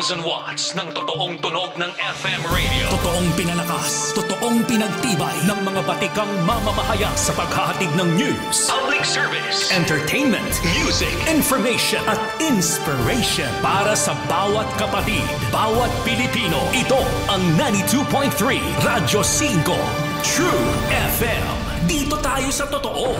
25,000 watts ng totoong tunog ng FM radio. Totoong pinalakas, totoong pinagtibay ng mga batikang mamamahayag sa paghahatid ng news, Public service, entertainment, music, information at inspiration para sa bawat kapatid, bawat Pilipino. Ito ang 92.3 Radyo 5 True FM. Dito tayo sa totoo.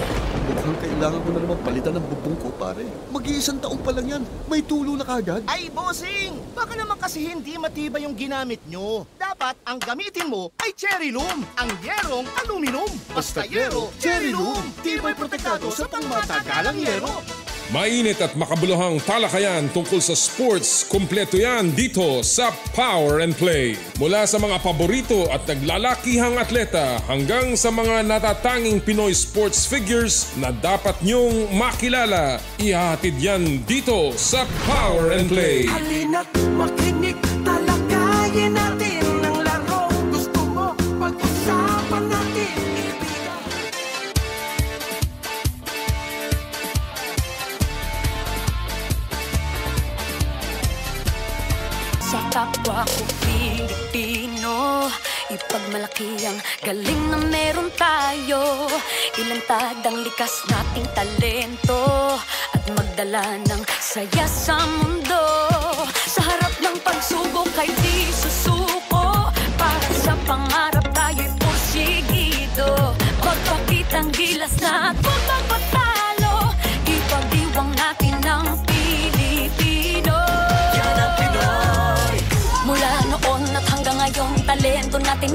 Mukhang kailangan ko na naman palitan ng bubong ko, pare. Mag-iisang taong pa lang yan. May tulo na kagad. Ay, bossing! Baka naman kasi hindi matibay yung ginamit nyo. Dapat ang gamitin mo ay cherry loom, ang yerong aluminum. Basta yero, cherry loom. Tibay protektado sa pangmatagalang yero. Mainit at makabuluhang talakayan tungkol sa sports, kumpleto yan dito sa Power and Play. Mula sa mga paborito at naglalakihang atleta hanggang sa mga natatanging Pinoy sports figures na dapat niyong makilala. Ihahatid yan dito sa Power and Play. Halina't makinig, talakayin natin kapwa ko Pilipino. Ipagmalaki ang galing na meron tayo. Ilantad ang likas nating talento. At magdala ng saya sa mundo. Sa harap ng pagsubok ay di susuko. Para sa pangarap tayo'y porsigido Magpakitang gilas na at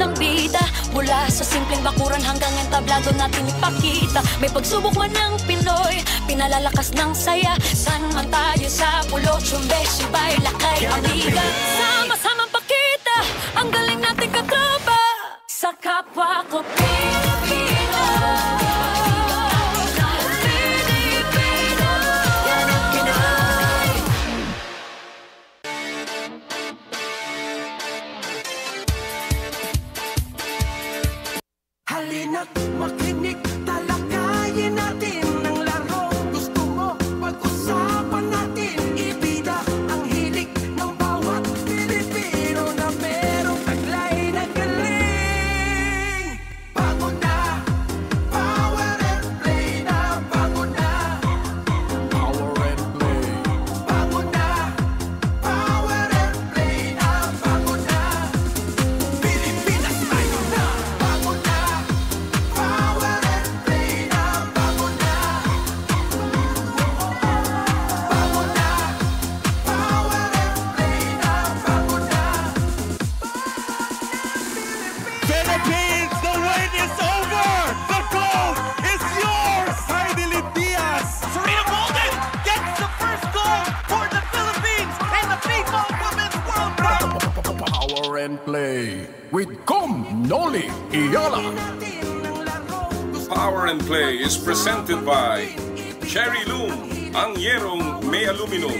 Ang bida. Mula sa simpleng bakuran hanggang entablado natin ipakita. May pagsubok man ng Pinoy Pinalalakas ng saya. San man tayo sa pulo Chumbe, Sibay, Lakay, Amiga. Sama-samang pakita Ang galing natin katropa. Sa kapwa ko Pilipino Halina't makinig, Play with Com Noli Iyala. Power and Play is presented by Cherry Loom, ang yerong may aluminum.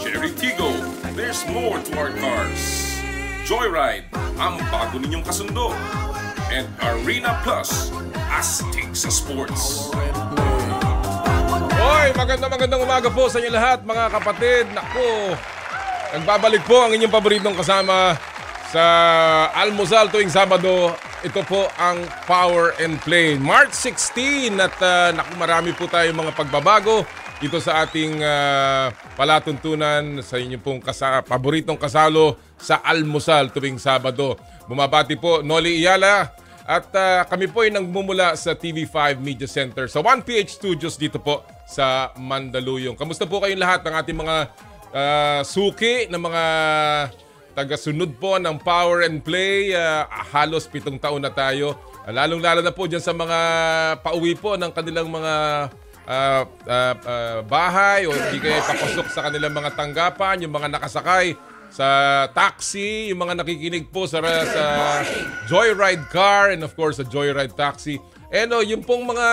Cherry Tigo, there's more to our cars. Joyride, ang bago ninyong kasundo. And Arena Plus, astig sa sports. Hoy, magandang magandang umaga po sa inyo lahat mga kapatid. Nako, nagbabalik po ang inyong paboritong kasama sa Almusal tuwing Sabado. Ito po ang Power and Play. March 16 at uh, naku, marami po tayo mga pagbabago dito sa ating ah, palatuntunan sa inyong pong kasa- paboritong kasalo sa Almusal tuwing Sabado. Bumabati po Noli Iyala at ah, kami po ay nagmumula sa TV5 Media Center sa 1PH Studios dito po sa Mandaluyong. Kamusta po kayong lahat ng ating mga ah, suki ng mga tagasunod po ng Power and Play. Ah, halos pitong taon na tayo. Lalong-lalo na po dyan sa mga pauwi po ng kanilang mga ah, ah, ah, bahay o hindi kayo papasok sa kanilang mga tanggapan, yung mga nakasakay sa taxi, yung mga nakikinig po sa, sa Joyride car and of course sa Joyride taxi. And oh, yung pong mga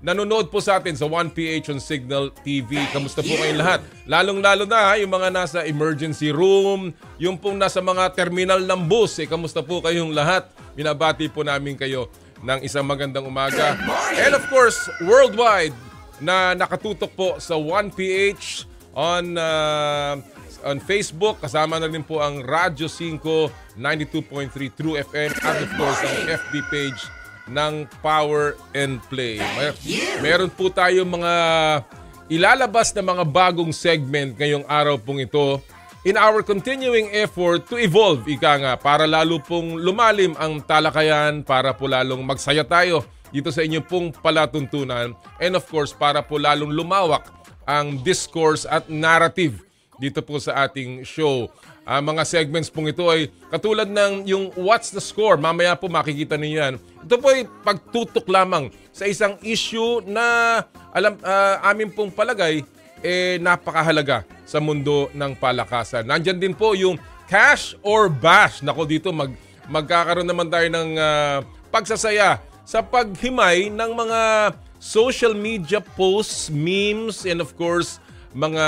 nanonood po sa atin sa 1PH on Signal TV. Kamusta po kayong lahat? Lalong-lalo na ha, yung mga nasa emergency room, yung pong nasa mga terminal ng bus. Eh, kamusta po kayong lahat? Binabati po namin kayo ng isang magandang umaga. And of course, worldwide na nakatutok po sa 1PH on uh, On Facebook, kasama na rin po ang Radyo 5 92.3 True FM at of course ang FB page ng Power and Play. Mer- meron po tayo mga ilalabas na mga bagong segment ngayong araw pong ito in our continuing effort to evolve, ika nga, para lalo pong lumalim ang talakayan, para po lalong magsaya tayo dito sa inyong pong palatuntunan, and of course, para po lalong lumawak ang discourse at narrative dito po sa ating show. Ang mga segments pong ito ay katulad ng yung What's the Score. Mamaya po makikita niyo yan. Ito po ay pagtutok lamang sa isang issue na alam ah, amin pong palagay eh napakahalaga sa mundo ng palakasan. Nandyan din po yung cash or bash. Nako dito mag magkakaroon naman tayo ng ah, pagsasaya sa paghimay ng mga social media posts, memes, and of course, mga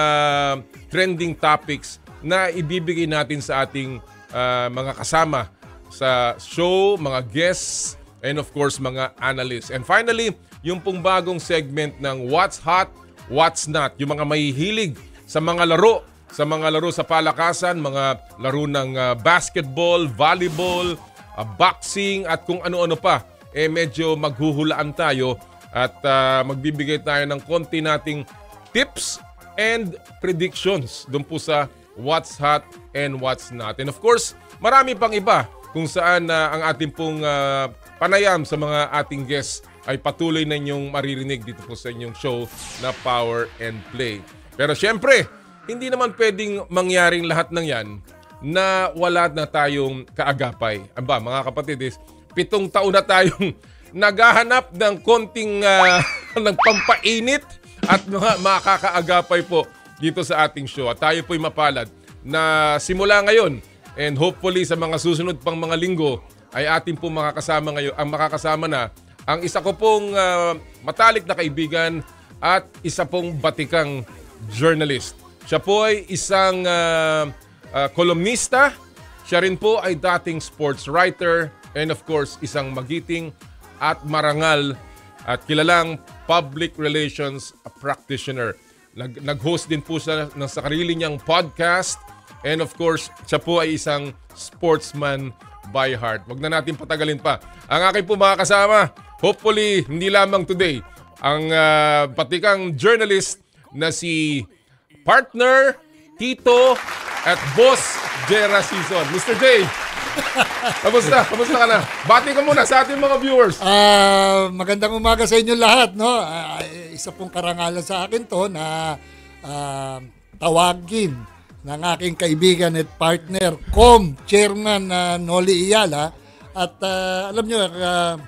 trending topics na ibibigay natin sa ating ah, mga kasama sa show, mga guests, and of course, mga analysts. And finally, yung pong bagong segment ng What's Hot, What's Not. Yung mga mahihilig sa mga laro, sa mga laro sa palakasan, mga laro ng ah, basketball, volleyball, ah, boxing, at kung ano-ano pa. Eh medyo maghuhulaan tayo at ah, magbibigay tayo ng konti nating tips and predictions doon po sa what's hot and what's not. And of course, marami pang iba kung saan ah, ang ating pong ah, panayam sa mga ating guests ay patuloy na inyong maririnig dito po sa inyong show na Power and Play. Pero syempre, hindi naman pwedeng mangyaring lahat ng yan na wala na tayong kaagapay. Aba, mga kapatid, is, pitong taon na tayong naghahanap ng konting ah, ng pampainit at mga makakaagapay po dito sa ating show. At tayo po'y mapalad na simula ngayon and hopefully sa mga susunod pang mga linggo ay ating po makakasama ngayon, ang makakasama na ang isa ko pong ah, matalik na kaibigan at isa pong batikang journalist. Siya po ay isang ah, kolumnista, siya rin po ay dating sports writer and of course isang magiting at marangal at kilalang public relations practitioner. Nag, nag-host din po siya ng sa sarili niyang podcast and of course siya po ay isang sportsman by heart. Wag na natin patagalin pa. Ang aking po mga kasama, hopefully hindi lamang today, ang ah, batikang journalist na si partner, Tito, at boss Jera Season. Mr. J, kamusta? Kamusta ka na? Bati ka muna sa ating mga viewers. Ah, magandang umaga sa inyo lahat, no? Ah, isa pong karangalan sa akin 'to na ah, tawagin ng aking kaibigan at partner, Com Chairman na Noli Iyala at ah, alam niyo ah,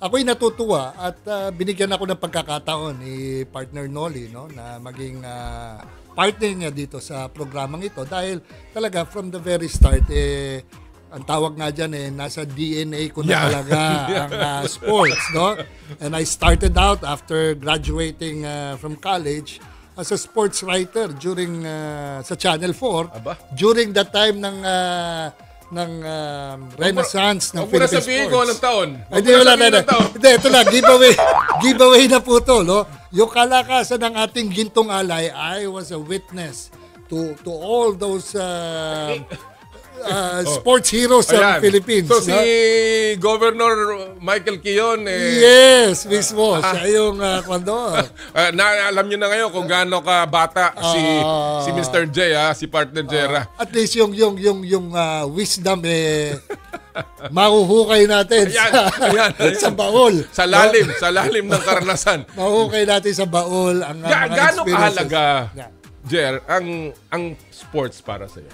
ako'y natutuwa at ah, binigyan ako ng pagkakataon ni partner Noli no na maging ah, partner niya dito sa programang ito dahil talaga from the very start eh ang tawag nga dyan eh, nasa DNA ko na Yeah. talaga ang ah, sports, no? And I started out after graduating ah, from college as a sports writer during ah, sa Channel 4 Aba. during the time ng ah, ng ah, renaissance ng Huwag mo na Philippine sabihin sports. kung anong taon. Hindi, wala na. sabihin. Hindi, ito na, giveaway. giveaway na po to, no? Yung kalakasan ng ating gintong alay, I was a witness to to all those uh, uh, sports heroes Oh. Ayan. ng Philippines. So si no? Governor Michael Kiyon, eh, Yes, mismo. Siya yung uh, kwando. ah, na, alam niyo na ngayon kung gaano ka bata si Ah. si Mr. J, ha, si partner Jera. At least yung yung yung yung uh, wisdom eh mahuhukay natin Ayan, sa, ayan, ayan. sa baul. sa lalim, sa lalim ng karanasan. Mahuhukay natin sa baul ang uh, Ga- mga gaano kahalaga, Yeah. Jer, ang ang sports para sa iyo?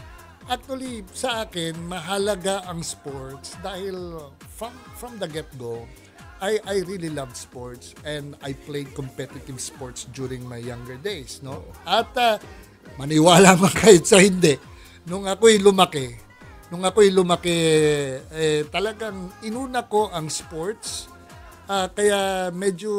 Actually, sa akin, mahalaga ang sports dahil from, from the get-go, I, I really loved sports and I played competitive sports during my younger days. No? At ah, maniwala man kahit sa hindi, nung ako'y lumaki, nung ako'y lumaki, eh, talagang inuna ko ang sports. Ah, kaya medyo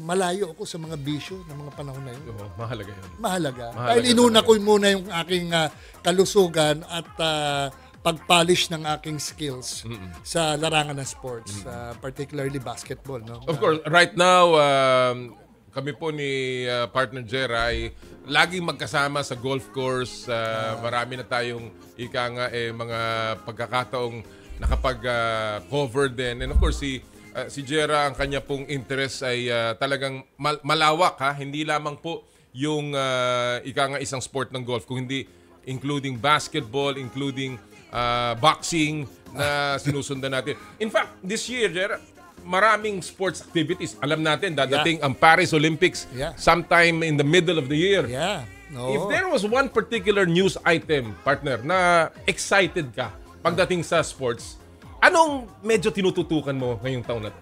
malayo ako sa mga bisyo ng mga panahon na yun Oo, mahalaga yun. mahalaga. Mahalaga Dahil inuna ko muna yung aking ah, kalusugan at ah, pag-polish ng aking skills sa larangan ng sports, ah, particularly basketball. No? Of course, right now, um, kami po ni ah, partner Jera ay laging magkasama sa golf course. Ah, marami na tayong ika nga eh, mga pagkakataong nakapag-cover din. And of course, si ah, si Jera, ang kanya pong interest ay ah, talagang mal- malawak ha. Hindi lamang po yung ah, ika nga isang sport ng golf, kung hindi including basketball, including ah, boxing na sinusundan natin. In fact, this year, Jera, maraming sports activities. Alam natin, dadating ang Paris Olympics Yeah. sometime in the middle of the year. Yeah. No. If there was one particular news item, partner, na excited ka pagdating sa sports, anong medyo tinututukan mo ngayong taon na to?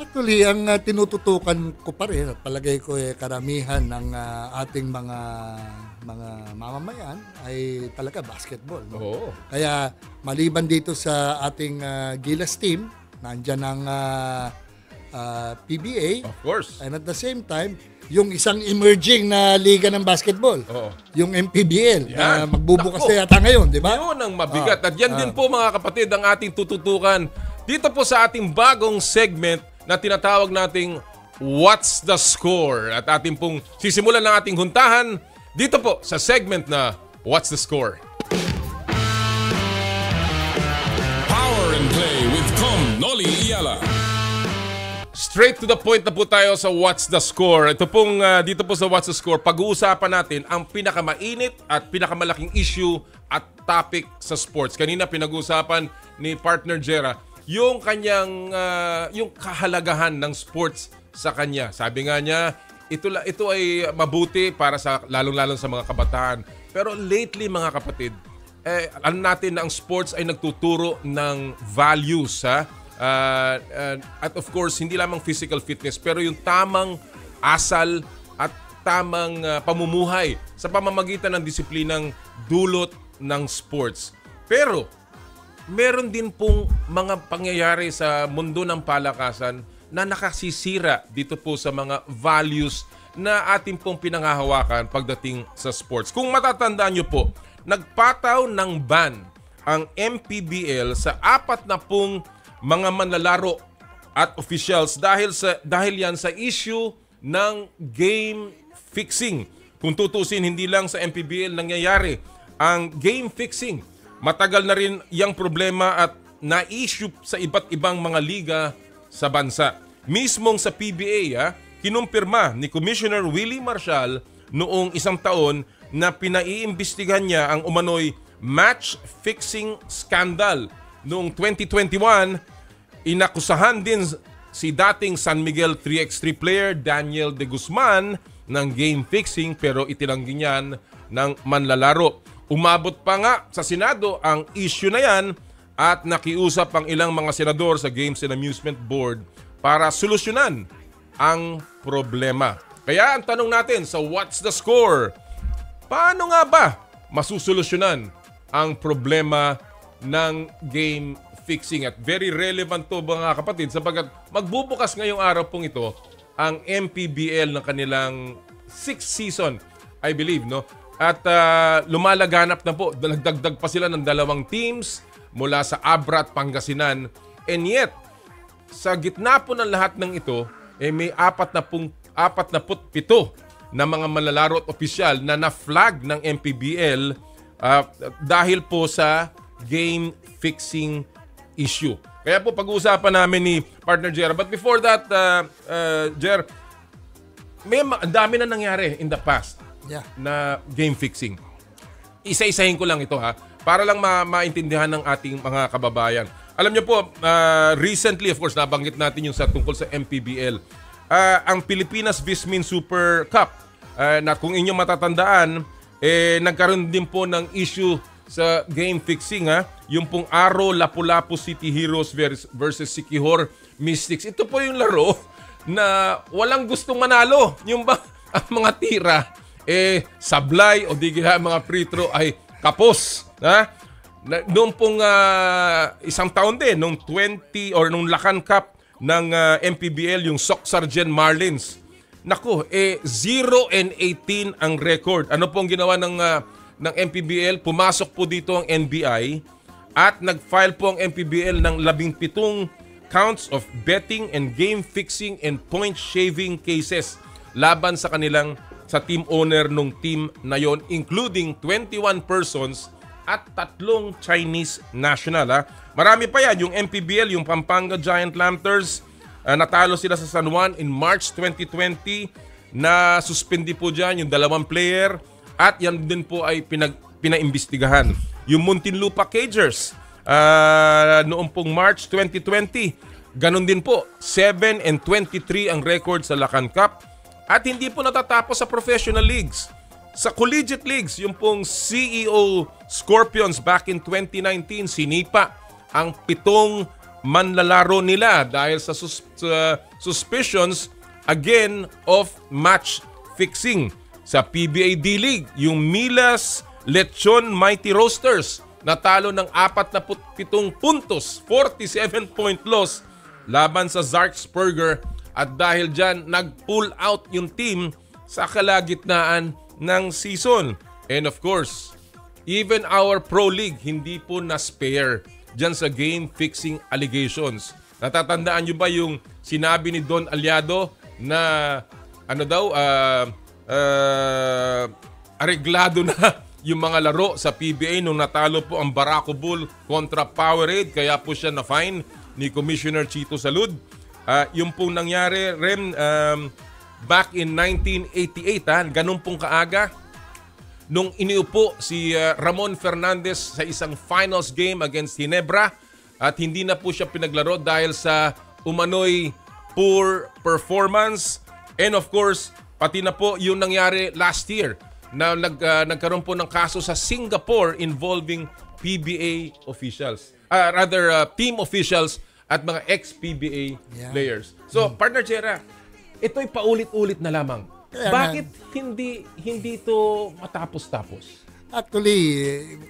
Actually, ang uh, tinututukan ko pa rin at palagay ko eh, karamihan ng uh, ating mga mga mamamayan ay talaga basketball. No? Oo. Kaya maliban dito sa ating uh, Gilas team, nandyan ang uh, uh, PBA Of course. and at the same time, yung isang emerging na liga ng basketball, Oo. yung MPBL, na Yan. magbubukas Nako. na yata ngayon, di ba? Yun ang mabigat. Ah, At yan din po mga kapatid ang ating tututukan dito po sa ating bagong segment na tinatawag nating What's the Score? At ating pong sisimulan ng ating huntahan dito po sa segment na What's the Score? Straight to the point na po tayo sa What's the Score. Ito pong ah, dito po sa What's the Score, pag-uusapan natin ang pinakamainit at pinakamalaking issue at topic sa sports. Kanina pinag-uusapan ni partner Jera yung kanyang ah, yung kahalagahan ng sports sa kanya. Sabi nga niya, ito ito ay mabuti para sa lalong-lalo sa mga kabataan. Pero lately mga kapatid, eh, alam natin na ang sports ay nagtuturo ng values ha. Uh, uh, at of course, hindi lamang physical fitness, pero yung tamang asal at tamang uh, pamumuhay sa pamamagitan ng disiplinang dulot ng sports. Pero, meron din pong mga pangyayari sa mundo ng palakasan na nakasisira dito po sa mga values na ating pong pinangahawakan pagdating sa sports. Kung matatandaan nyo po, nagpataw ng ban ang MPBL sa apat na pong mga manlalaro at officials dahil sa dahil yan sa issue ng game fixing. Kung tutusin hindi lang sa MPBL nangyayari ang game fixing. Matagal na rin yung problema at na-issue sa iba't ibang mga liga sa bansa. Mismong sa PBA, ah, kinumpirma ni Commissioner Willie Marshall noong isang taon na pinaiimbestigahan niya ang umano'y match fixing scandal. Noong 2021, inakusahan din si dating San Miguel 3x3 player Daniel De Guzman ng game fixing pero itinanggi niyan ng manlalaro. Umabot pa nga sa Senado ang issue na yan at nakiusap ang ilang mga senador sa Games and Amusement Board para solusyonan ang problema. Kaya ang tanong natin sa What's the Score? Paano nga ba masusolusyonan ang problema ng game fixing? At very relevant to mga kapatid sapagkat magbubukas ngayong araw pong ito ang MPBL ng kanilang sixth season, I believe, no? At ah, lumalaganap na po, nagdagdag pa sila ng dalawang teams mula sa Abra at Pangasinan. And yet, sa gitna po ng lahat ng ito, eh may apat na pung, apat na put pito na mga malalaro at opisyal na na-flag ng MPBL ah, dahil po sa game fixing issue. Kaya po pag-uusapan namin ni partner Jer. But before that, uh, uh, Jer, may ma- ang dami na nangyari in the past Yeah. na game fixing. Isa-isahin ko lang ito ha, para lang ma- maintindihan ng ating mga kababayan. Alam niyo po, ah, recently of course nabanggit natin yung sa tungkol sa MPBL. Ah, ang Pilipinas Vismin Super Cup ah, na kung inyong matatandaan, eh, nagkaroon din po ng issue sa game fixing ha. Yung pong Aro Lapu-Lapu City Heroes vers- versus Sikihor Mystics. Ito po yung laro na walang gustong manalo. Yung ba ang mga tira eh sablay o di kaya mga free throw ay kapos. Ha? Noong pong ah, isang taon din, noong 20 or nung Lakan Cup ng ah, MPBL, yung Sock Sergeant Marlins. Nako, eh 0 and 18 ang record. Ano pong ginawa ng ah, ng MPBL? Pumasok po dito ang NBI at nag-file po ang MPBL ng 17 counts of betting and game fixing and point shaving cases laban sa kanilang sa team owner nung team na yon including 21 persons at tatlong Chinese national. Ha? Marami pa yan. Yung MPBL, yung Pampanga Giant Lanterns, ah, natalo sila sa San Juan in March 2020 na suspindi po dyan yung dalawang player at yan din po ay pinag, pinaimbestigahan. Yung Muntinlupa Cagers, ah, noong pong March 2020, ganun din po, 7 and 23 ang record sa Lacan Cup at hindi po natatapos sa professional leagues. Sa collegiate leagues, yung pong CEO Scorpions back in 2019, sinipa ang pitong manlalaro nila dahil sa, sus- sa suspicions again of match fixing. Sa PBA D-League, yung Milas Lechon Mighty Roasters natalo ng 47 puntos, 47 point loss laban sa Zarksburger at dahil dyan nag-pull out yung team sa kalagitnaan ng season. And of course, even our Pro League hindi po na-spare dyan sa game-fixing allegations. Natatandaan nyo ba yung sinabi ni Don Aliado na ano daw, ah, ah, areglado na yung mga laro sa PBA nung natalo po ang Barako Bull kontra Powerade kaya po siya na-fine ni Commissioner Chito Salud. Ah, yung pong nangyari, Rem, um, back in 1988, ha, ganun pong kaaga, nung iniupo si uh, Ramon Fernandez sa isang finals game against Ginebra at hindi na po siya pinaglaro dahil sa umano'y poor performance and of course pati na po yung nangyari last year na nag, uh, nagkaroon po ng kaso sa Singapore involving PBA officials uh, rather uh, team officials at mga ex-PBA Yeah. players. So, partner Chera, ito'y paulit-ulit na lamang. Kaya Bakit hindi hindi to matapos-tapos? Actually,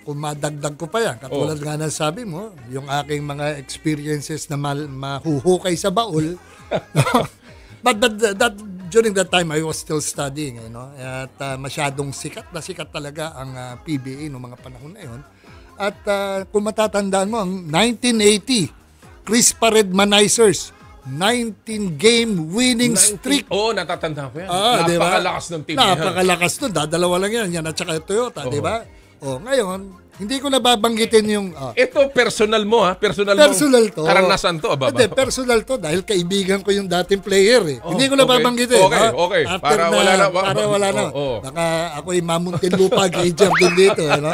kung madagdag ko pa yan, katulad Oh. nga ng sabi mo, yung aking mga experiences na mal- mahuhukay sa baul. but, but that, during that time, I was still studying. You know? At ah, masyadong sikat na sikat talaga ang ah, PBA noong mga panahon na yun. At ah, kung matatandaan mo, ang 1980, Chris Paredmanizers, 19-game winning streak. Oo, oh, natatanda ko yan. Ah? Napakalakas ng team yan. Napakalakas nun. Dadalawa lang yan. Yan at saka Toyota, di ba? O, ngayon, hindi ko nababanggitin yung... ah, Ito, personal mo ha? Personal, personal mong to. Karanasan to, ababa. Hindi, personal to dahil kaibigan ko yung dating player eh. Oh, hindi ko okay. nababanggitin. Okay, ha? okay. After Para wala na- Para wala na. Oh, oh. Baka ako'y mamuntin lupa gager din dito. Ano?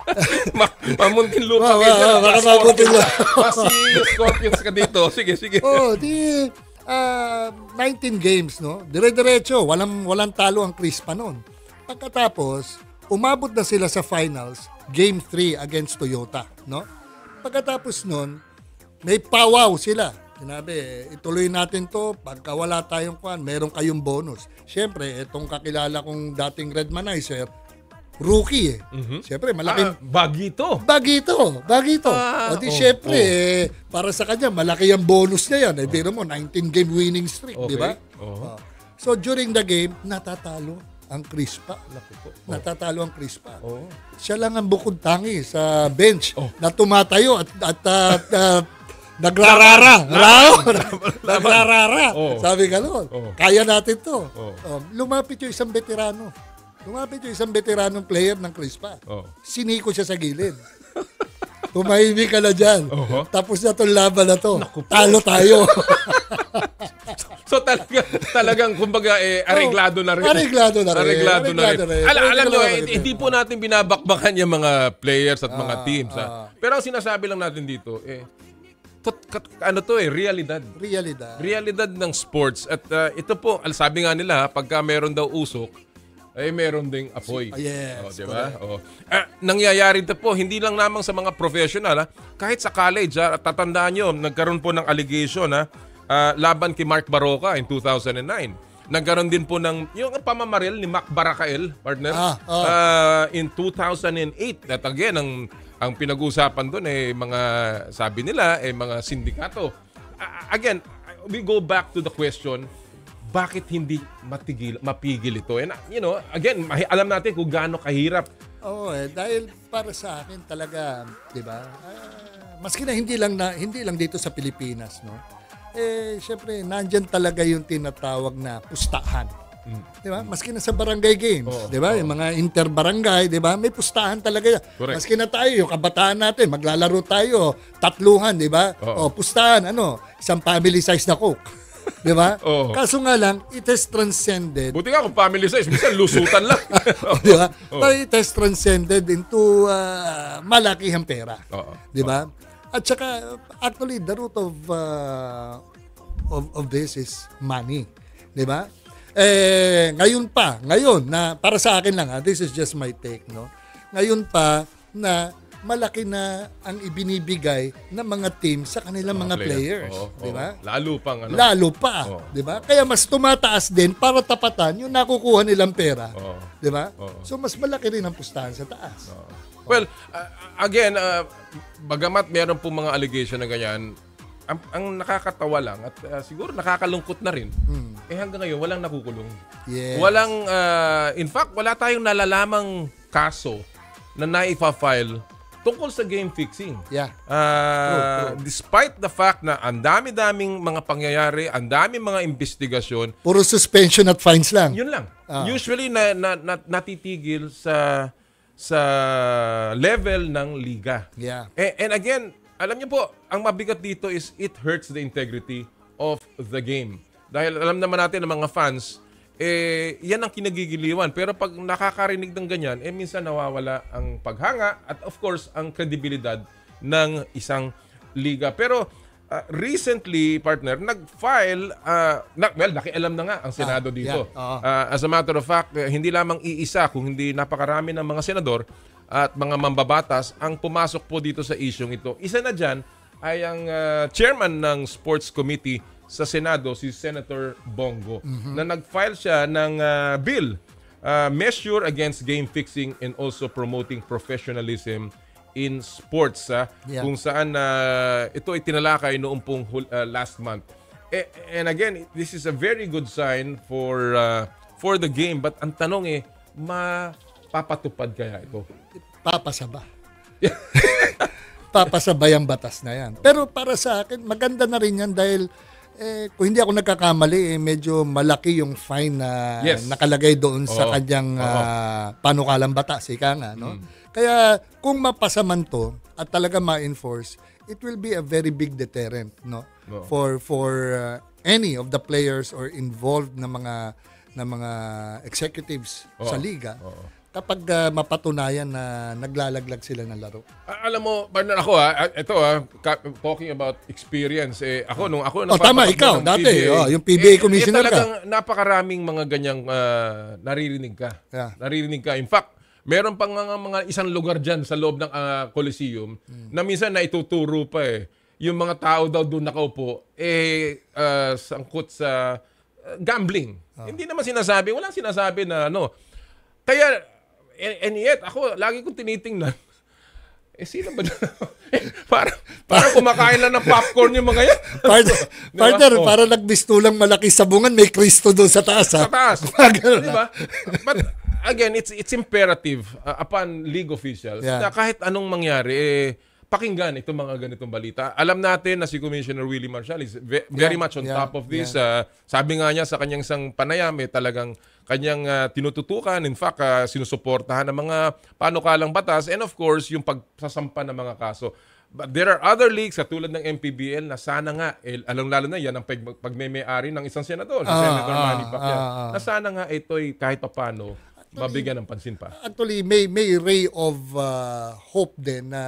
Ma- mamuntin lupa. Oo, baka Scorpions mamuntin lupa. Ah, si Scorpions ka dito. Sige, sige. oh, di ah, 19 games, no? Dire-diretso, walang walang talo ang Chris pa noon. Pagkatapos, umabot na sila sa finals, game 3 against Toyota, no? Pagkatapos noon, may pawaw sila. Sinabi, ituloy natin to, pagka wala tayong kwan, meron kayong bonus. Siyempre, itong kakilala kong dating Redmanizer, rookie eh. Siyempre, malaking Ah, bagito. Bagito, bagito. Ah, o di oh, syempre, oh. eh, para sa kanya, malaki ang bonus niya yan. Eh, biro mo, 19 game winning streak, Okay. di ba? Oo. Oh. So, during the game, natatalo ang Crispa. Natatalo ang Crispa. Oh. Siya lang ang bukod tangi sa bench Oh. na tumatayo at, at, at, at nagrarara. Rao! nagrarara. Oh. Sabi ka noon, Oh. kaya natin to. Oh. Oh, lumapit yung isang veterano. Lumapit yung isang veteranong player ng Crispa. Oh. Siniko siya sa gilid. Tumahimik ka na dyan. Oho. Tapos na itong laban na to. Talo tayo. So talaga, talagang kumbaga eh, areglado na rin. Oh, areglado na rin. Areglado na rin. Areglado na rin. Pwede alam nyo, eh, hindi po natin binabakbakan yung mga players at mga Ah, teams. ha. Pero ang sinasabi lang natin dito, eh, tot- kat- ano to eh, realidad. Realidad. Realidad ng sports. At uh, ito po, al- sabi nga nila, pagka meron daw usok, ay meron ding apoy. Ah, yes, Oh, di ba? Oh. Ah, nangyayari ito po, hindi lang lamang sa mga professional, ha? kahit sa college, ha? At tatandaan nyo, nagkaroon po ng allegation ha? ah, laban kay Mark Baroka in 2009. Nagkaroon din po ng yung pamamaril ni Mac Barakael, partner, Ah, ah. ah, in 2008. At again, ang, ang pinag-uusapan doon eh mga, sabi nila, eh mga sindikato. Ah, again, we go back to the question, bakit hindi matigil, mapigil ito? And, uh, you know, again, alam natin kung gaano kahirap. Oo eh, dahil para sa akin talaga, di ba, ah, maski na hindi lang na hindi lang dito sa Pilipinas, no. Eh syempre nandiyan talaga yung tinatawag na pustahan. Di ba? Maski na sa barangay games, Mm. Oo, di ba? Yung mga interbarangay, di ba? May pustahan talaga yan. Correct. Maski na tayo, yung kabataan natin, maglalaro tayo, tatluhan, di ba? Oo. O, pustahan, ano? Isang family size na coke. Di ba? Oo. Kaso nga lang, it has transcended Buti nga kung family size, minsan lusutan lang. di ba? Oo. But it has transcended into uh, malakihang pera. Oo. Di ba? At saka, actually, the root of, uh, of, of this is money. Di ba? Eh, ngayon pa, ngayon, na para sa akin lang, ha, this is just my take, no? Ngayon pa, na malaki na ang ibinibigay ng mga team sa kanilang mga, players. Oo, di oo. ba? Lalo pang ano. Lalo pa, Oo. 'di ba? Kaya mas tumataas din para tapatan yung nakukuha nilang pera, Oo. 'di ba? Oo. So mas malaki rin ang pustahan sa taas. Well, uh, again, uh, bagamat meron po mga allegation na ganyan, ang, ang nakakatawa lang at uh, siguro nakakalungkot na rin, eh hanggang ngayon walang nakukulong. Hmm. Yes. Walang, uh, in fact, wala tayong nalalamang kaso na naifa-file tungkol sa game fixing. Yeah. Uh, True, true. Despite the fact na ang dami-daming mga pangyayari, ang daming mga investigasyon, Puro suspension at fines lang. yun lang. Ah. Usually na, na, na natitigil sa sa level ng liga. Yeah. A- and again, alam niyo po, ang mabigat dito is it hurts the integrity of the game. Dahil alam naman natin ng mga fans, eh, yan ang kinagigiliwan. Pero pag nakakarinig ng ganyan, eh, minsan nawawala ang paghanga at of course, ang kredibilidad ng isang liga. Pero uh, recently, partner, nag-file, uh, na, well, nakialam na nga ang Senado Ah, dito. yeah, oo. Uh, as a matter of fact, eh, hindi lamang iisa, kung hindi napakarami ng mga senador at mga mambabatas ang pumasok po dito sa isyong ito. Isa na dyan ay ang uh, chairman ng Sports Committee sa Senado, si Senator Bongo, na nag-file siya ng uh, bill, uh, Measure Against Game Fixing and also Promoting Professionalism in Sports, ah, Yeah. kung saan uh, ito ay tinalakay noong pong uh, last month. Eh, and again, this is a very good sign for uh, for the game. But ang tanong eh, mapapatupad kaya ito? Papasaba. Papasabay ang batas na yan. Pero para sa akin, maganda na rin yan dahil eh, kung hindi ako nagkakamali, eh, medyo malaki yung fine na Yes. nakalagay doon sa Oo. kanyang Oo. Hmm. ah, panukalang batas, ika nga. No? Kaya kung mapasa man to at talaga ma-enforce, it will be a very big deterrent no Oo. for for uh, any of the players or involved na mga na mga executives sa liga Oo. Kapag uh, mapatunayan na naglalaglag sila ng laro. Ah, alam mo, partner ako ha, ah, ito ha, ka- talking about experience, eh, ako nung ako Oh, tama, ikaw, ng dati, PBA, oh, yung PBA commissioner ka. eh, talagang napakaraming mga ganyang ah, naririnig ka. Yeah. Naririnig ka. In fact, meron pang mga, mga isang lugar dyan sa loob ng ah, Coliseum Hmm. na minsan na ituturo pa eh. Yung mga tao daw doon nakaupo, eh, ah, sangkot sa ah, gambling. Ah. Hindi naman sinasabi, walang sinasabi na ano. Kaya, and, and yet, ako, lagi kong tinitingnan, eh, sino ba? parang, parang kumakain lang ng popcorn yung mga yan. Partner, Di ba? partner Oh. para nagbistulang malaki sabungan, may Kristo doon sa taas. ha? Sa taas. Di ba? But again, it's it's imperative uh, upon league officials Yeah. na kahit anong mangyari, eh, pakinggan itong mga ganitong balita. Alam natin na si Commissioner Willie Marshall is ve- very Yeah, much on yeah, top of this. Uh, sabi nga niya sa kanyang isang panayam, eh, talagang kanyang uh, tinututukan. In fact, uh, sinusuportahan ng mga panukalang batas and of course, yung pagsasampa ng mga kaso. But there are other leagues, katulad ng MPBL, na sana nga, eh, alam-lalo na yan ang pag- pagmeme-ari ng isang senador, si Ah, Senator ah, Manny Pacquiao, ah, ah. na sana nga ito'y kahit papano mabigyan ng pansin pa. Actually, may may ray of uh, hope din na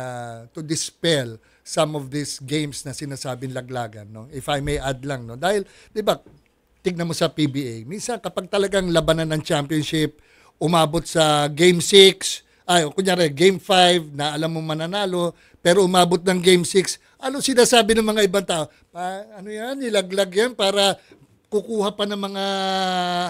to dispel some of these games na sinasabing laglagan, no? If I may add lang, no? Dahil, 'di ba, tignan mo sa PBA, minsan kapag talagang labanan ng championship, umabot sa game 6, ay, kunyari, game 5 na alam mo mananalo, pero umabot ng game 6, ano sinasabi ng mga ibang tao? Pa, ano yan, nilaglag yan para kukuha pa ng mga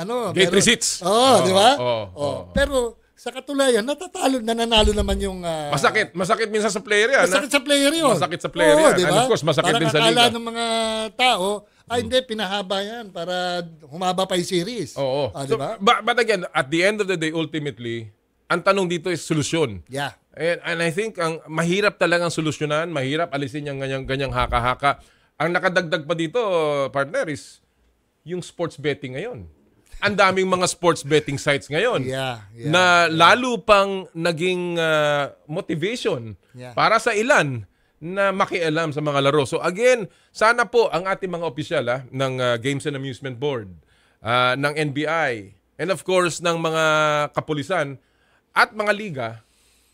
ano Gate pero- receipts. Oo, Oo, di ba? oo, Oo. oo. Pero sa katulayan, natatalo, nananalo naman yung... ah, Masakit. Masakit minsan sa player yan. Masakit ha? sa player yun. Masakit sa player Oo, yan. di And of course, masakit Parang din sa akala liga. ng mga tao, ay hindi, pinahaba yan para humaba pa yung series. Oo. Ah, So, di ba? but, but again, at the end of the day, ultimately, ang tanong dito is solusyon. Yeah. And, and I think ang mahirap talagang solusyonan, mahirap alisin yung ganyang, ganyang haka-haka. Ang nakadagdag pa dito, partner, is yung sports betting ngayon. Ang daming mga sports betting sites ngayon Yeah, yeah, na lalo pang naging ah, motivation Yeah. para sa ilan na makialam sa mga laro. So again, sana po ang ating mga opisyal ah, ng ah, Games and Amusement Board, ah, ng NBI, and of course ng mga kapulisan at mga liga,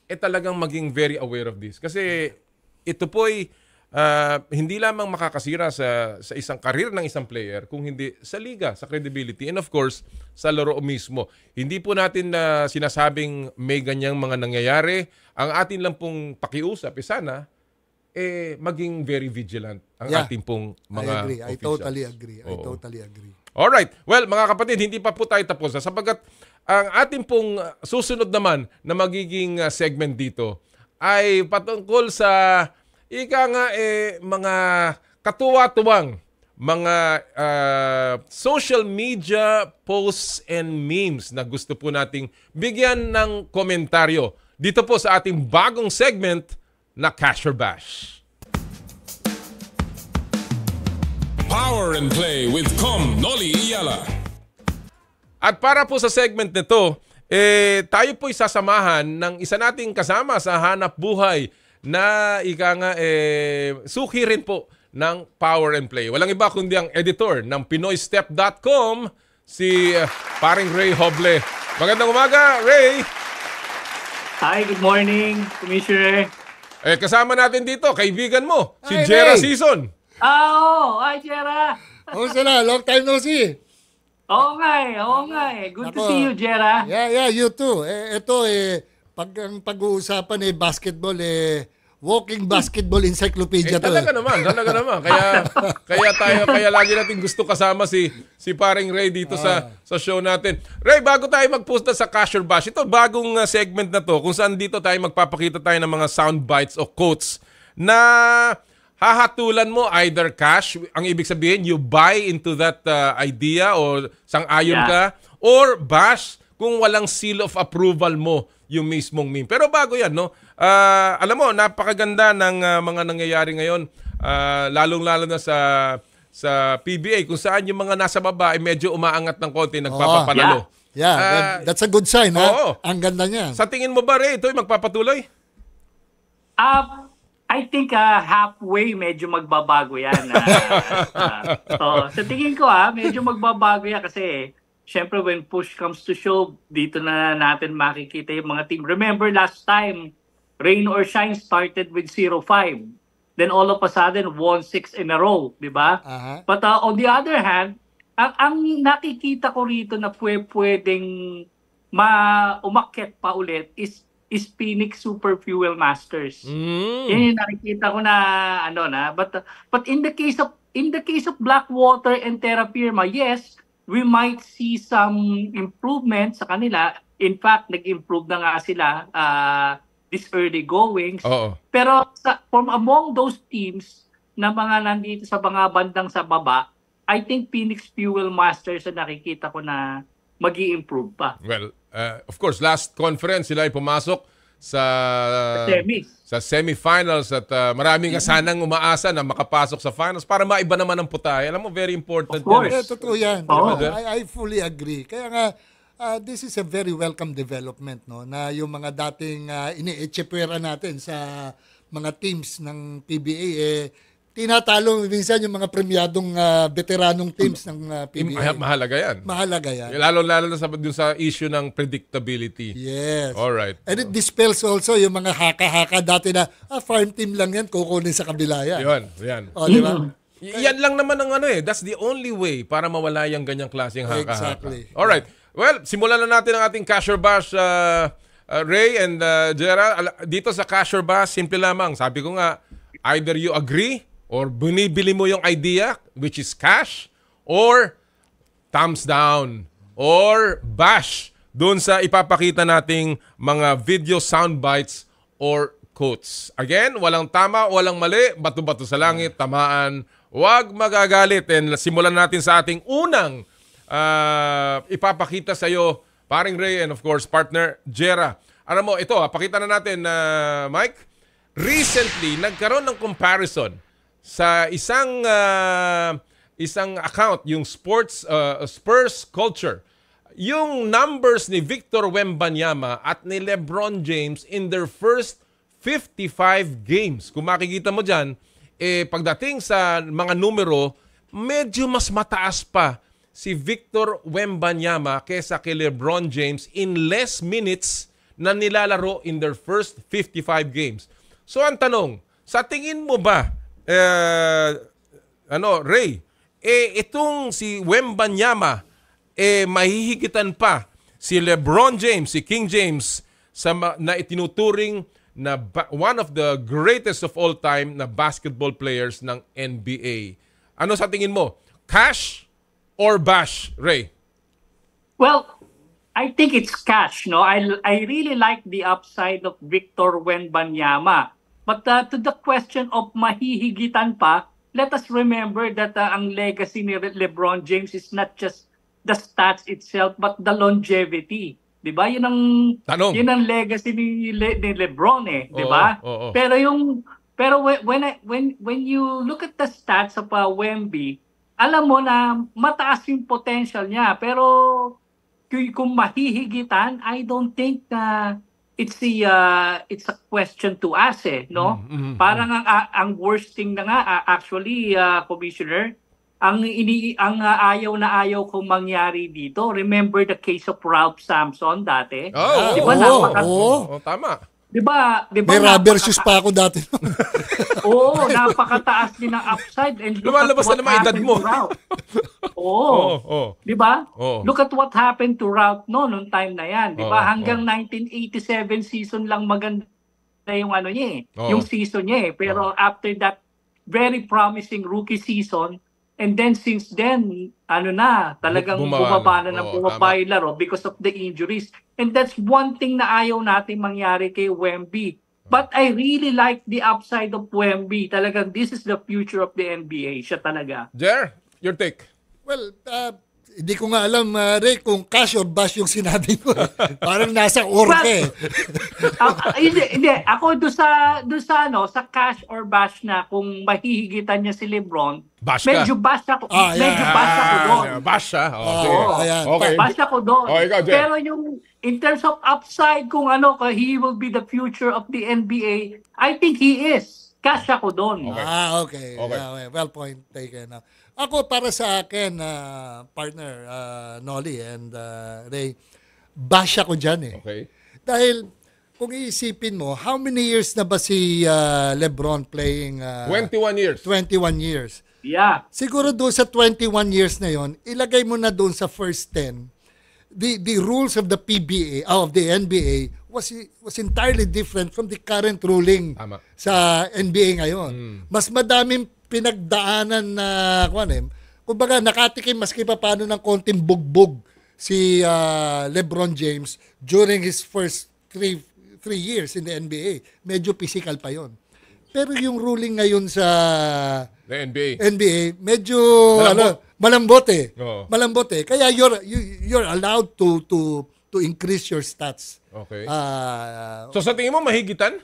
eh talagang maging very aware of this. Kasi ito po'y ah, hindi lamang makakasira sa, sa isang karir ng isang player, kung hindi sa liga, sa credibility, and of course, sa laro mismo. Hindi po natin na sinasabing may ganyang mga nangyayari. Ang atin lang pong pakiusap, eh sana, eh, maging very vigilant ang Yeah. ating pong I mga agree. I officials. totally agree. I Oo. totally agree. Alright. Well, mga kapatid, hindi pa po tayo tapos. ha, Sapagkat ang ating pong uh, susunod naman na magiging uh, segment dito ay patungkol sa ika nga eh, mga katuwa-tuwang mga uh, social media posts and memes na gusto po nating bigyan ng komentaryo dito po sa ating bagong segment na Cash or Bash. Power and Play with Com Noli Iyala. At para po sa segment nito, eh, tayo po'y sasamahan ng isa nating kasama sa hanap buhay na ika nga eh, suki rin po ng Power and Play. Walang iba kundi ang editor ng PinoyStep.com, si uh, paring Ray Hoble. Magandang umaga, Ray! Hi, good morning, Commissioner. Eh, kasama natin dito, kaibigan mo, si Hi, Jera Ray! Season. Ah, oo. Hi, Jera. Kamusta na? Long time no see. Oo nga eh, oo nga eh. Good to see you, Jera. Yeah, yeah, you too. Eh, ito eh, pag ang pag-uusapan eh, basketball eh, walking basketball encyclopedia Eh, to. talaga eh. naman, talaga naman. Kaya kaya tayo kaya lagi natin gusto kasama si si paring Ray dito sa sa show natin. Ray, bago tayo mag-post na sa Cash or Bash, ito bagong uh, segment na to kung saan dito tayo magpapakita tayo ng mga sound bites o quotes na hahatulan mo either cash, ang ibig sabihin you buy into that uh, idea or sang-ayon Yeah. ka or bash kung walang seal of approval mo yung mismong meme. Pero bago yan, no? Ah, alam mo, napakaganda ng ah, mga nangyayari ngayon, ah, lalong-lalo na sa sa PBA kung saan yung mga nasa baba ay medyo umaangat ng konti, nagpapapanalo. Yeah, Ah, that- that's a good sign, ha? oo. Ang ganda niya. Sa tingin mo ba, Ray, ito ay magpapatuloy? Ah, I think ah, halfway medyo magbabago yan. ah. Ah, so, sa tingin ko ah, medyo magbabago yan kasi syempre when push comes to shove, dito na natin makikita yung mga team. Remember last time, Rain or Shine started with 0-5. Then all of a sudden, won 6 in a row, di ba? Aha. But uh, on the other hand, ang, ang nakikita ko rito na pwe, pwedeng ma umakyat pa ulit is is Phoenix Super Fuel Masters. Mm. Yan yung nakikita ko na ano na but but in the case of in the case of Blackwater and Terra Firma, yes, we might see some improvement sa kanila. In fact, nag-improve na nga sila uh, this early goings. Oo. Pero sa, from among those teams na mga nandito sa mga bandang sa baba, I think Phoenix Fuel Masters na nakikita ko na mag improve pa. Well, uh, of course, last conference sila ay pumasok sa Semis. sa semifinals at uh, maraming nga sanang umaasa na makapasok sa finals para maiba naman ang putay. Alam mo, very important Of course. yan. Eh, totoo yan. Diba? I, I fully agree. Kaya nga, ah, this is a very welcome development, no? Na yung mga dating uh, ini-echepwera natin sa mga teams ng PBA, eh, tinatalo minsan yung mga premyadong ah, veteranong teams ng ah, Im- PBA. Mahalaga yan. Mahalaga yan. Lalo-lalo na sa, dun sa issue ng predictability. Yes. Alright. And it dispels also yung mga haka-haka dati na, ah, farm team lang yan, kukunin sa kabila yan. Yun, yan. O, di ba? Y- yan lang naman ang ano eh. That's the only way para mawala yung ganyang klaseng haka-haka. Exactly. Alright. Well, simulan na natin ang ating Cash or Bash, uh, uh, Ray and uh, Gerald. Dito sa Cash or Bash, simple lamang. Sabi ko nga, either you agree or binibili mo yung idea, which is cash, or thumbs down, or bash doon sa ipapakita nating mga video sound bites or quotes. Again, walang tama, walang mali, bato-bato sa langit, tamaan, huwag magagalit. And simulan natin sa ating unang ah, ipapakita sa iyo paring Ray, and of course, partner Jera. Alam mo, ito, ah, pakita na natin, na Mike. Recently, nagkaroon ng comparison sa isang ah, isang account, yung sports ah, Spurs Culture. Yung numbers ni Victor Wembanyama at ni LeBron James in their first 55 games. Kung makikita mo dyan, eh, pagdating sa mga numero, medyo mas mataas pa si Victor Wembanyama kesa kay LeBron James in less minutes na nilalaro in their first 55 games. So ang tanong, sa tingin mo ba, eh, ano, Ray, eh itong si Wembanyama, eh mahihigitan pa si LeBron James, si King James sa na itinuturing na one of the greatest of all time na basketball players ng NBA. Ano sa tingin mo? Cash or bash, Ray? Well, I think it's cash, no? I I really like the upside of Victor Wenbanyama. But uh, to the question of mahihigitan pa, let us remember that uh, ang legacy ni Le- LeBron James is not just the stats itself but the longevity. 'Di ba? 'Yun ang Tanong. 'yun ang legacy ni, Le- ni LeBron eh, 'di ba? Pero yung pero when when I, when when you look at the stats of uh, Wemby, alam mo na mataas yung potential niya pero kung, mahihigitan, I don't think na it's the uh, it's a question to ask eh, no? Mm, Parang ang ang worst thing na nga uh, actually uh, commissioner, ang ini ang uh, ayaw na ayaw kong mangyari dito. Remember the case of Ralph Sampson dati? Oh, Di ba oo, napaka- oo. Oh, tama. Di ba? Di ba May rubber shoes pa ako dati. Oo, napakataas din ng upside. And look Lumalabas at what na naman edad mo. Oo. Oo, oo. Di ba? Oo. Look at what happened to Ralph no nung time na yan. Di ba? Oo, Hanggang 1987 season lang maganda yung ano niya eh. Oo. Yung season niya eh. Pero after that very promising rookie season, and then since then, ano na, talagang Bumaba bumaba na. ng Oo, bumaba tama. yung laro because of the injuries. And that's one thing na ayaw natin mangyari kay Wemby. But I really like the upside of Wemby. Talagang this is the future of the NBA. Siya talaga. Jer, your take. well, uh, hindi ko nga alam, uh, Ray, kung cash or bash yung sinabi mo. Parang nasa orke. Ah, ah, hindi, hindi. Ako do sa do sa ano, sa cash or bash na kung mahihigitan niya si LeBron, Bash ka. medyo bash ako, Ah, yeah. medyo bash ako doon. Ah, bash siya. Oh, Oo, sige. ayan. Okay. Bash ako doon. Oh, ikaw. Pero yung in terms of upside kung ano, kung he will be the future of the NBA, I think he is. Cash ako doon. Okay. Ah, okay. Okay. Yeah, well, well point taken. Uh, Ako, para sa akin, uh, partner, uh, Nolly and uh, Ray, bash ako dyan eh. Okay. Dahil, kung iisipin mo, how many years na ba si uh, LeBron playing? Uh, 21 years. 21 years. Yeah. Siguro doon sa 21 years na yon, ilagay mo na doon sa first 10. The the rules of the PBA, of the NBA was was entirely different from the current ruling Tama. sa NBA ngayon. Mas madaming pinagdaanan na kuan eh. Kumbaga nakatikim maski pa paano ng konting bugbog si ah, LeBron James during his first three three years in the NBA. Medyo physical pa yon. Pero yung ruling ngayon sa The NBA. NBA, medyo Malambot. ano, malambot eh. Oo. Malambot eh. Kaya you're you, you're allowed to to to increase your stats. Okay. Ah, So sa tingin mo mahigitan?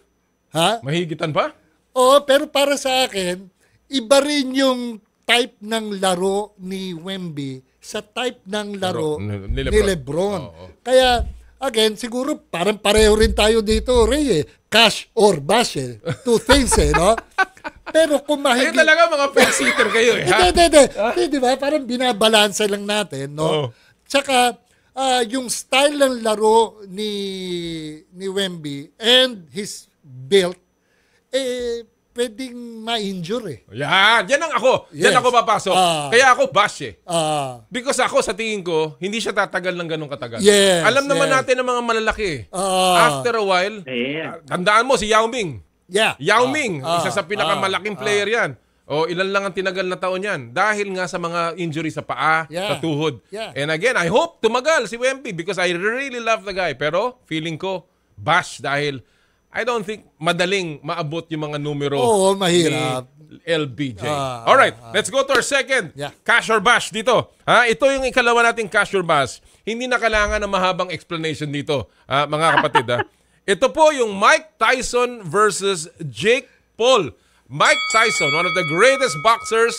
ha? Mahigitan pa? Oo, pero para sa akin, iba rin yung type ng laro ni Wemby sa type ng laro Laro ni ni Lebron. Lebron. Oo. Kaya, again, siguro parang pareho rin tayo dito, Ray eh. Cash or bash eh. Two things eh, no? Pero kung Ayun mahigit... talaga mga fence-sitter kayo eh. Hindi, Ha? hindi, hindi. Hindi, di ba? Parang binabalansa lang natin, no? Oo. Tsaka, ah, yung style ng laro ni ni Wemby and his build, eh, pwedeng ma-injure eh. Yan. Yan ang ako. Yan Yes. ako papasok. Ah. Kaya ako bash eh. Ah, Because ako sa tingin ko, hindi siya tatagal ng ganong katagal. Yes, Alam naman yes. natin ng mga malalaki. Ah. After a while, Yeah. tandaan mo si Yao Ming. yeah. Yao Ming, Ah, isa sa pinakamalaking ah, player yan. O ilan lang ang tinagal na taon yan. Dahil nga sa mga injury sa paa, Yeah. sa tuhod. Yeah. And again, I hope tumagal si Wemby because I really love the guy. Pero feeling ko, bash dahil I don't think madaling maabot yung mga numero Oo, mahirap. ni LBJ. Ah, Alright, let's go to our second. Yeah. Cash or bash dito. Ha, ito yung ikalawa nating cash or bash. Hindi na kailangan ng mahabang explanation dito, ha, mga kapatid. ha. Ito po yung Mike Tyson versus Jake Paul. Mike Tyson, one of the greatest boxers,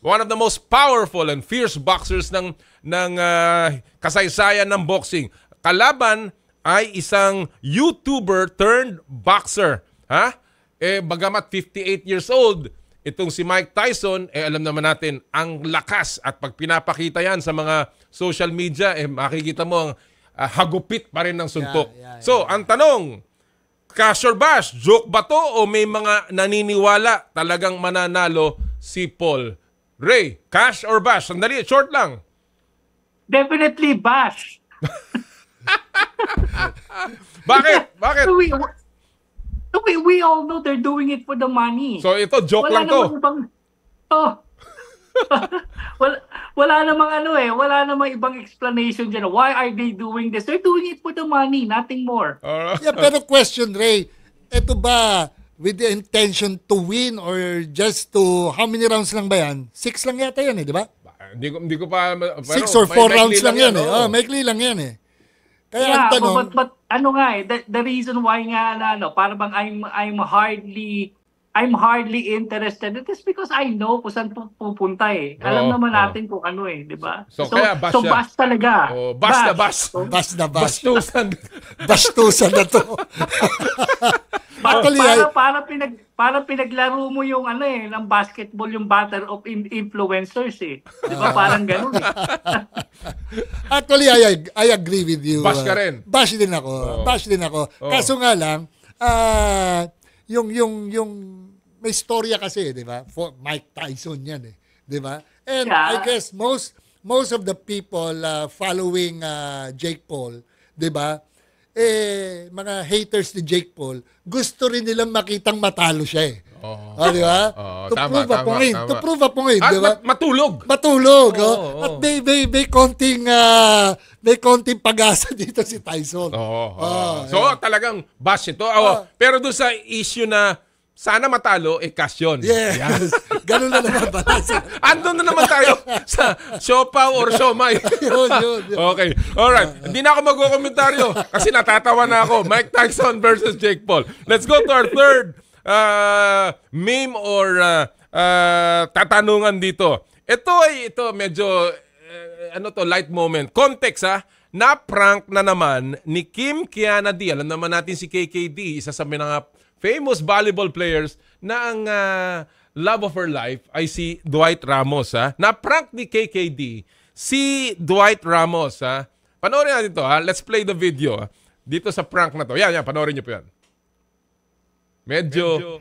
one of the most powerful and fierce boxers ng ng ah, kasaysayan ng boxing. Kalaban ay isang YouTuber turned boxer. Ha? Eh, bagamat 58 years old, itong si Mike Tyson, eh alam naman natin, ang lakas at pag pinapakita yan sa mga social media, eh makikita mo ang ah, hagupit pa rin ng suntok. Yeah, yeah, so, ang tanong, cash or bash, joke ba to o may mga naniniwala talagang mananalo si Paul? Ray, cash or bash? Sandali, short lang. Definitely bash. Bakit? Bakit? We, we, we all know they're doing it for the money. So ito, joke wala lang to. namang Ibang, oh. wala, wala namang ano eh, wala namang ibang explanation dyan. Why are they doing this? They're doing it for the money, nothing more. Alright. Yeah, pero question, Ray, ito ba with the intention to win or just to, how many rounds lang ba yan? Six lang yata yan eh, di ba? Hindi ko, hindi ko pa... Pero Six or four rounds lang yan eh. oh. Oh, maikli lang yan eh. Kaya yeah, ang tanong, but, but ano nga eh, the, the reason why nga na ano, para bang I'm, I'm hardly I'm hardly interested in this because I know kung saan pu- pupunta eh. Alam Oo, naman oo. natin kung ano eh, di ba? So, kaya bash so siya. bash talaga. Oh, bash na bash. So, bash na bash. Bastusan. Bastusan na to. para, Actually, para, I- para, pinag, para pinaglaro mo yung ano eh, ng basketball, yung battle of in- influencers eh. Di ba? Parang ganun eh. Actually, I, I agree with you. Bash ka uh, rin. Bash din ako. Oo. Bash din ako. Oo. Kaso nga lang, ah, yung, yung, yung, may storya kasi, di ba? For Mike Tyson yan eh. Di ba? And Yeah. I guess most, most of the people uh, following uh, Jake Paul, di ba? Eh, mga haters ni Jake Paul, gusto rin nilang makitang matalo siya eh. Oo. Oh, di ba? Oo, to tama, prove a tama, point. tama. To prove a point, At di ba? mat- matulog. Matulog, Oo, oh. oo. At may, may, may konting, ah, may konting pag-asa dito si Tyson. Oo. Oh, so, talagang bash ito. Oh, Pero doon sa issue na sana matalo, eh, cash yun. Yes. Ganun na naman pala. Andun na naman tayo sa siopaw or siomay. yun, yun, yun. Okay. Alright. Hindi na ako magkomentaryo kasi natatawa na ako. Mike Tyson versus Jake Paul. Let's go to our third uh, meme or uh, uh, tatanungan dito. Ito ay ito medyo uh, ano to light moment. Context ha. Na-prank na naman ni Kim Kiana D. Alam naman natin si KKD, isa sa mga famous volleyball players na ang uh, love of her life ay si Dwight Ramos. Ha? Na-prank ni KKD si Dwight Ramos. Ha? Panoorin natin to. Ha? Let's play the video. Ha? Dito sa prank na to. Yan, yan. Panoorin niyo po yan. Medyo...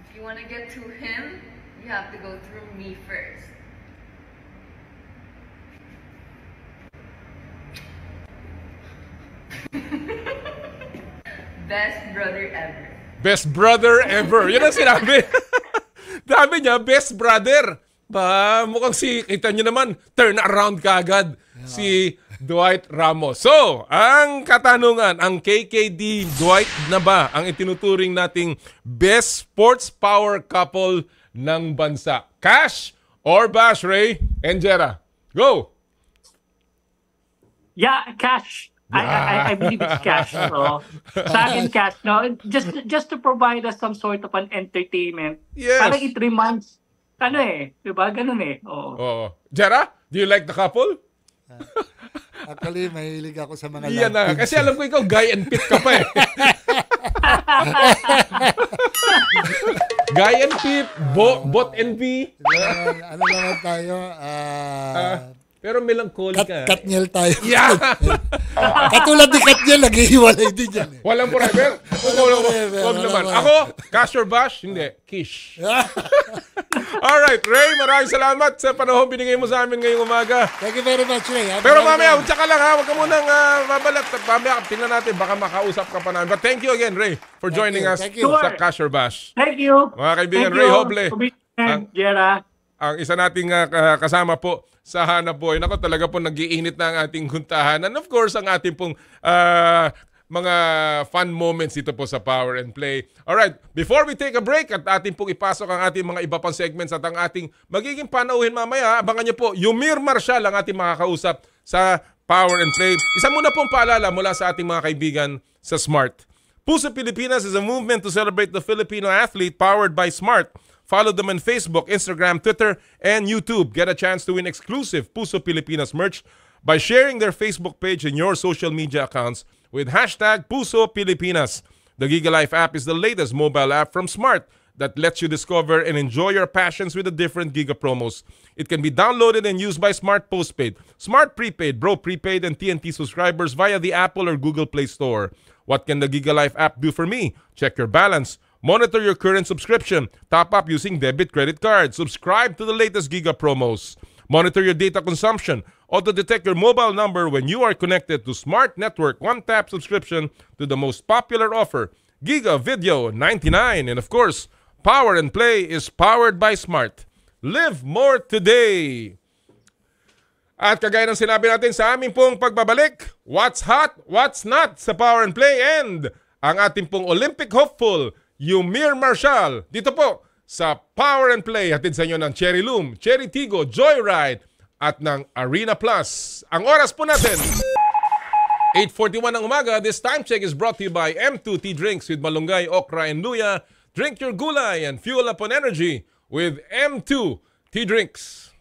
If you want to get to him, you have to go through me first. Best brother ever. Best brother ever. Yun ang sinabi. Dami niya, best brother. Ba, mukhang si, kita niyo naman, turn around kagad si Dwight Ramos. So, ang katanungan, ang KKD Dwight na ba ang itinuturing nating best sports power couple ng bansa? Cash or Bash, Ray and Jera? Go! Yeah, cash. I, I, I- I believe it's cash. So, sa akin, cash. No, just just to provide us some sort of an entertainment. Yes. Parang it reminds, ano eh, di ba? Ganun eh. Oo. Oh. Jera, do you like the couple? Actually, mahilig ako sa mga love na. Kasi eh. alam ko ikaw, guy and pit ka pa eh. guy and pit, bo, bot and. Ah, ano naman tayo? Ah, pero melancholic ka. kat, Katniel tayo. Yeah. Katulad ni Katniel, naghihiwalay din yan. Eh. Walang forever. Walang forever, Wag walang naman. Ako, cash or bash? Hindi. Kish. Alright, Ray, maraming salamat sa panahon binigay mo sa amin ngayong umaga. Thank you very much, Ray. Pero mamaya, salamat. tsaka lang ha, huwag ka munang uh, babalat. Mamaya, tingnan natin, baka makausap ka pa namin. But thank you again, Ray, for joining you, us thank you. sa. Cash or Bash. Thank you. Mga kaibigan, Thank Ray you. Hoble. Kubi- Ang- Jera. Ang isa nating ah, ka- kasama po sa Hanap Buhay. Nako, talaga po nagiinit na ang ating guntahan. And of course, ang ating pong ah, mga fun moments dito po sa Power and Play. Alright, before we take a break at ating pong ipasok ang ating mga iba pang segments at ang ating magiging panauhin mamaya, abangan nyo po, Yumir Marshall ang ating makakausap sa Power and Play. Isa muna pong paalala mula sa ating mga kaibigan sa Smart. Puso Pilipinas is a movement to celebrate the Filipino athlete powered by Smart. Follow them on Facebook, Instagram, Twitter, and YouTube. Get a chance to win exclusive Puso Pilipinas merch by sharing their Facebook page and your social media accounts with hashtag Puso Pilipinas. The Giga Life app is the latest mobile app from Smart that lets you discover and enjoy your passions with the different Giga promos. It can be downloaded and used by Smart Postpaid, Smart Prepaid, Bro Prepaid, and TNT subscribers via the Apple or Google Play Store. What can the Giga Life app do for me? Check your balance. Monitor your current subscription. Top up using debit credit card. Subscribe to the latest Giga promos. Monitor your data consumption. Auto-detect your mobile number when you are connected to Smart Network one-tap subscription to the most popular offer, Giga Video 99. And of course, Power and Play is powered by Smart. Live more today! At kagaya ng sinabi natin sa aming pong pagbabalik, what's hot, what's not sa Power and Play and ang ating pong Olympic hopeful, Yumir Marshall, dito po sa Power and Play, hatid sa inyo ng Cherry Loom, Cherry Tigo, Joyride, at ng Arena Plus. Ang oras po natin, 8.41 ng umaga. This time check is brought to you by M2 Tea Drinks with malunggay, okra, and luya. Drink your gulay and fuel up on energy with M2 Tea Drinks.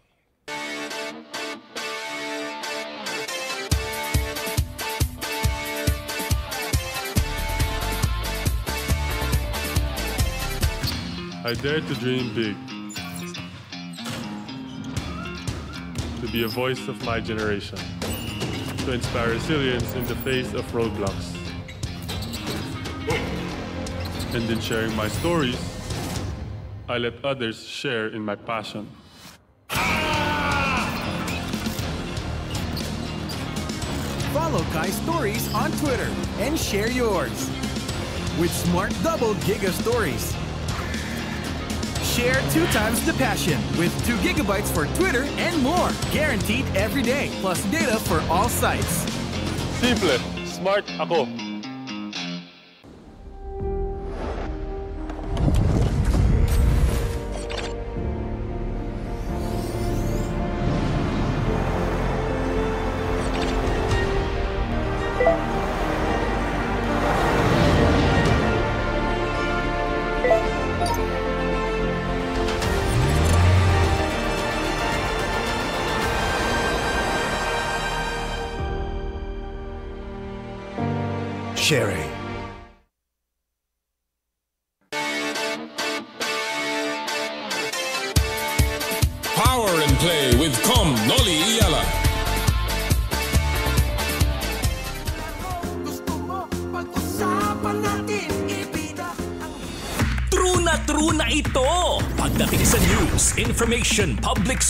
I dare to dream big. To be a voice of my generation. To inspire resilience in the face of roadblocks. And in sharing my stories, I let others share in my passion. Follow Kai Stories on Twitter and share yours. With Smart Double Giga Stories. Share two times the passion with 2 gigabytes for Twitter and more. Guaranteed every day, plus data for all sites. Simple, smart ako.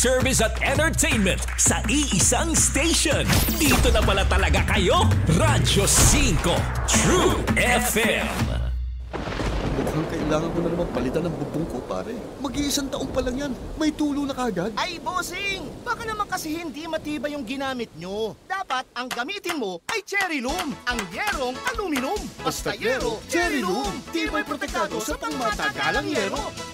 Service at entertainment sa iisang station. Dito na pala talaga kayo, Radyo 5, True FM. Mukhang kailangan ko na naman palitan ng bubong ko, pare. Mag-iisang taong pa lang yan. May tulo na kagad. Ay, bossing! Baka naman kasi hindi matibay yung ginamit nyo. Dapat ang gamitin mo ay Cherry Loom, ang yerong aluminum. Basta yero, Cherry Loom. Tibay protektado sa pangmatagalang yero.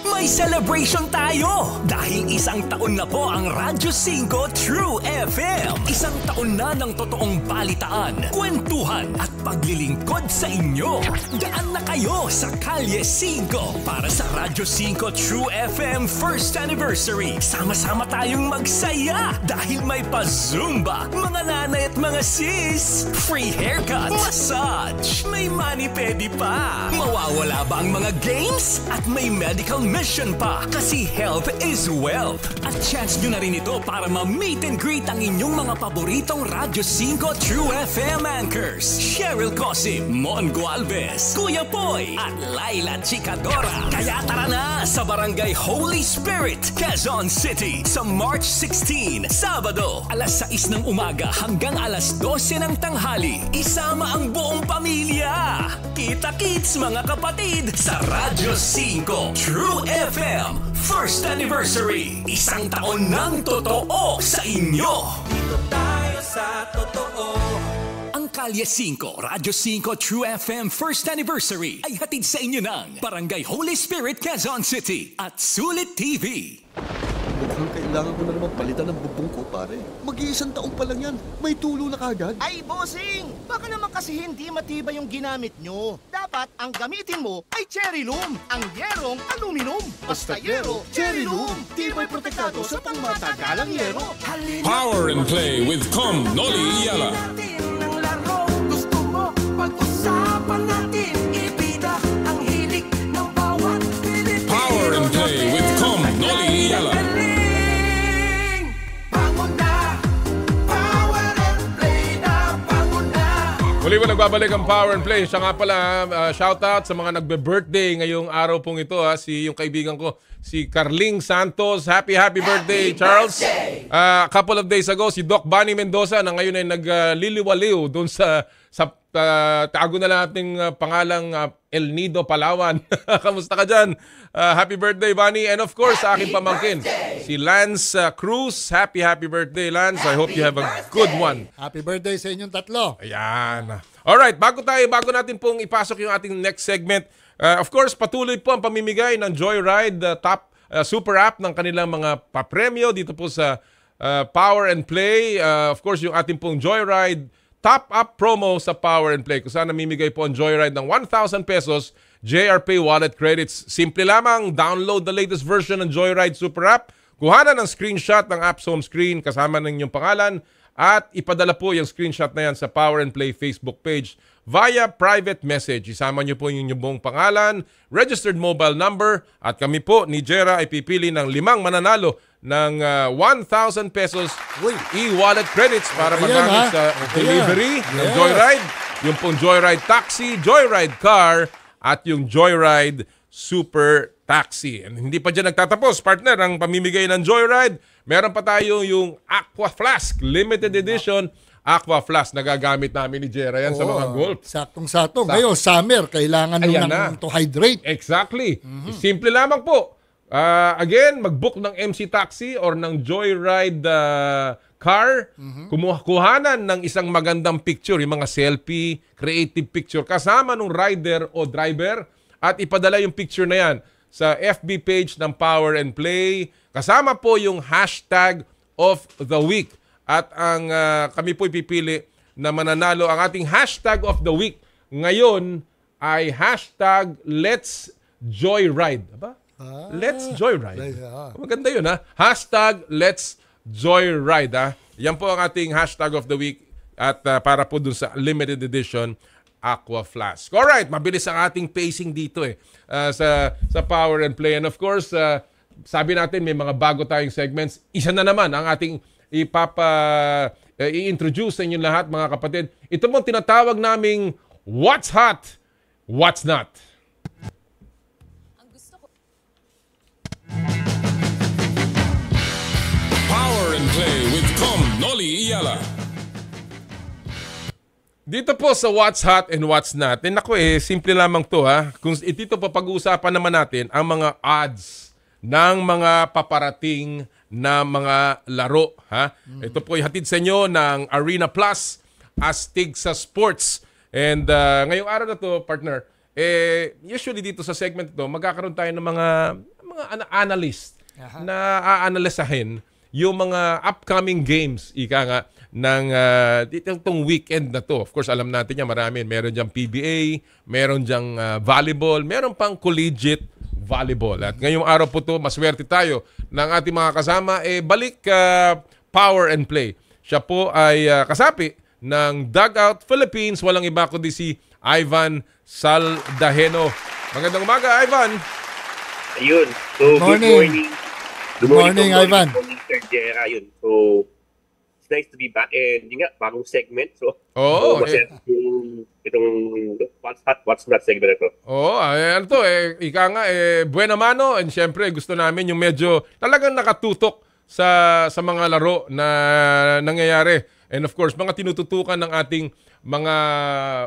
May celebration tayo! Dahil isang taon na po ang Radyo 5 True FM. Isang taon na ng totoong balitaan, kwentuhan at paglilingkod sa inyo. Daan na kayo sa Kalye 5 para sa Radyo 5 True FM First Anniversary. Sama-sama tayong magsaya dahil may pa-zumba, mga nanay at mga sis. Free haircut, massage, may mani-pedi pa. Mawawala ba ang mga games? At may medical mission pa kasi health is wealth. At chance nyo na rin ito para ma-meet and greet ang inyong mga paboritong Radyo 5 True FM anchors. Cheryl Cosim, Mongo Alves, Kuya Poy, at Laila Chicadora. Kaya tara na sa Barangay Holy Spirit, Quezon City sa March 16, Sabado, alas 6 ng umaga hanggang alas 12 ng tanghali. Isama ang buong pamilya. Kita-kits mga kapatid sa Radyo 5 True True FM First Anniversary. Isang taon ng totoo sa inyo. Dito tayo sa totoo. Ang Kalye 5, Radyo 5 True FM First Anniversary ay hatid sa inyo ng Barangay Holy Spirit, Quezon City at Sulit TV. Mukhang kailangan ko na naman palitan ng bubong ko, pare. Mag-iisang taong pa lang yan. May tulo na kagad. Ay, bossing! Baka naman kasi hindi matibay yung ginamit nyo. Dapat ang gamitin mo ay cherry loom, ang yerong aluminum. Basta yero, cherry loom. Tibay protektado sa pangmatagalang yero. Power and play with Com Noli Yala. Muli po nagbabalik ang Power and Play. Siya nga pala, uh, shoutout sa mga nagbe-birthday ngayong araw pong ito. Ha. Si yung kaibigan ko, si Carling Santos. Happy, happy birthday, Charles. Uh, a couple of days ago, si Doc Bonnie Mendoza na ngayon ay nagliliwaliw doon sa sa uh, tago na nating uh, pangalang uh, El Nido, Palawan. Kamusta ka dyan? Uh, happy birthday, Bonnie. And of course, sa aking pamangkin, si Lance uh, Cruz. Happy, happy birthday, Lance. I hope you have a good one. Happy birthday sa inyong tatlo. Ayan. Alright, bago tayo, bago natin pong ipasok yung ating next segment, uh, of course, patuloy po ang pamimigay ng Joyride uh, Top uh, Super App ng kanilang mga papremyo dito po sa uh, Power and Play. Uh, of course, yung ating pong Joyride Top Up promo sa Power and Play. Kung saan namimigay po ang Joyride ng 1,000 pesos JRP wallet credits. Simple lamang, download the latest version ng Joyride Super App, kuhanan ng screenshot ng app's home screen kasama ng inyong pangalan, at ipadala po yung screenshot na yan sa Power and Play Facebook page via private message. Isama nyo po yung inyong pangalan, registered mobile number, at kami po ni Jera ay pipili ng limang mananalo ng uh, 1,000 pesos e-wallet credits para Ayan, magamit ha? sa delivery yan. ng. Joyride, yung pong Joyride Taxi, Joyride Car, at yung Joyride Super Taxi. And hindi pa dyan nagtatapos, partner, ang pamimigay ng Joyride. Meron pa tayo yung Aqua Flask, limited edition Aqua Flask na gagamit namin ni Jera yan sa Oo, mga golf. Saktong-sakto. Ngayon, summer, kailangan nyo Ayan ng na. to hydrate. Exactly. Simple lamang po. Ah, again, mag-book ng MC Taxi or ng Joyride ah, car, kumuha kuhanan ng isang magandang picture, yung mga selfie, creative picture, kasama ng rider o driver, at ipadala yung picture na yan sa FB page ng Power and Play. Kasama po yung hashtag of the week. At ang ah, kami po ipipili na mananalo. Ang ating hashtag of the week ngayon ay hashtag Let's Joyride. Aba? Let's Joyride. Maganda yun ha. Hashtag Let's Joyride ha. Yan po ang ating hashtag of the week at ah, para po dun sa limited edition Aqua Flask. Alright, mabilis ang ating pacing dito eh ah, sa, sa Power and Play. And of course, ah, sabi natin may mga bago tayong segments. Isa na naman ang ating ipapa eh, i-introduce sa inyo lahat mga kapatid. Ito mong tinatawag naming What's Hot, What's Not. Noli Yala. Dito po sa What's Hot and What's Not, eh naku eh, simple lamang to ha. Kung dito pa pag-uusapan naman natin ang mga odds ng mga paparating na mga laro ha. Ito po ay hatid sa inyo ng Arena Plus Astig sa Sports. And uh, ngayong araw na to, partner, eh usually dito sa segment ito, magkakaroon tayo ng mga mga ana- analyst na aanalisahin yung mga upcoming games, ika nga, ng uh, itong weekend na to. Of course, alam natin yan, marami. Meron diyang PBA, meron diyang uh, volleyball, meron pang collegiate volleyball. At ngayong araw po to, maswerte tayo ng ating mga kasama, eh, balik uh, power and play. Siya po ay uh, kasapi ng Dugout Philippines. Walang iba kundi si Ivan Saldaheno. Magandang umaga, Ivan. Ayun. So, Morning. good morning. Good morning, good Ivan. Good morning, Sir Jera. Yun. So, it's nice to be back. And yun nga, bagong segment. So, Oo, so, masaya yung itong what's hot, what's not segment na to. Oo, eh, ano to, eh, ika nga, eh, buena mano, and syempre, gusto namin yung medyo talagang nakatutok sa sa mga laro na nangyayari. And of course, mga tinututukan ng ating mga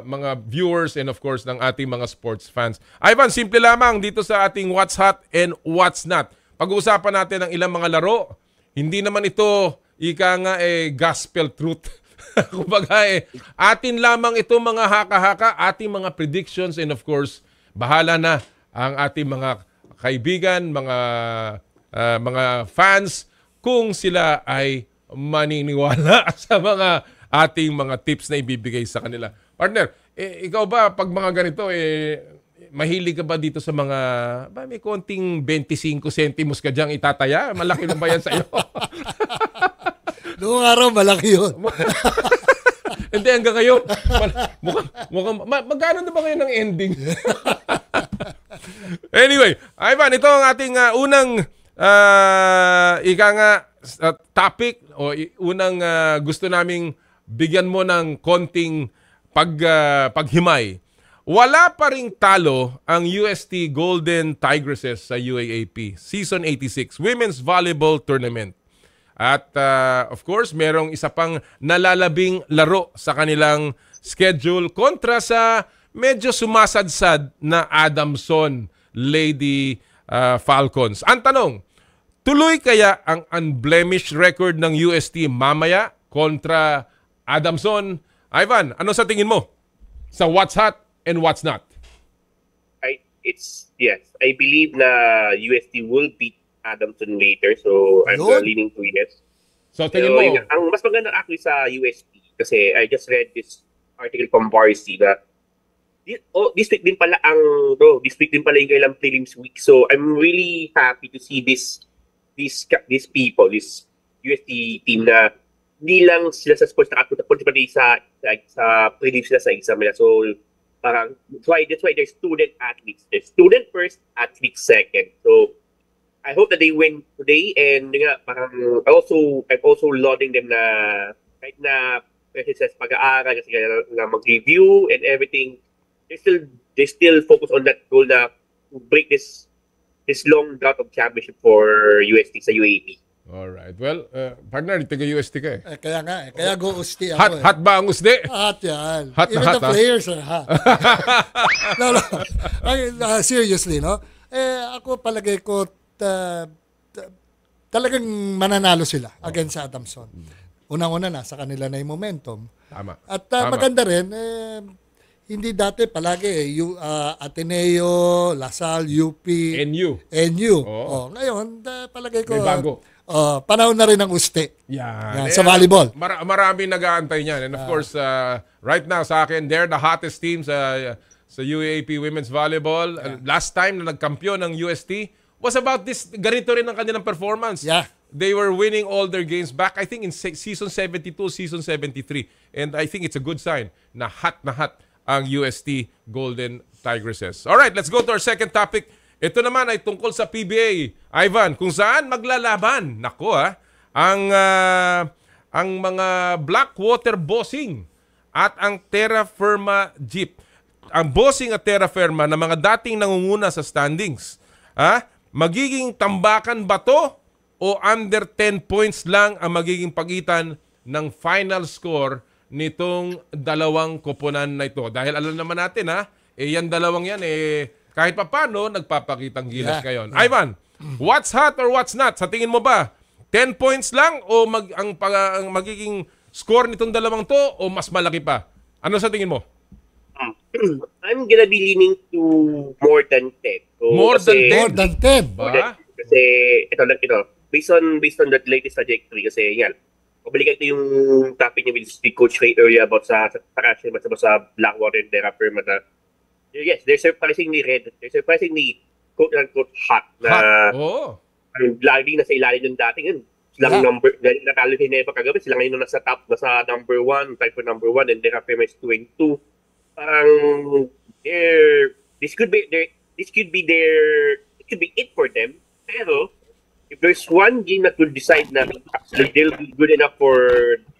mga viewers and of course ng ating mga sports fans. Ivan, simple lamang dito sa ating What's Hot and What's Not. Pag-uusapan natin ang ilang mga laro. Hindi naman ito ika nga eh gospel truth. Kumbaga eh, atin lamang ito mga haka-haka, ating mga predictions and of course, bahala na ang ating mga kaibigan, mga ah, mga fans kung sila ay maniniwala sa mga ating mga tips na ibibigay sa kanila. Partner, eh, ikaw ba pag mga ganito eh mahilig ka ba dito sa mga ba may konting 25 centimos ka diyang itataya? Malaki na ba yan sa iyo? Noong araw, malaki yun. Hindi, hanggang mal- mukhang, mukhang, ma- magkano na ba ngayon ng ending? anyway, Ivan, ito ang ating ah, unang ah, ika nga ah, topic o unang ah, gusto naming bigyan mo ng konting pag, ah, paghimay. Wala pa ring talo ang UST Golden Tigresses sa UAAP Season 86 Women's Volleyball Tournament. At uh, of course, merong isa pang nalalabing laro sa kanilang schedule kontra sa medyo sumasadsad na Adamson Lady uh, Falcons. Ang tanong, tuloy kaya ang unblemished record ng UST mamaya kontra Adamson? Ivan, ano sa tingin mo? Sa what's hot and what's not? I it's yes. I believe na UST will beat Adamson later. So I'm Yun. uh, leaning to yes. So tingin So, mo, yun, ang mas maganda actually sa UST kasi I just read this article from Varsity na oh, this week din pala ang bro, this week din pala yung kailang prelims week. So I'm really happy to see this ca- these people, this UST team na hindi lang sila sa sports nakapunta punta pa din sa, sa sa prelims sila sa exam nila. So parang why that's why they're student athletes. They're student first, athlete second. So I hope that they win today and nga, parang also I'm also lauding them na kahit na kasi sa pag-aaral kasi na, mag-review and everything they still they still focus on that goal na break this this long drought of championship for UST sa UAP. Alright. Well, uh, partner, taga UST ka eh. Eh, kaya nga, eh. kaya go usti ako. Hot, eh. hot ba ang usdi? Hot yan. Hot na Even hot, the ah. players are hot. no, no. Ay, uh, seriously, no? Eh, ako palagay ko, ta- ta- talagang mananalo sila against sa Adamson. Unang-una na, sa kanila na yung momentum. Tama. At uh, Tama. maganda rin, eh, hindi dati palagi eh, U, uh, Ateneo, Lasal, UP, NU. NU. Oo. Oh, ngayon, uh, palagay ko, May bago. uh, panahon na rin ng usti. Yan. Yan, sa volleyball. Mara- maraming nag-aantay niyan. And of course, uh, right now sa akin, they're the hottest team sa sa UAAP Women's Volleyball. Uh, Last time na nagkampiyon ng UST was about this, ganito rin ang kanilang performance. Yeah. They were winning all their games back, I think, in se- season 72, season 73. And I think it's a good sign na hot na hot ang UST Golden Tigresses. All right, let's go to our second topic. Ito naman ay tungkol sa PBA. Ivan, kung saan maglalaban, nako ha, ang, ah, ang mga Blackwater Bossing at ang Terra Firma Jeep. Ang Bossing at Terra Firma na mga dating nangunguna sa standings. Ha? Magiging tambakan ba to o under 10 points lang ang magiging pagitan ng final score nitong dalawang koponan na ito. Dahil alam naman natin ha, eh yan dalawang yan eh kahit papano nagpapakitang gilas Yeah. ngayon. Ivan, what's hot or what's not? Sa tingin mo ba 10 points lang o mag, ang, pag- ang magiging score nitong dalawang to o mas malaki pa? Ano sa tingin mo? I'm gonna be leaning to more than 10. So, More than 10? More than 10. More than- Kasi ito lang ito, based on based on that latest trajectory kasi yan. Pabalikan ito yung topic niya with with Coach Ray earlier about sa sa sa, sa, sa Blackwater and Terra Firma na yes, they're surprisingly red. They're surprisingly quote unquote hot na Hot. Oo. ang lagi na sa ilalim ng dating yun. Sila ang Yeah. number, dahil natalo si Neva kagabi, sila ngayon nasa top, nasa number one, type for number one, and Firma is 2 and 2. Parang, they're, this could be, their, this could be their, it could be it for them. Pero, if there's one game that will decide na they'll be good enough for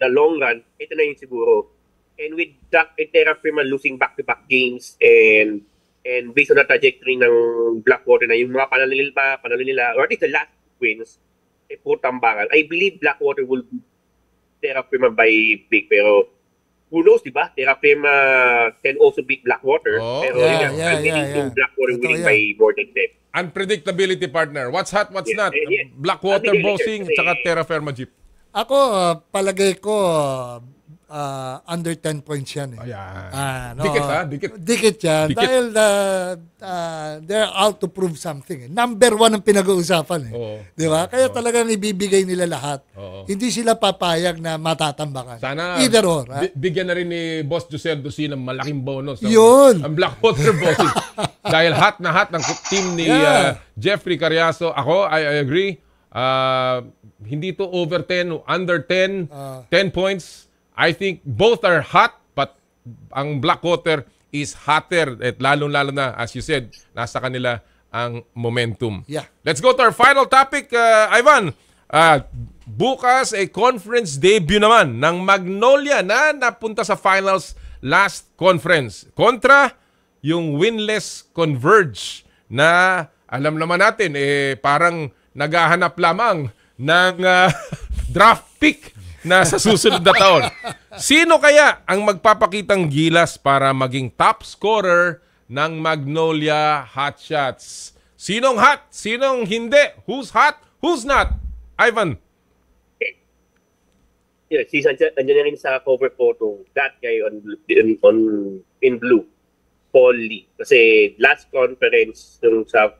the long run, ito na yun siguro. And with that, with Terra Firma losing back-to-back games and and based on the trajectory ng Blackwater na yung mga panalo nila, panalo nila or at least the last wins, eh, puro tambangan. I believe Blackwater will Terra Firma by Big, pero who knows, di ba? Terra Firma can also beat Blackwater. pero Yeah, nga, yeah, I'm yeah, yeah. Blackwater Totoo winning yan. by more than 10. Unpredictability partner. What's hot, what's Yeah, not? yeah, yeah. Blackwater Bossing, tsaka Terra Firma Jeep. Ako, uh, palagay ko, uh, under 10 points yan. Eh. Ah, Dikit, ha? Dikit. Dikit yan. Dikit. Dahil uh, uh, they're out to prove something. Eh. Number one ang pinag-uusapan. Eh. Di ba? Kaya talagang ibibigay nila lahat. Oo. Hindi sila papayag na matatambakan. Sana Either or. ha? bi- bigyan na rin ni Boss Jose Dusi ng malaking bonus. ang- Yun. Ang Blackwater Bossing. Dahil hot na hot ng team ni Yeah. uh, Jeffrey Carriazo. Ako, I, I agree. Uh, hindi to over 10, under 10, Ah. 10 points. I think both are hot, but ang Blackwater is hotter. At lalong-lalo na, as you said, nasa kanila ang momentum. Yeah. Let's go to our final topic, uh, Ivan. Uh, bukas, a conference debut naman ng Magnolia na napunta sa finals last conference. Kontra yung winless Converge na alam naman natin, eh, parang naghahanap lamang ng uh, draft pick na sa susunod na taon. Sino kaya ang magpapakitang gilas para maging top scorer ng Magnolia Hotshots? Sinong hot? Sinong hindi? Who's hot? Who's not? Ivan. Yeah, Sanchez, andyan na rin sa cover photo, that guy on, in, on in blue, Paul Lee. Kasi last conference nung sa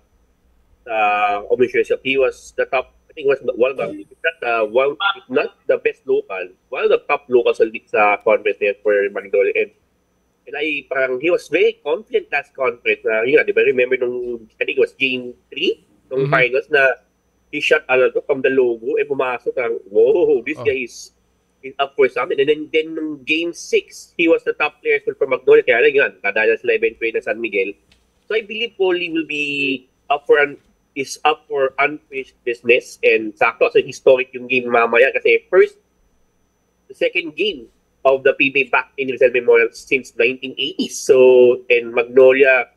uh, Commissionership, he was the top, Think was one of the, uh, one, if not the best local, one of the top locals sa, conference na for Magnolia. And, and I, parang, he was very confident last conference na, yun nga, di ba, remember nung, I think it was game 3, nung Mhm. finals na he shot ano to from the logo and pumasok parang, whoa, this Oh. guy is is up for something. And then, then nung game 6, he was the top player for Magnolia. Kaya lang yun, nadala sa 11 na San Miguel. So I believe Poli will be up for un, is up for unfinished business and sakto so historic yung game mamaya kasi first the second game of the PBA back in Rizal Memorial since 1980s. So and Magnolia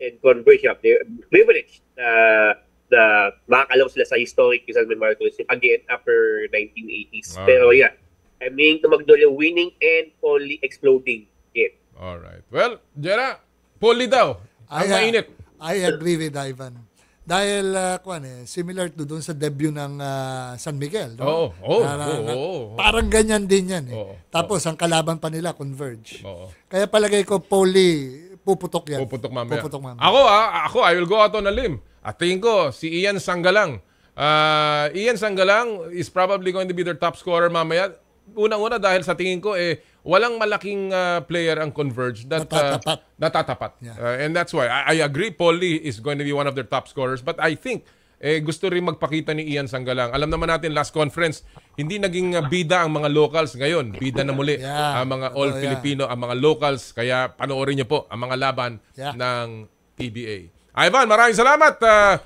and Converge yeah, they're privileged uh, the makakalaw sila sa historic Rizal Memorial Coliseum again after 1980s. Alright. Pero yeah, I'm leaning to Magnolia winning and Poli exploding game. Alright. Well, Jera, Poli daw. Ang I, mainit. I agree with Ivan. Dahil, uh, kuwan eh, similar to doon sa debut ng uh, San Miguel. No? Oo, oo, oo. Parang ganyan din yan. Eh. Tapos, ang kalaban pa nila, Converge. Oo. Kaya palagay ko, Poli, puputok yan. Puputok mamaya. Puputok mamaya. Ako ah, ako I will go out on a limb. At tingin ko si Ian Sanggalang. Uh, Ian Sanggalang is probably going to be their top scorer mamaya. Unang-una dahil sa tingin ko eh walang malaking ah, player ang Converge that ah, Natatapat. natatapat. Uh, and that's why I, I agree Paul Lee is going to be one of their top scorers but I think eh, gusto rin magpakita ni Ian Sanggalang. Alam naman natin last conference, hindi naging ah, bida ang mga locals ngayon. Bida na muli Yeah. ang mga all yan. Filipino, ang mga locals. Kaya panoorin niyo po ang mga laban Yeah. ng PBA. Ivan, maraming salamat. Ah,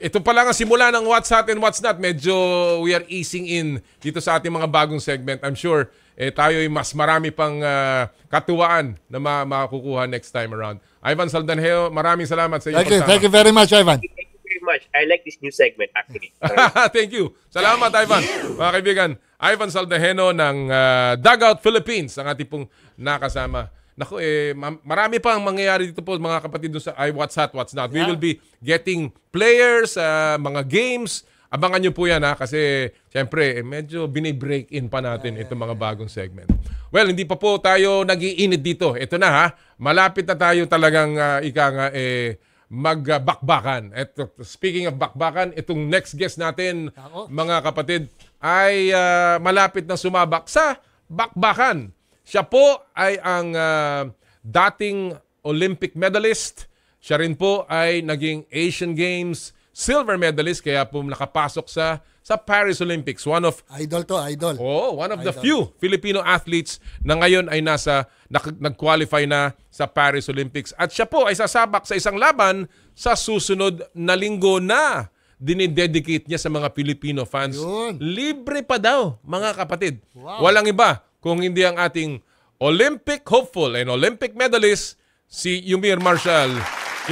ito pa lang ang simula ng What's Hot and What's Not. Medyo we are easing in dito sa ating mga bagong segment. I'm sure eh, tayo ay mas marami pang ah, katuwaan na ma- makukuha next time around. Ivan Saldanheo, maraming salamat sa iyong Thank you. pagsama. Thank you very much, Ivan. Thank you very much. I like this new segment actually. Thank you. Salamat, Ivan. Mga kaibigan, Ivan Saldaheno ng ah, Dugout Philippines, ang ating pong nakasama. Naku, eh, ma- marami pa ang mangyayari dito po, mga kapatid, doon sa I What's Hot, What's Not. We Yeah. will be getting players, ah, mga games. Abangan nyo po yan, ha? Kasi, syempre, eh, medyo binibreak in pa natin itong mga bagong segment. Well, hindi pa po tayo nagiinit dito. Ito na, ha? Malapit na tayo talagang, ah, ika nga, eh, magbakbakan. Speaking of bakbakan, itong next guest natin, mga kapatid, ay ah, malapit na sumabak sa bakbakan. Siya po ay ang ah, dating Olympic medalist. Siya rin po ay naging Asian Games silver medalist kaya po nakapasok sa sa Paris Olympics. One of Idol to, idol. Oh, one of the Idol. few Filipino athletes na ngayon ay nasa nag-qualify na sa Paris Olympics. At siya po ay sasabak sa isang laban sa susunod na linggo na dinidedicate niya sa mga Filipino fans. Libre pa daw, mga kapatid. Walang iba kung hindi ang ating Olympic hopeful and Olympic medalist si Yumir Marshall.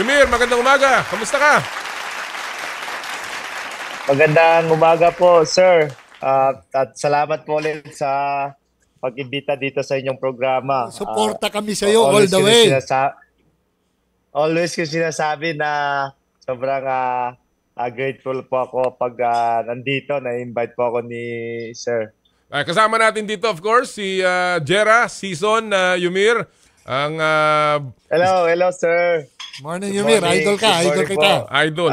Yumir, magandang umaga. Kamusta ka? Magandang umaga po, sir. Ah, at salamat po ulit sa pag-imbita dito sa inyong programa. Suporta Ah, kami sa'yo all always the way. sinasa- always ko sinasabi na sobrang ah, ah, grateful po ako pag ah, nandito, na-invite po ako ni Sir. Ah, kasama natin dito of course si ah, Jera Season uh, Yumir ang ah, Hello, hello sir. Morning Good Yumir, morning, idol ka, good idol morning kita. Idol.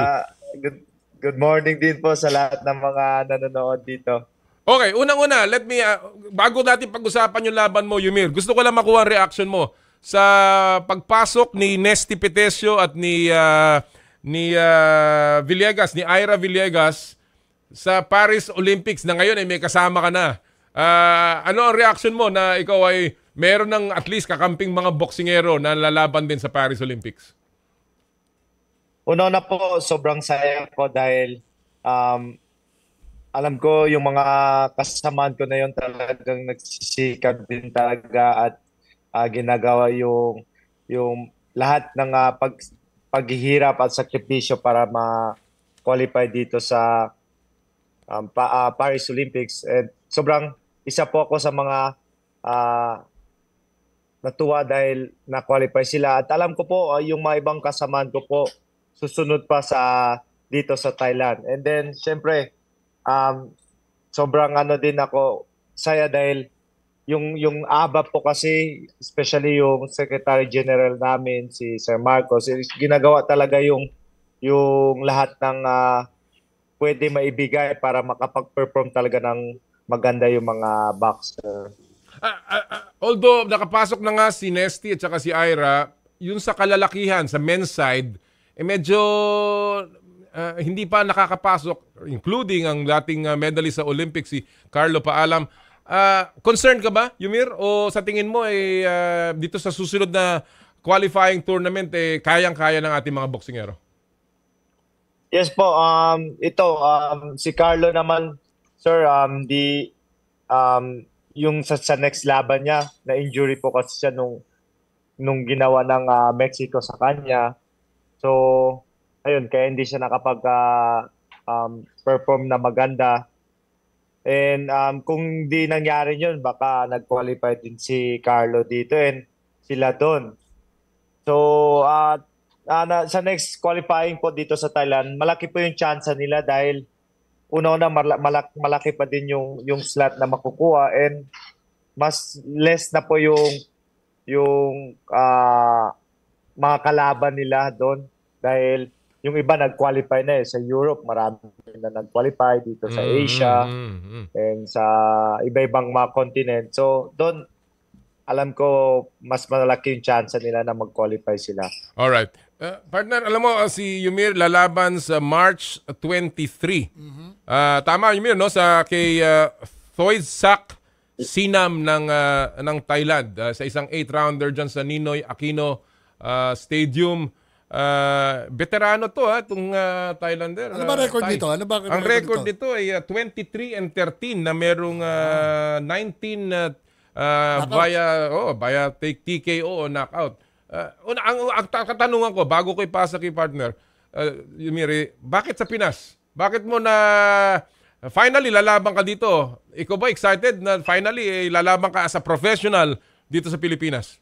Good, good morning din po sa lahat ng mga nanonood dito. Okay, unang-una, let me ah, bago natin pag-usapan yung laban mo Yumir. Gusto ko lang makuha ang reaction mo sa pagpasok ni Nesty Petesio at ni ah, ni ah, Villegas, ni Ira Villegas sa Paris Olympics na ngayon ay may kasama ka na. Ah, ano ang reaction mo na ikaw ay meron ng at least kakamping mga boksingero na lalaban din sa Paris Olympics? Una na po, sobrang saya ko dahil um, alam ko yung mga kasamaan ko na yun talagang nagsisikap din talaga at ah, ginagawa yung yung lahat ng ah, pag paghihirap at sakripisyo para ma-qualify dito sa um, pa- ah, Paris Olympics. And sobrang isa po ako sa mga ah, natuwa dahil na-qualify sila. At alam ko po, ah, yung mga ibang kasamaan ko po, susunod pa sa dito sa Thailand. And then, syempre, um, sobrang ano din ako, saya dahil yung yung ABA po kasi, especially yung Secretary General namin, si Sir Marcos, is ginagawa talaga yung yung lahat ng ah, pwede maibigay para makapag-perform talaga ng maganda yung mga boxer. Although nakapasok na nga si Nesty at saka si Ira, yun sa kalalakihan, sa men's side, eh medyo ah, hindi pa nakakapasok, including ang dating ah, medalist sa Olympics, si Carlo Paalam. Ah, concerned ka ba, Yumir? O sa tingin mo, eh, ah, dito sa susunod na qualifying tournament, eh, kayang-kaya ng ating mga boksingero? Yes po, um ito um si Carlo naman sir um di um yung sa, sa next laban niya na injury po kasi siya nung nung ginawa ng ah, Mexico sa kanya. So ayun kaya hindi siya nakapag ah, um, perform na maganda. And um, kung di nangyari yun, baka nag-qualify din si Carlo dito and sila doon. So, ah, na, sa next qualifying po dito sa Thailand, malaki po yung chance nila dahil una-una mala- malak- malaki pa din yung yung slot na makukuha and mas less na po yung yung ah, mga kalaban nila doon dahil yung iba nag-qualify na eh sa Europe, marami na nag-qualify dito sa Mm, Asia mm, mm. and sa iba-ibang mga continent. So doon alam ko mas malaki yung chance nila na mag-qualify sila. Alright. Uh, partner, alam mo, uh, si Yumir lalaban sa March 23. Ah, tama, Yumir, no? Sa kay uh, Thoisak Sinam ng, ah, ng Thailand. ah, sa isang 8-rounder dyan sa Ninoy Aquino ah, Stadium. Ah, veterano to, ha, itong ah, Thailander. Ano ba ah, record Thai. nito? Ano ba Ang record nito ay ah, 23 and 13 na merong ah, 19 na ah, Knockout. via oh, via take TKO o knockout. Ah, una, ang, ang, ang katanungan ko bago ko ipasa kay partner, uh, Yumiri, bakit sa Pinas? Bakit mo na finally lalaban ka dito? Ikaw ba excited na finally eh, lalaban ka as a professional dito sa Pilipinas?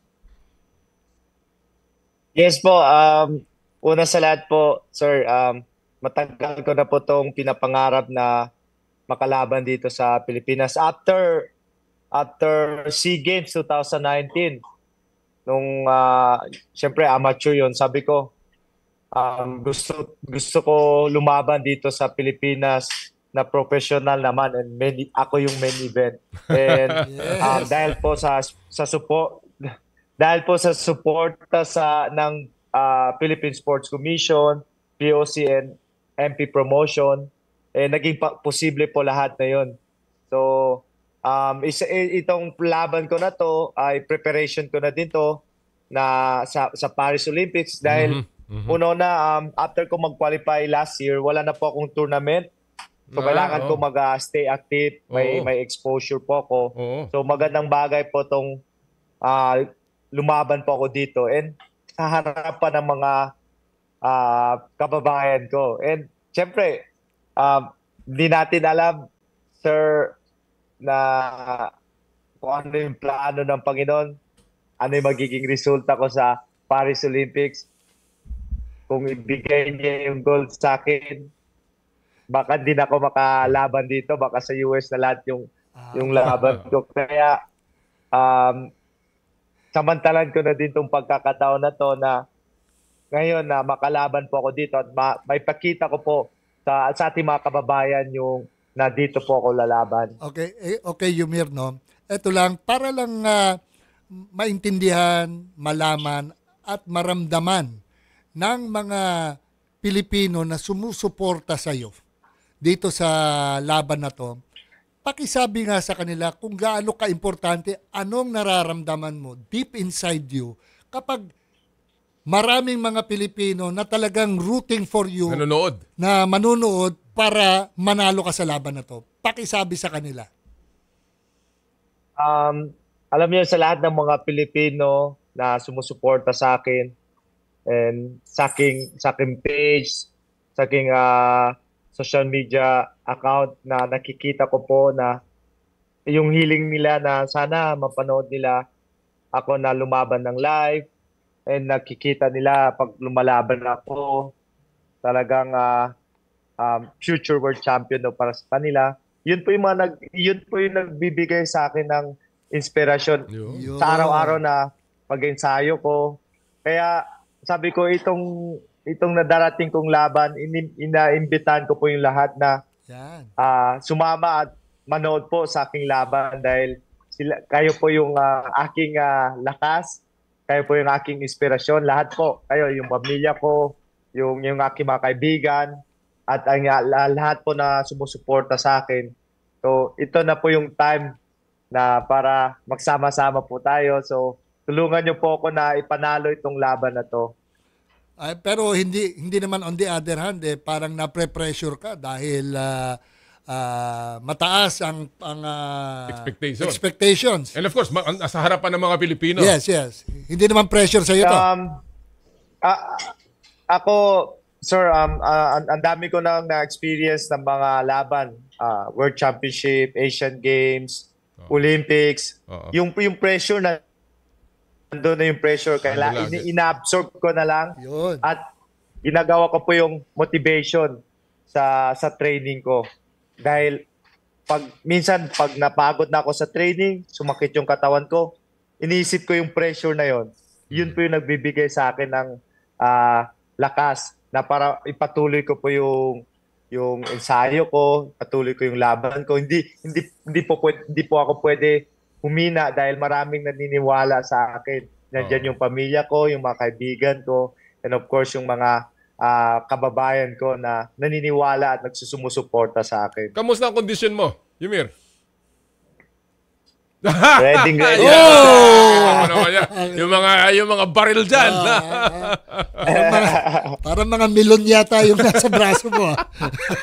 Yes po, um, una sa lahat po, sir, um, matagal ko na po itong pinapangarap na makalaban dito sa Pilipinas. After after SEA Games 2019, nung uh, siyempre amateur yon sabi ko, um, gusto, gusto ko lumaban dito sa Pilipinas na professional naman and main, ako yung main event. And um, dahil po sa sa support dahil po sa suporta sa ng ah, Philippine Sports Commission, POC and MP Promotion, eh naging pa- posible po lahat na 'yon. So, um isa, i- itong laban ko na to ay preparation ko na din to na sa sa Paris Olympics dahil Mhm, mhm. uno na um, after ko mag-qualify last year, wala na po akong tournament. So Ah, kailangan oo. ko mag-stay active, may Oo. may exposure po ako. Oo. So magandang bagay po tong ah, lumaban po ako dito and sa harapan ng mga ah, kababayan ko. And syempre, ah, hindi natin alam sir, na kung ano yung plano ng Panginoon, ano yung magiging resulta ko sa Paris Olympics. Kung ibigay niya yung gold sa akin, baka hindi na ako makalaban dito, baka sa US na lahat yung yung laban ko. Kaya um, samantalan ko na din tong pagkakataon na to na ngayon na makalaban po ako dito at ma- may pakita ko po sa, sa ating mga kababayan yung na dito po ako lalaban. Okay, eh, okay Yumir, no? Ito lang, para lang ah, maintindihan, malaman, at maramdaman ng mga Pilipino na sumusuporta sa iyo dito sa laban na to, pakisabi nga sa kanila kung gaano ka-importante, anong nararamdaman mo deep inside you kapag maraming mga Pilipino na talagang rooting for you Nanonood. na manunood para manalo ka sa laban na to. Pakisabi sa kanila. Um, alam niyo sa lahat ng mga Pilipino na sumusuporta sa akin and sa aking, sa aking page, sa aking ah, social media account na nakikita ko po na yung healing nila na sana mapanood nila ako na lumaban ng live and nakikita nila pag lumalaban ako talagang ah, um, future world champion daw para sa kanila. Yun po yung mga nag yun po yung nagbibigay sa akin ng inspirasyon sa araw-araw na pag-ensayo ko. Kaya sabi ko itong itong nadarating kong laban, ini, inaimbitan ko po yung lahat na ah, sumama at manood po sa aking laban dahil sila, kayo po yung ah, aking ah, lakas, kayo po yung aking inspirasyon, lahat po, kayo, yung pamilya ko, yung, yung aking mga kaibigan, at ang la- lahat po na sumusuporta sa akin. So, ito na po yung time na para magsama-sama po tayo. So, tulungan niyo po ako na ipanalo itong laban na to. Ay, pero hindi hindi naman on the other hand eh parang na-pressure ka dahil ah, ah, mataas ang ang ah, Expectation. expectations. And of course, ma- sa harapan ng mga Pilipino. Yes, yes. Hindi naman pressure sa iyo to. Um, ah, ako, sir, um, ah, ang, ang dami ko nang na-experience ng mga laban. Ah, World Championship, Asian Games, Olympics. Oo. Yung, yung pressure na nandun na yung pressure. Kaya Ano lagi? ini- ina-absorb ko na lang. Yun. At ginagawa ko po yung motivation sa sa training ko. Dahil pag minsan pag napagod na ako sa training, sumakit yung katawan ko, iniisip ko yung pressure na yon. Yun po yung nagbibigay sa akin ng ah, lakas na para ipatuloy ko po yung yung ensayo ko, patuloy ko yung laban ko. Hindi hindi hindi po pwede, hindi po ako pwede humina dahil maraming naniniwala sa akin. Nandiyan yung pamilya ko, yung mga kaibigan ko, and of course yung mga ah, kababayan ko na naniniwala at nagsusumusuporta sa akin. Kamusta ang kondisyon mo, Yumir? Ready, ready. Oh! Yung mga yung mga baril diyan. Parang mga, parang mga milon yata yung nasa braso mo. ah.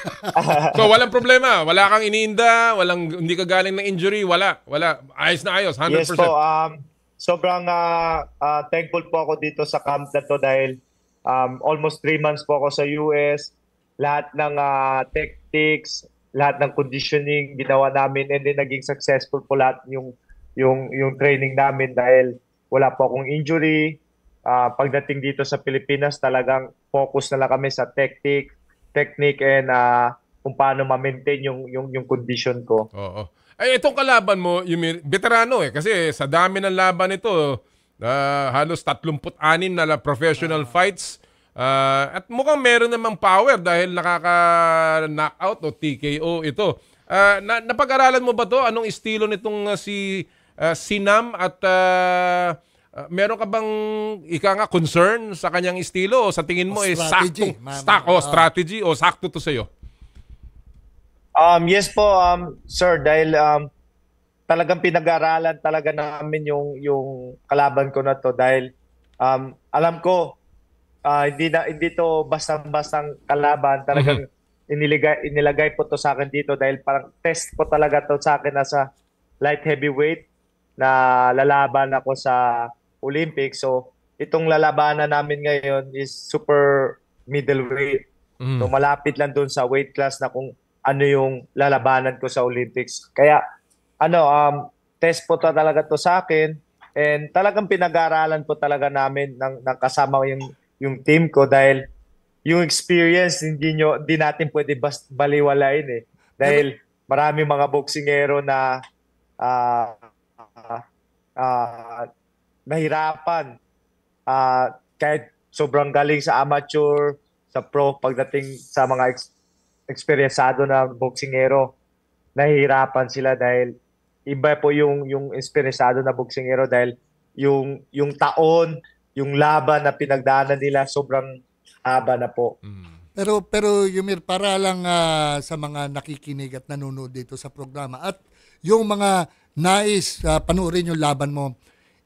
so walang problema, wala kang iniinda, walang hindi ka galing ng injury, wala. Wala. Ayos na ayos, 100%. Yes po, um, sobrang ah, ah, thankful po ako dito sa camp na to dahil um, almost three months po ako sa US. Lahat ng ah, tactics, lahat ng conditioning ginawa namin and then naging successful po lahat yung yung yung training namin dahil wala po akong injury. Ah, pagdating dito sa Pilipinas, talagang focus na lang kami sa tactic, technique and ah, kung paano ma-maintain yung yung yung condition ko. Oo. Ay, itong kalaban mo, Yumir, veterano eh. Kasi sa dami ng laban ito, ah, halos 36 na la- professional fights. Ah, at mukhang meron namang power dahil nakaka-knockout o TKO ito. Ah, na, napag-aralan mo ba to? Anong estilo nitong ah, si ah, Sinam at ah, ah, meron ka bang ika nga concern sa kanyang estilo o sa tingin mo O eh strategy. sakto Ma- stock o strategy o sakto to sa'yo? Um, yes po, um, sir, dahil um, talagang pinag-aralan talaga namin yung yung kalaban ko na to dahil um, alam ko ah, hindi na hindi to bastang-bastang kalaban talagang inilagay inilagay po to sa akin dito dahil parang test po talaga to sa akin nasa light heavyweight na lalaban ako sa Olympics so itong lalabanan namin ngayon is super middleweight Mm. So malapit lang doon sa weight class na kung ano yung lalabanan ko sa Olympics. Kaya ano um test po to talaga to sa akin and talagang pinag-aaralan po talaga namin ng, ng kasama yung yung team ko dahil yung experience hindi nyo di natin pwede bas, baliwalain eh. Dahil marami mga boksingero na ah ah, ah, nahirapan Ah, kahit sobrang galing sa amateur, sa pro pagdating sa mga ex- eksperyensado na boksingero, nahihirapan sila dahil iba po yung yung eksperyensado na boksingero dahil yung yung taon, yung laban na pinagdaanan nila sobrang haba na po. Pero pero Yumir para lang ah, sa mga nakikinig at nanonood dito sa programa at yung mga nais ah, panoorin yung laban mo.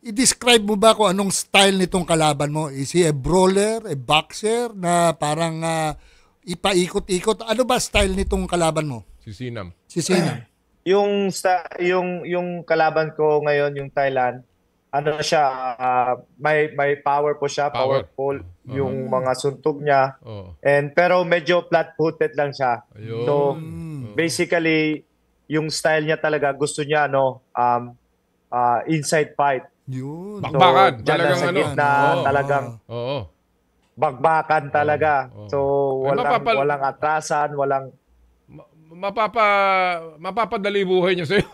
I-describe mo ba kung anong style nitong kalaban mo? Is he a brawler, a boxer na parang ah, ipaikot-ikot? Ano ba style nitong kalaban mo? Si Sinam. Si Sinam. yung sta- yung yung kalaban ko ngayon yung Thailand ano siya ah, may may power po siya Power. powerful yung Mhm. mga suntog niya Oo. and pero medyo flat-footed lang siya Ayun. so basically yung style niya talaga gusto niya ano um ah, inside fight Yun. Bakbakan. lang Talagang sa ano. gitna, Oo. talagang Oo. bagbakan talaga so Ay, walang mapapal- walang atrasan walang Mapapa mapapadali buhay niyo sa'yo.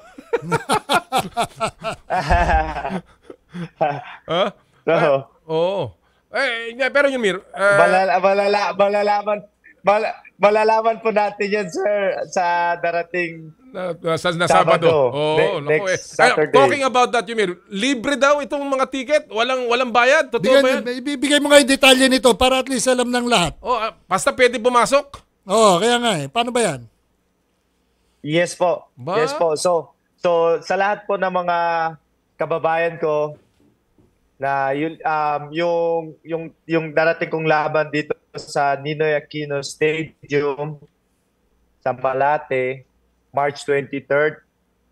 ha? Oo. Oo. Eh, nga, pero Yumir, uh, Malala, malala, malalaman, mal- malalaman po natin yan, sir, sa darating na, sa, na Sabado. Oo, Ne- naku next eh. Saturday. Ayun, talking about that, Yumir, libre daw itong mga ticket? Walang walang bayad? Totoo ba Bigyan, yan? ibibigay mo nga yung detalye nito para at least alam ng lahat. Oh, ah, basta pwede pumasok? Oo, kaya nga eh. Paano ba yan? Yes po. Ba? Yes po. So, so sa lahat po ng mga kababayan ko na yun, um, yung yung yung darating kong laban dito sa Ninoy Aquino Stadium sa Malate, March 23rd.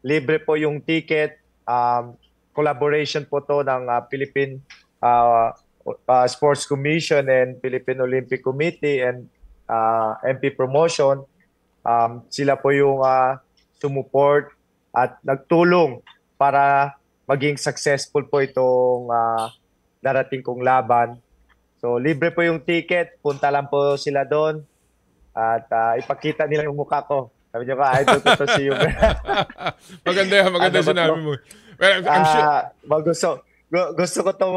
Libre po yung ticket. Um, collaboration po to ng uh, Philippine uh, uh, Sports Commission and Philippine Olympic Committee and uh, MP Promotion. Um, sila po yung uh, sumuport at nagtulong para maging successful po itong uh, darating kong laban. So libre po yung ticket, punta lang po sila doon at uh, ipakita nila yung mukha ko. Sabi niyo ka, idol ko to si Yumer. maganda yan, maganda Ano sinabi mo. Well, I'm sure. Ah, mag- gusto, gu- gusto ko to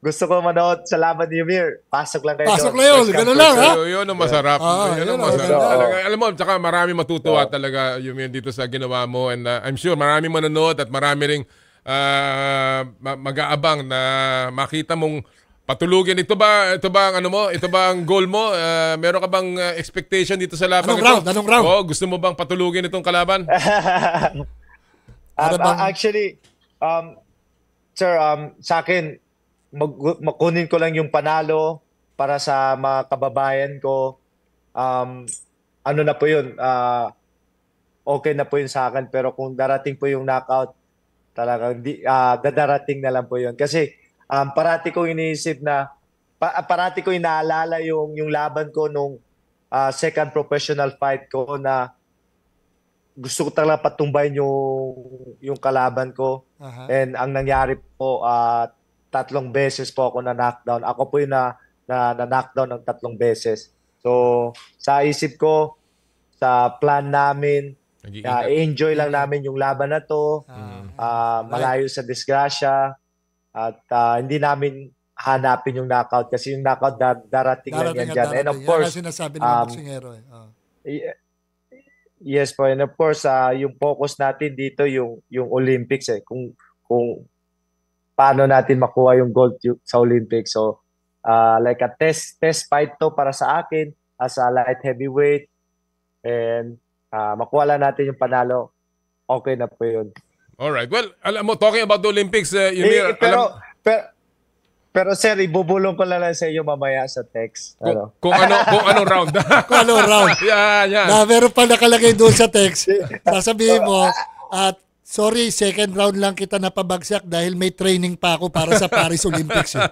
gusto ko manood sa laban ni Ymir. Pasok lang kayo. Pasok lang yun, ganun lang, ha? Yun, yun ang masarap. Ah, yun yun ang ang masarap. maganda. Talaga, alam mo, tsaka marami matutuwa talaga yung yun dito sa ginawa mo. And uh, I'm sure marami manonood at marami ring uh, ma- mag-aabang na makita mong patulugin. Ito ba, ito ba ang ano mo? Ito ba ang goal mo? Uh, meron ka bang uh, expectation dito sa laban Anong ito? round? Anong round? Oo, gusto mo bang patulugin itong kalaban? Um, uh, actually, um, sir, um, sa akin, mag, makunin ko lang yung panalo para sa mga kababayan ko. Um, ano na po yun, ah, okay na po yun sa akin. Pero kung darating po yung knockout, talagang di, ah, dadarating na lang po yun. Kasi um, parati kong iniisip na, pa, parati ko inaalala yung, yung laban ko nung ah, second professional fight ko na gusto ko talaga patumbayin yung yung kalaban ko. Aha. And ang nangyari po ah, tatlong beses po ako na knockdown. Ako po yung na na, na knockdown ng tatlong beses. So sa isip ko sa plan namin na enjoy lang namin yung laban na to. Ah, malayo sa disgrasya at ah, hindi namin hanapin yung knockout kasi yung knockout dar- darating, lang yan dyan. And of course, Yan sinasabi ng um, boksingero eh. Y- Yes po, and of course, ah, yung focus natin dito yung yung Olympics eh, kung kung paano natin makuha yung gold sa Olympics. So, ah, like a test test fight to para sa akin as a light heavyweight and ah, makuha lang natin yung panalo. Okay na po yun. Alright. Well, alam mo, talking about the Olympics, uh, Ymir, Eh, pero, alam, pero, pero sir, ibubulong ko lang, lang sa iyo mamaya sa text. Ano? kung ano kung anong round. Kung anong round. yan, yan. Na meron pa nakalagay doon sa text. Sasabihin mo, at Sorry, second round lang kita napabagsak dahil may training pa ako para sa Paris Olympics. eh.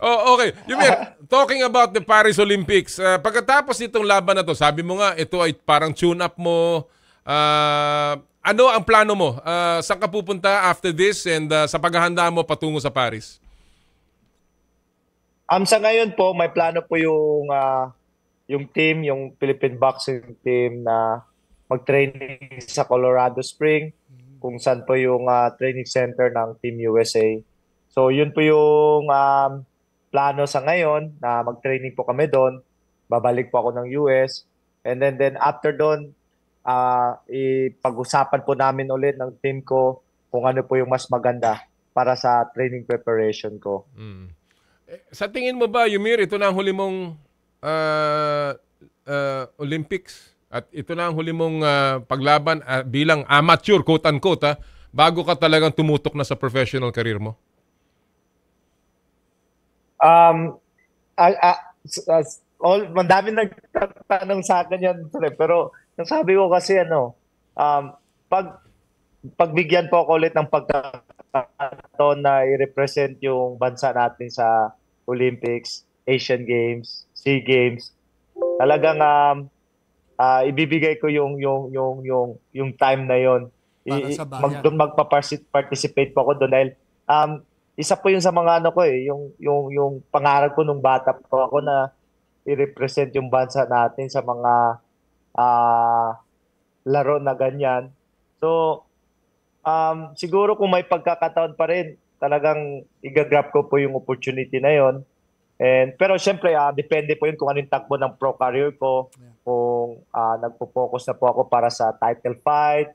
oh, okay. Yumir, talking about the Paris Olympics, uh, pagkatapos nitong laban na to, sabi mo nga, ito ay parang tune-up mo. Uh, ano ang plano mo? Uh, saan ka pupunta after this and uh, sa paghahanda mo patungo sa Paris? Um, sa ngayon po, may plano po yung ah, yung team, yung Philippine boxing team na mag-training sa Colorado Spring, kung saan po yung ah, training center ng Team USA. So yun po yung um, plano sa ngayon na mag-training po kami doon. Babalik po ako ng US. And then then after doon, ah ipag-usapan po namin ulit ng team ko kung ano po yung mas maganda para sa training preparation ko. Mm. Eh, Sa tingin mo ba, Yumir, ito na ang huli mong uh, uh, Olympics at ito na ang huli mong uh, paglaban uh, bilang amateur, quote-unquote, ha, bago ka talagang tumutok na sa professional career mo? Um, ah, s- all, mandami nagtatanong sa akin yan, pre, pero nasabi ko kasi ano, um, pag pagbigyan po ako ulit ng pagkakataon na i-represent yung bansa natin sa Olympics, Asian Games, SEA Games, talagang um, ah, ibibigay ko yung yung yung yung yung time na yon. Mag doon magpa-participate po ako doon dahil um, isa po yung sa mga ano ko eh, yung yung yung pangarap ko nung bata po ako na i-represent yung bansa natin sa mga ah, laro na ganyan. So um, siguro kung may pagkakataon pa rin, talagang igagrab ko po yung opportunity na yon. And pero syempre ah, depende po yun kung anong takbo ng pro career ko. Kung ah, nagpo-focus na po ako para sa title fight,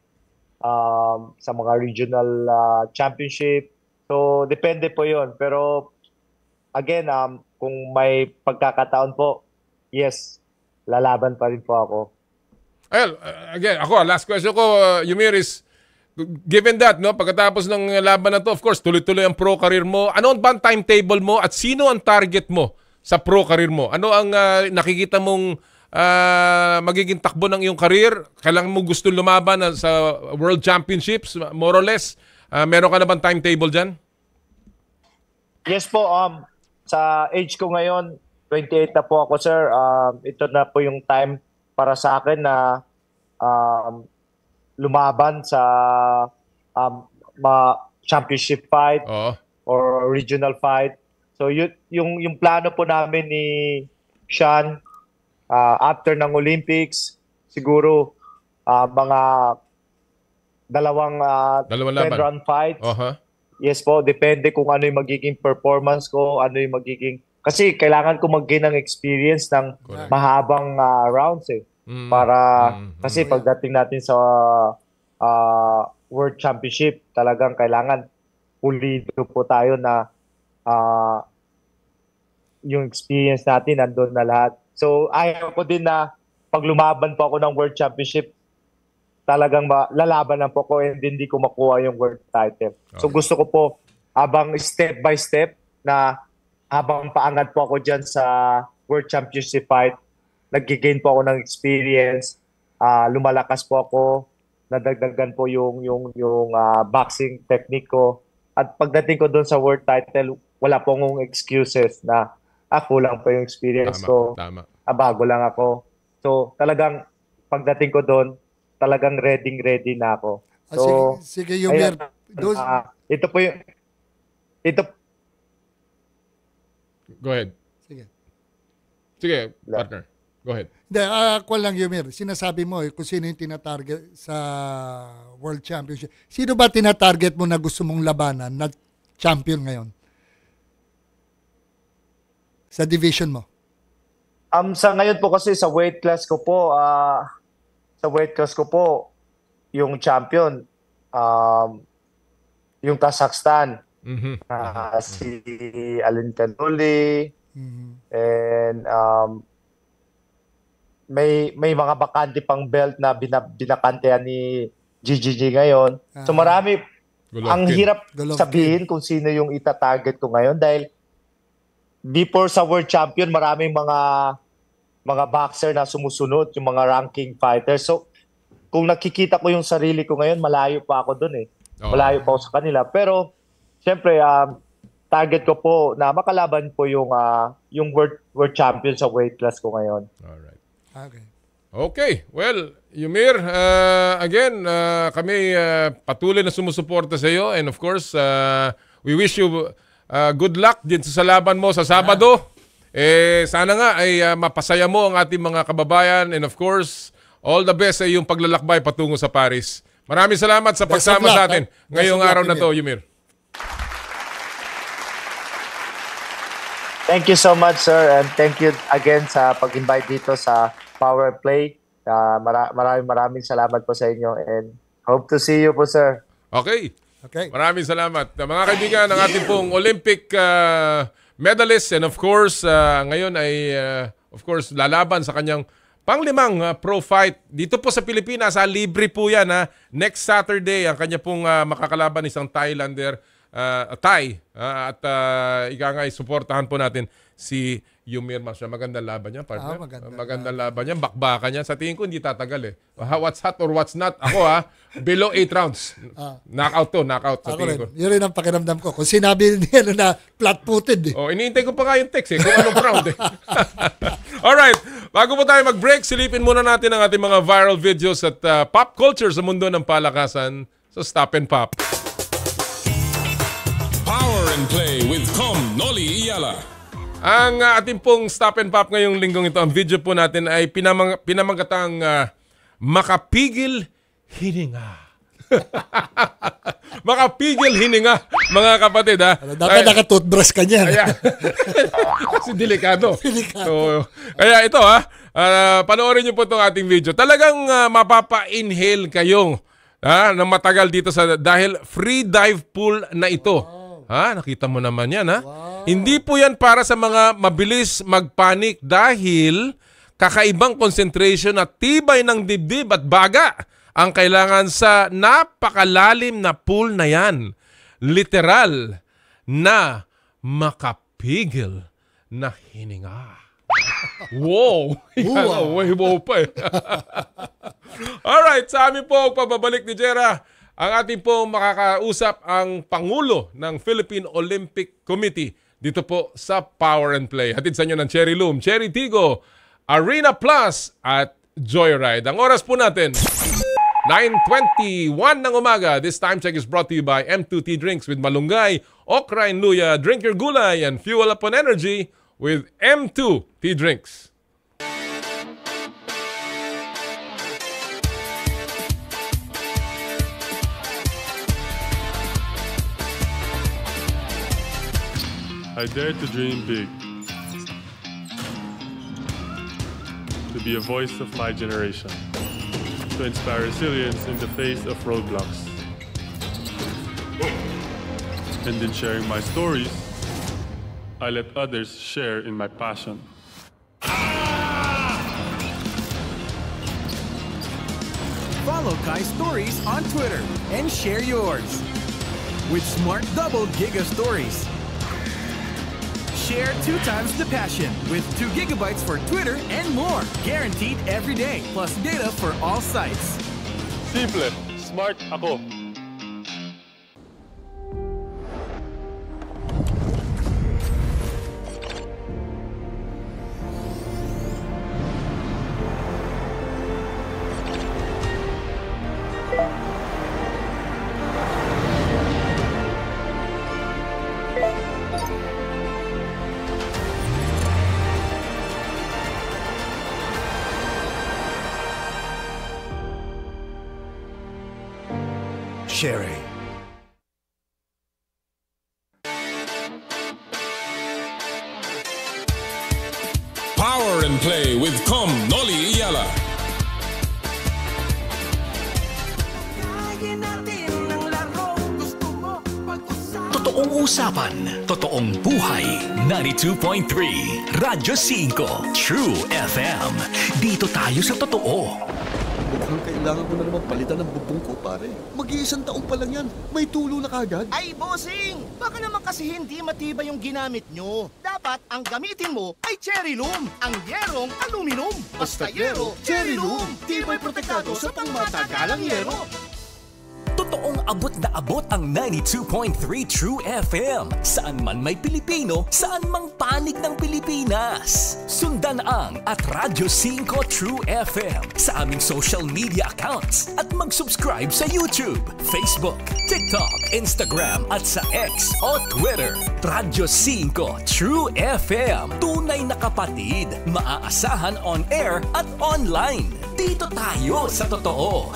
um, sa mga regional ah, championship. So depende po yon. Pero again, um, kung may pagkakataon po, yes, lalaban pa rin po ako. Well, uh, again, ako, last question ko, uh, Yumir, is given that, no, pagkatapos ng laban na to, of course, tuloy-tuloy ang pro career mo. Ano ba ang timetable mo at sino ang target mo sa pro career mo? Ano ang uh, nakikita mong uh, magiging takbo ng iyong career? Kailangan mo gusto lumaban uh, sa World Championships, more or less? Uh, meron ka na bang timetable dyan? Yes po, um, sa age ko ngayon, 28 na po ako, sir. Um, ito na po yung time para sa akin na um, lumaban sa um, mga championship fight or regional fight. So yun, yung, yung plano po namin ni Sean uh, after ng Olympics, siguro uh, mga dalawang uh, Dalawang 10 laban. round fights. Uh-huh. Yes po, depende kung ano yung magiging performance ko, ano yung magiging... Kasi kailangan ko mag-gain ng experience ng mahabang ah, rounds eh. Mm. Para, kasi pagdating natin sa ah, World Championship, talagang kailangan pulido po tayo na ah, yung experience natin nandun na lahat. So, ayaw ko din na pag lumaban po ako ng World Championship, talagang ma- lalaban lang po ko and hindi ko makuha yung world title. So gusto ko po habang step by step na habang paangat po ako dyan sa World Championship fight, nag-gain po ako ng experience, ah, lumalakas po ako, nadagdagan po yung yung yung ah, boxing technique ko. At pagdating ko doon sa world title, wala po akong excuses na ah, kulang pa yung experience Tama, ko. tama. Ah, bago lang ako. So, talagang pagdating ko doon, talagang ready ready na ako. Ah, So, sige, sige, Yumir. ayun, Those- ah, ito po yung ito Go ahead. Sige. Sige, partner. Go ahead. Hindi, uh, kwan lang Yumir. Sinasabi mo eh, kung sino yung tinatarget sa World Championship. Sino ba tinatarget mo na gusto mong labanan na champion ngayon? Sa division mo? Um, sa ngayon po kasi sa weight class ko po, ah, sa weight class ko po, yung champion, um, yung Kazakhstan, Mhm. ah, si Alin Kanuli, and um, may may mga bakante pang belt na bina, binakantehan ni GGG ngayon. So marami, Golovkin. ang hirap Golovkin. sabihin kung sino yung ita-target ko ngayon dahil before sa world champion, maraming mga mga boxer na sumusunod, yung mga ranking fighters. So, kung nakikita ko yung sarili ko ngayon, malayo pa ako dun eh. Oo. Malayo pa ako sa kanila. Pero, syempre, um, target ko po na makalaban po yung ah, yung world world champion sa weight class ko ngayon. Okay. Okay. Well, Yumir, uh, again, uh, kami uh, patuloy na sumusuporta sa iyo and of course, uh, we wish you uh, good luck din sa laban mo sa Sabado. Eh sana nga ay uh, mapasaya mo ang ating mga kababayan and of course, all the best sa iyong paglalakbay patungo sa Paris. Maraming salamat sa pagsama sa atin ngayong araw na Yumir. to, Yumir. Thank you so much, sir. And thank you again sa pag-invite dito sa Power Play. Uh, mara- maraming maraming salamat po sa inyo and hope to see you po, sir. Okay. Okay. Maraming salamat. Mga kaibigan, ang ating pong Olympic uh, medalist and of course, uh, ngayon ay uh, of course lalaban sa kanyang panglimang uh, pro fight. Dito po sa Pilipinas, ha, libre po yan. Ha. Next Saturday, ang kanya pong uh, makakalaban isang Thailander, uh, Thai. uh, at uh, ika nga, suportahan po natin si Yumir Masya. Magandang laban niya, partner. Ah, maganda. Magandang laban niya. Bakbakan niya. Sa tingin ko, hindi tatagal eh. Ha, What's hot or what's not? Ako ha, below 8 rounds. Ah. Knockout to, knockout sa Ako tingin rin. ko. Yun rin ang pakiramdam ko. Kung sinabi niya ano na flat-footed eh. Oh, iniintay ko pa nga yung text eh, kung anong round eh. Alright, bago po tayo mag-break, silipin muna natin ang ating mga viral videos at uh, pop culture sa mundo ng palakasan sa Stop and Pop. And play with Com Noli Iyala. Ang uh, ating pong Stop and Pop ngayong linggong ito, ang video po natin ay pinamang, pinamagatang uh, Makapigil Hininga. Makapigil hininga, mga kapatid ha. Dapat naka-toothbrush ka niyan. Kaya, kasi delikado. So, kaya ito ha, ah, panoorin niyo po itong ating video. Talagang ah, mapapa-inhale kayo ha, ng matagal dito sa dahil free dive pool na ito. Ha, nakita mo naman yan ha. Hindi po yan para sa mga mabilis magpanik dahil kakaibang concentration at tibay ng dibdib at baga ang kailangan sa napakalalim na pool na yan. Literal na makapigil na hininga. Wow! Wow! Way wow pa eh. Alright, sa amin po pababalik ni Jera, ang ating pong makakausap ang Pangulo ng Philippine Olympic Committee dito po sa Power and Play. Hatid sa inyo ng Cherry Loom, Cherry Tigo, Arena Plus at Joyride. Ang oras po natin, 9.21 ng umaga. This time check is brought to you by M2T Drinks with Malunggay, Okra and Luya. Drink your gulay and fuel up on energy with M2T Drinks. I dare to dream big. To be a voice of my generation. To inspire resilience in the face of roadblocks. And in sharing my stories, I let others share in my passion. Follow Kai Stories on Twitter and share yours. With Smart Double Giga Stories. Share two times the passion with 2 gigabytes for Twitter and more. Guaranteed every day, plus data for all sites. Simple, smart ako. 92.3 Radyo 5 True FM. Dito tayo sa totoo. Mukhang kailangan ko na naman palitan ng bubong ko, pare. Mag-iisang taong pa lang yan. May tulo na kagad. Ay, bossing! Baka naman kasi hindi matibay yung ginamit nyo. Dapat ang gamitin mo ay Cherry Loom, ang yerong aluminum. Basta yero, Cherry Loom. Tibay protektado sa pangmatagalang yero. Totoong abot na abot ang 92.3 True FM. Saan man may Pilipino, saan mang panig ng Pilipinas. Sundan ang at Radyo 5 True FM sa aming social media accounts at mag-subscribe sa YouTube, Facebook, TikTok, Instagram at sa X o Twitter. Radyo 5 True FM. Tunay na kapatid. Maaasahan on air at online. Dito tayo sa totoo.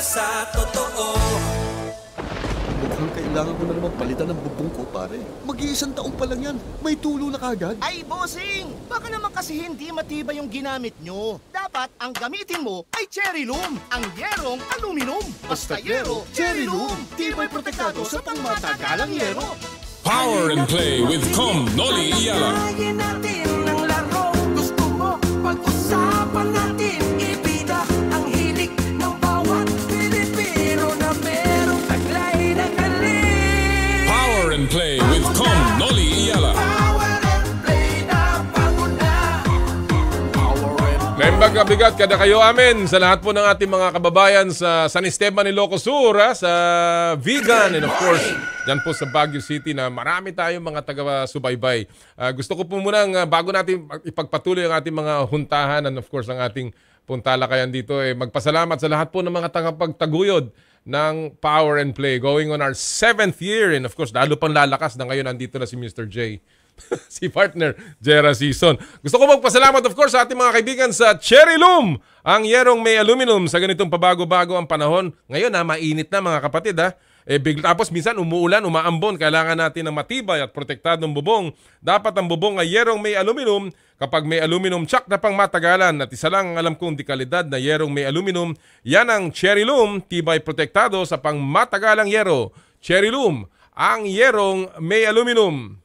Sa totoo. Mukhang kailangan ko na naman palitan ng bubong ko, pare. Mag-iisang taong pa lang yan. May tulo na kagad. Ay, bossing! Baka naman kasi hindi matibay yung ginamit nyo. Dapat ang gamitin mo ay Cherry Loom, ang yerong aluminum. Basta yero, Cherry Loom. Tibay protektado sa pangmatagalang yero. Power and play with Com Noli Iyala. Natin ang laro. Gusto mo pag-usapan natin. And play with Com Noli Iyala. Lembaga bigat kada kayo amin sa lahat po ng ating mga kababayan sa San Esteban, Ilocos Sur, ha, sa Vegan, and of course, dyan po sa Baguio City na marami tayong mga taga-subaybay. Ah, gusto ko po munang, ah, bago natin ipagpatuloy ang ating mga huntahan and of course ang ating puntalakayan dito, eh, magpasalamat sa lahat po ng mga tagapagtaguyod ng Power and Play. Going on our seventh year and of course, lalo pang lalakas na ngayon nandito na si Mr. J. si partner Jera Season. Gusto ko magpasalamat of course sa ating mga kaibigan sa Cherry Loom, ang yerong may aluminum sa ganitong pabago-bago ang panahon. Ngayon ha, mainit na mga kapatid ha. Eh, bigla, tapos minsan umuulan, umaambon, kailangan natin ng matibay at protektadong bubong. Dapat ang bubong ay yerong may aluminum kapag may aluminum tsak na pang matagalan at isa lang ang alam kong dekalidad na yerong may aluminum, yan ang Cherry Loom, tibay protektado sa pang matagalang yero. Cherry Loom, ang yerong may aluminum.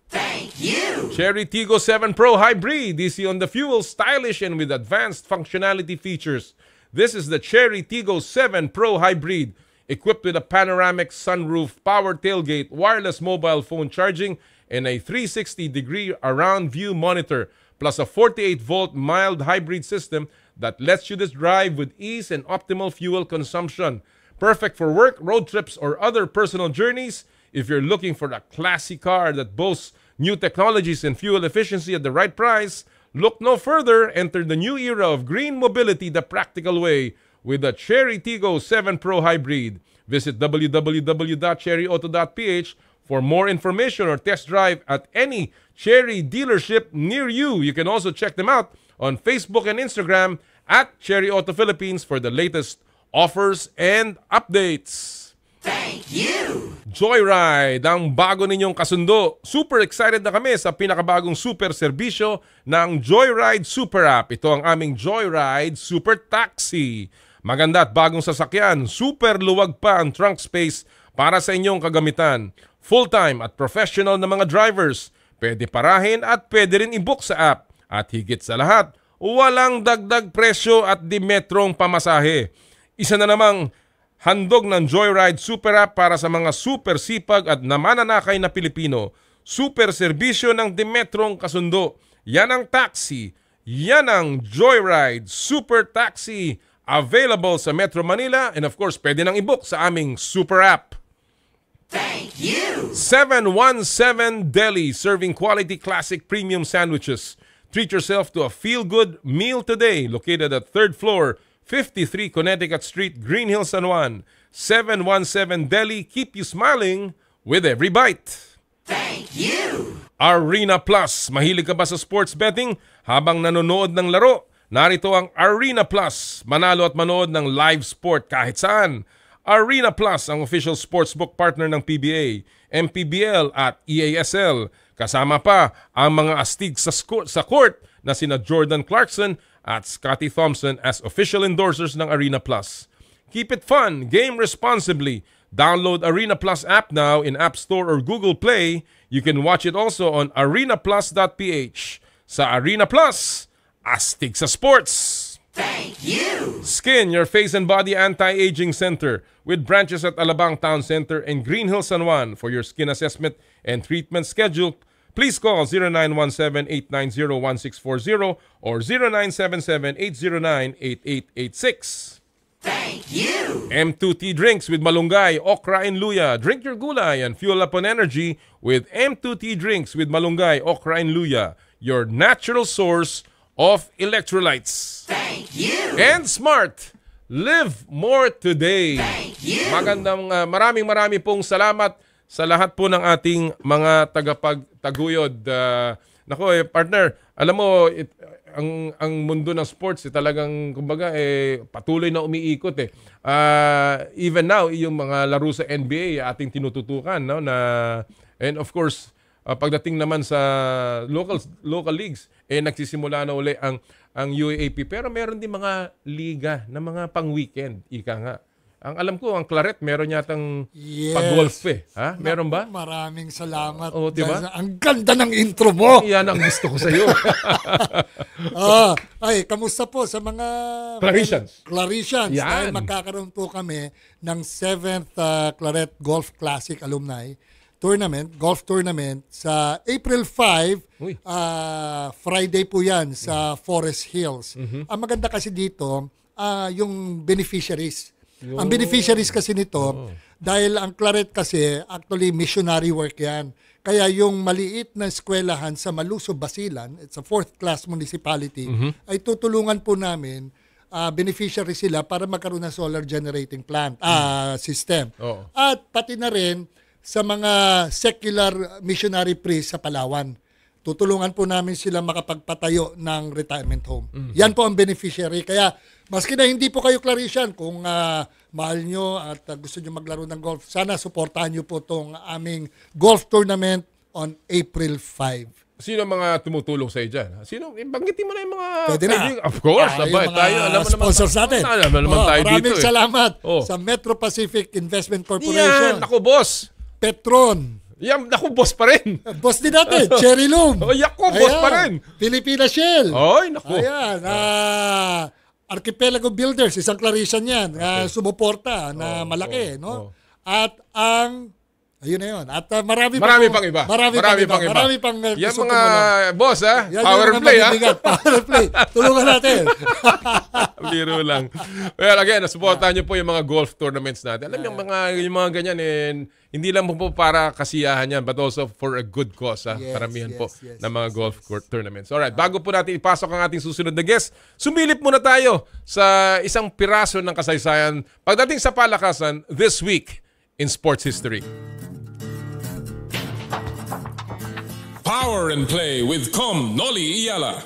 Cherry Tigo 7 Pro Hybrid, DC on the fuel, stylish and with advanced functionality features. This is the Cherry Tigo 7 Pro Hybrid, equipped with a panoramic sunroof, power tailgate, wireless mobile phone charging, and a 360-degree around view monitor, plus a 48-volt mild hybrid system that lets you drive with ease and optimal fuel consumption. Perfect for work, road trips, or other personal journeys. If you're looking for a classy car that boasts new technologies and fuel efficiency at the right price, look no further. Enter the new era of green mobility the practical way with the Cherry Tigo 7 Pro Hybrid. Visit www.cherryauto.ph for more information or test drive at any Cherry dealership near you. You can also check them out on Facebook and Instagram at Cherry Auto Philippines for the latest offers and updates. Thank you! Joyride, ang bago ninyong kasundo. Super excited na kami sa pinakabagong super serbisyo ng Joyride Super App. Ito ang aming Joyride Super Taxi. Maganda at bagong sasakyan. Super luwag pa ang trunk space para sa inyong kagamitan. Full-time at professional na mga drivers. Pwede parahin at pwede rin i-book sa app. At higit sa lahat, walang dagdag presyo at dimetrong pamasahe. Isa na namang handog ng Joyride Super App para sa mga super sipag at namananakay na Pilipino. Super serbisyo ng Dimetrong kasundo. Yan ang taxi. Yan ang Joyride Super Taxi. Available sa Metro Manila and of course pwede nang i-book sa aming Super App. Thank you! 717 Deli serving quality classic premium sandwiches. Treat yourself to a feel-good meal today located at 3rd floor 53 Connecticut Street, Green Hills, San Juan. 717 Deli, keep you smiling with every bite. Thank you! Arena Plus. Mahilig ka ba sa sports betting? Habang nanonood ng laro, narito ang Arena Plus. Manalo at manood ng live sport kahit saan. Arena Plus ang official sportsbook partner ng PBA, MPBL at EASL. Kasama pa ang mga astig sa, sa court na sina Jordan Clarkson at Scotty Thompson as official endorsers ng Arena Plus. Keep it fun, game responsibly. Download Arena Plus app now in App Store or Google Play. You can watch it also on arenaplus.ph. Sa Arena Plus, astig sa sports! Thank you. Skin, your face and body anti-aging center with branches at Alabang Town Center and Green Hills San Juan for your skin assessment and treatment schedule. Please call 0917-890-1640 or 0977-809-8886. Thank you. M2T drinks with malunggay, okra, and luya. Drink your gulay and fuel up on energy with M2T drinks with malunggay, okra, and luya. Your natural source of electrolytes. Thank you. And smart. Live more today. Thank you. Magandang uh, maraming marami pong salamat sa lahat po ng ating mga tagapagtaguyod. Uh, nako eh, partner, alam mo, it, ang ang mundo ng sports eh, talagang kumbaga eh patuloy na umiikot eh. Uh, even now yung mga laro sa NBA ating tinututukan no na and of course uh, pagdating naman sa local local leagues eh nagsisimula na uli ang ang UAAP pero meron din mga liga na mga pang-weekend ika nga. Ang alam ko, ang Claret, meron yatang Yes. pag-golf eh. Ha? Meron ba? Maraming salamat. Oo, di ba? dyan sa- Ang ganda ng intro mo. Yan ang gusto ko sa iyo. ah, ay, kamusta po sa mga Claretians. Claretians. Yan. Dahil magkakaroon po kami ng 7th uh, Claret Golf Classic Alumni Tournament, golf tournament sa April 5, uh, Friday po yan sa Forest Hills. Mhm. Ang maganda kasi dito, ah, yung beneficiaries. Yo. Ang beneficiaries kasi nito, dahil ang Claret kasi, actually missionary work yan. Kaya yung maliit na eskwelahan sa Maluso, Basilan, it's a fourth class municipality, Mhm. ay tutulungan po namin ah, beneficiary sila para magkaroon ng solar generating plant ah system. Oo. At pati na rin sa mga secular missionary priests sa Palawan. Tutulungan po namin sila makapagpatayo ng retirement home. Mhm. Yan po ang beneficiary. Kaya maski na hindi po kayo Claretian, kung ah, mahal nyo at ah, gusto nyo maglaro ng golf, sana supportahan nyo po itong aming golf tournament on April 5. Sino mga tumutulong sa iyo dyan? Sino? Eh, Banggitin mo na yung mga... Pwede na. kaibigan. Of course. Ah, abay, yung mga tayo. Alam mo naman. sponsors natin. Alam mo naman Oh, tayo dito. maraming eh. salamat Oh. sa Metro Pacific Investment Corporation. Yan, ako boss. Petron. Yan, ako boss pa rin. Boss din natin, Cherry Loom. Oh, yako, boss pa rin. Pilipina Shell. Oy, naku. Ayan. ah, Archipelago Builders, isang Claretian yan. ah, sumuporta na malaki. no? At ang, ayun na yun. At ah, marami, Marami po- pang iba. Marami, pang iba. Marami pang uh, Yan mga boss ha. Yan Power yung mga play ha. Power play. Tulungan natin. Biro lang. Well, again, supportahan niyo po yung mga golf tournaments natin. Alam niyo, yung mga, yung mga ganyan, eh, hindi lang po para kasiyahan yan, but also for a good cause. Ha? Yes, Karamihan yes, po yes, ng mga golf court tournaments. Alright, bago po natin ipasok ang ating susunod na guest, sumilip muna tayo sa isang piraso ng kasaysayan pagdating sa palakasan this week in sports history. Power and play with Com Noli Iyala.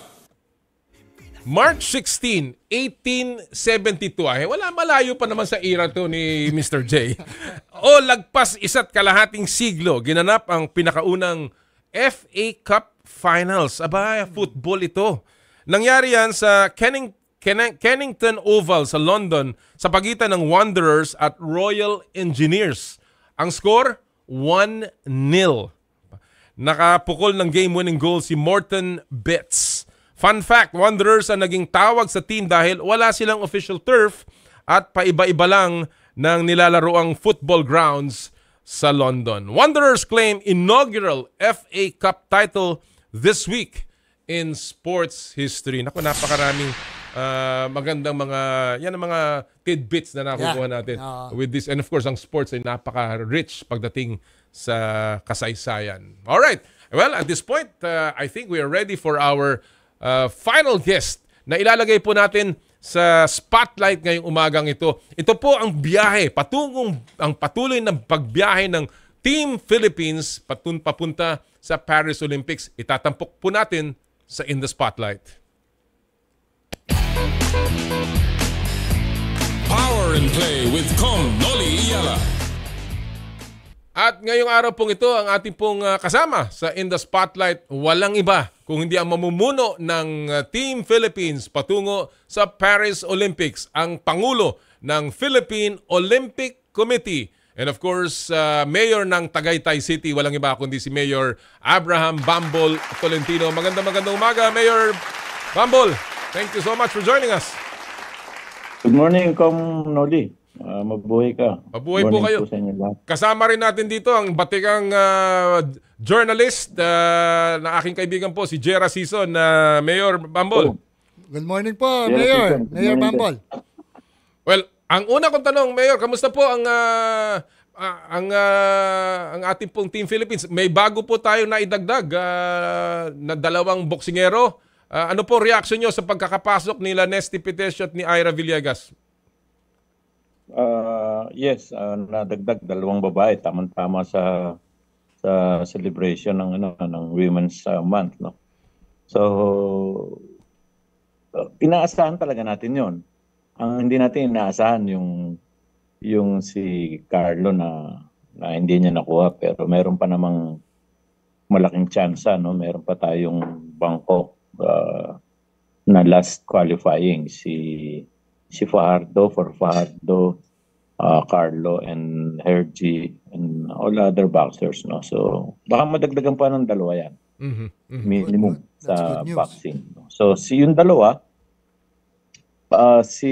March 16, 1872. Ay, wala malayo pa naman sa era to ni Mr. J. o lagpas isa't kalahating siglo, ginanap ang pinakaunang FA Cup Finals. Aba, football ito. Nangyari yan sa Kenning, Ken- Kennington Oval sa London sa pagitan ng Wanderers at Royal Engineers. Ang score, 1-0. Nakapukol ng game-winning goal si Morton Betts. Fun fact, Wanderers ang naging tawag sa team dahil wala silang official turf at paiba-iba lang ng nilalaroang football grounds sa London. Wanderers claim inaugural FA Cup title this week in sports history. Naku, napakaraming ah, magandang mga, yan ang mga tidbits na nakukuha Yeah. natin Oo. with this. And of course, ang sports ay napaka-rich pagdating sa kasaysayan. All right. Well, at this point, uh, I think we are ready for our uh, final guest na ilalagay po natin sa spotlight ngayong umagang ito. Ito po ang biyahe, patungong ang patuloy na pagbiyahe ng Team Philippines patun papunta sa Paris Olympics. Itatampok po natin sa In the Spotlight. Power and play with Com Noli Iyala. At ngayong araw pong ito, ang ating pong uh, kasama sa In the Spotlight, walang iba kung hindi ang mamumuno ng uh, Team Philippines patungo sa Paris Olympics, ang Pangulo ng Philippine Olympic Committee. And of course, uh, Mayor ng Tagaytay City, walang iba kundi si Mayor Abraham Bambol Tolentino. Magandang magandang umaga, Mayor Bambol. Thank you so much for joining us. Good morning, Kom Noli. Ah, mabuhay ka. Mabuhay Good po morning kayo. inyo lahat. Kasama rin natin dito ang batikang ah, journalist ah, na aking kaibigan po, si Jera Season, na Mayor Bambol. Good morning po, Yes, Mayor. Good Mayor morning, Bambol. Well, ang una kong tanong, Mayor, kamusta po ang ah, ah, ang ah, ang ating pong Team Philippines? May bago po tayo na idagdag ah, na dalawang boksingero. Ah, ano po reaction nyo sa pagkakapasok nila Nesty Pitesio at ni Ira Villegas? Ah, yes, ah, nadagdag dalawang babae tamang-tama sa sa celebration ng ano ng Women's ah, Month, no. So ah, inaasahan talaga natin 'yon. Ang hindi natin inaasahan yung yung si Carlo na na hindi niya nakuha pero meron pa namang malaking tsansa no meron pa tayong bangko ah, na last qualifying si si Fajardo for Fajardo uh, Carlo and Hergy and all other boxers no? So baka madagdagan pa ng dalawa yan. Mhm, mhm. minimum sa good news. boxing no? so si yung dalawa uh, si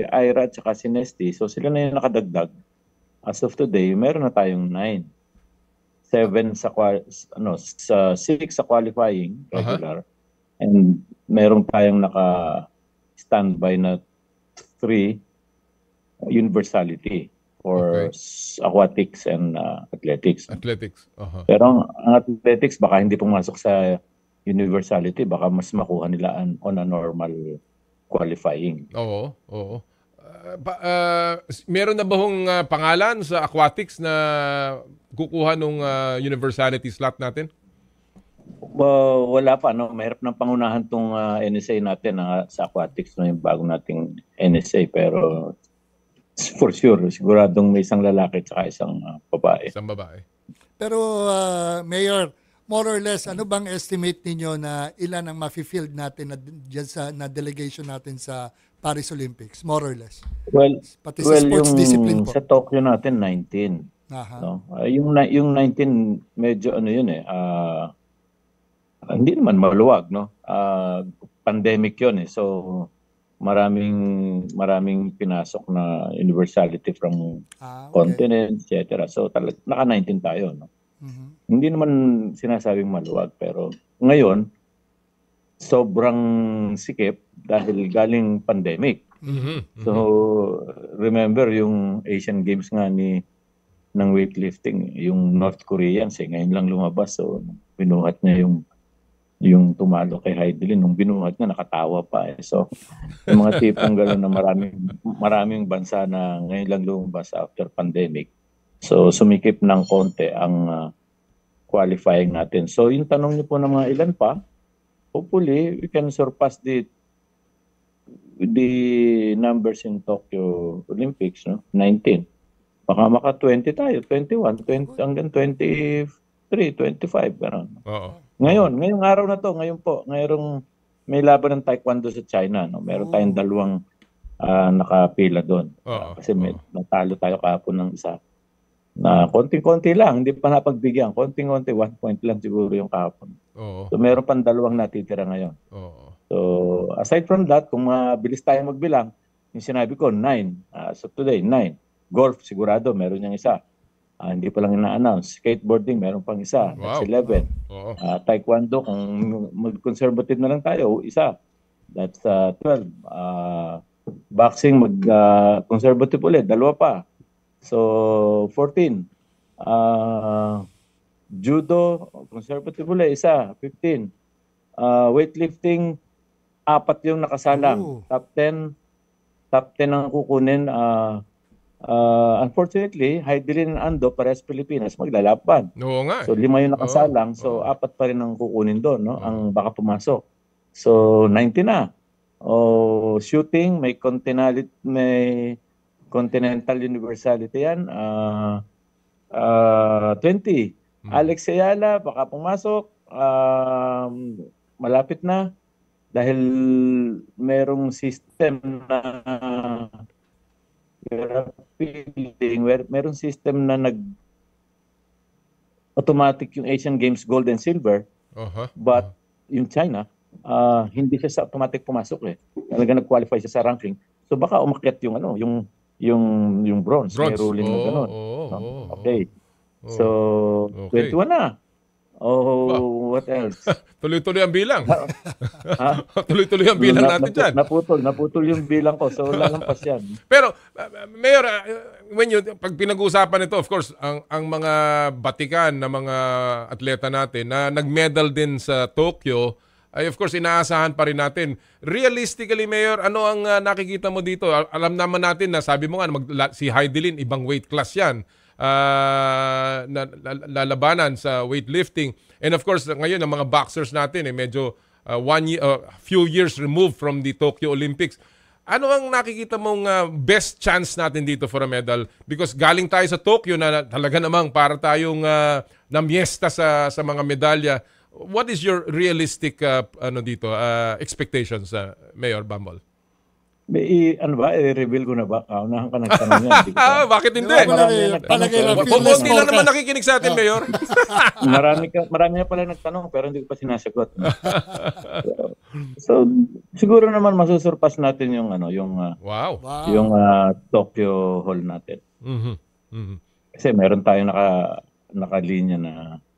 Ira at saka si Nesty so sila na yung nakadagdag. As of today meron na tayong nine. Seven sa qua- ano sa six sa qualifying regular. And meron tayong naka standby na three universality for s- aquatics and uh, athletics. Athletics. Aha. Pero ang, ang athletics baka hindi pumasok sa universality, baka mas makuha nila an- on a normal qualifying. Oo, oo. Ah, pa- s- meron na ba hong ah, pangalan sa aquatics na kukuha nung ah, universality slot natin? Well, wala pa no, mahirap ng pangunahan tong uh, NSA natin na sa aquatics no yung bago nating NSA pero for sure siguradong may isang lalaki at isang uh, babae. Isang babae. Pero uh, Mayor, more or less, ano bang estimate ninyo na ilan ang mafi-field natin na, dyan sa, na delegation natin sa Paris Olympics? More or less. Well, Pati sa well sports yung discipline po. sa Tokyo natin 19. Aha. No? Ah, yung na- yung 19 medyo ano yun eh ah, hindi naman maluwag no. Ah, pandemic yun eh. So maraming maraming pinasok na universality from Ah, continent, etc. So talaga naka 19 tayo no. Mhm. Hindi naman sinasabing maluwag pero ngayon sobrang sikip dahil galing pandemic. Mhm, So remember yung Asian Games nga ni ng weightlifting, yung North Koreans eh, ngayon lang lumabas so binuhat niya yung yung tumalo kay Heidelin nung binuhat niya nakatawa pa eh. So yung mga tipong gano'n na maraming maraming bansa na ngayon lang lumabas after pandemic. So sumikip ng konti ang ah, qualifying natin. So yung tanong niyo po ng mga ilan pa, hopefully we can surpass the the numbers in Tokyo Olympics, no? 19. Baka maka 20 tayo, 21, 20, hanggang 23, 25, gano'n. Oo. Ngayon, ngayong araw na to, ngayon po, ngayong may laban ng taekwondo sa China, no? Meron tayong dalawang ah, nakapila doon. Oo. Kasi may, natalo tayo kahapon ng isa. Na konting-konti lang, hindi pa napagbigyan. Konting-konti, one point lang siguro yung kahapon. Oo. So meron pang dalawang natitira ngayon. Oo. So aside from that, kung mabilis tayo magbilang, yung sinabi ko, 9. so today, 9. Golf, sigurado, meron yung isa. Ah, hindi pa lang ina-announce. Skateboarding, meron pang isa. That's Wow. 11. Oo. Ah, taekwondo, kung mag-conservative na lang tayo, isa. That's uh, 12. Ah, boxing, mag-conservative ulit, dalawa pa. So, 14. Ah, judo, conservative ulit, isa. 15. Ah, weightlifting, apat yung nakasalang. Top 10, top 10 ang kukunin. Ah, ah, unfortunately, Heidelin and Ando, parehas Pilipinas, maglalaban. Oo nga. eh. So lima yung nakasalang, so apat pa rin ang kukunin doon, no? Ang baka pumasok. So 90 na. O shooting, may continental may continental universality yan. Ah ah, 20. Alex Ayala baka pumasok. Um, malapit na dahil merong system na feeling where merong system na nag automatic yung Asian Games gold and silver Aha. but yung China ah, hindi siya sa automatic pumasok eh talaga nag-qualify siya sa ranking So baka umakyat yung ano, yung yung yung bronze, may Bronze. ruling na Oo, ganun. No? oo, okay. oo. So, Okay. 21 na. Oh, what else? Tuloy-tuloy ang bilang. Ha? Tuloy-tuloy ang bilang Na- natin dyan. Naputol, naputol yung bilang ko. So, lalampas yan. Pero, uh, Mayor, uh, when you, pag pinag-uusapan ito, of course, ang, ang mga batikan na mga atleta natin na nag-medal din sa Tokyo, ay of course, inaasahan pa rin natin. Realistically, Mayor, ano ang uh, nakikita mo dito? Al- Alam naman natin na sabi mo nga, mag, si Heidelin, ibang weight class yan. Uh, na, na- lalabanan sa weightlifting. And of course, ngayon, ang mga boxers natin, eh, medyo uh, one year, uh, few years removed from the Tokyo Olympics. Ano ang nakikita mong uh, best chance natin dito for a medal? Because galing tayo sa Tokyo na talaga namang para tayong uh, namiesta sa sa mga medalya. What is your realistic uh, ano dito uh, expectations uh, Mayor Bumble? May, i- ano ba, i-reveal ko na ba? Kaunahan ka nagtanong yan. Ah, bakit hindi? Marami na nagtanong, palagay lang, pero- fearless Kunti lang naman nakikinig sa atin, Mayor. marami, ka, marami na pala nagtanong pero hindi ko pa sinasagot. so, siguro naman masusurpas natin yung ano, yung uh, Wow. yung uh, Tokyo Hall natin. Mhm. Mhm. Kasi meron tayong naka nakalinya na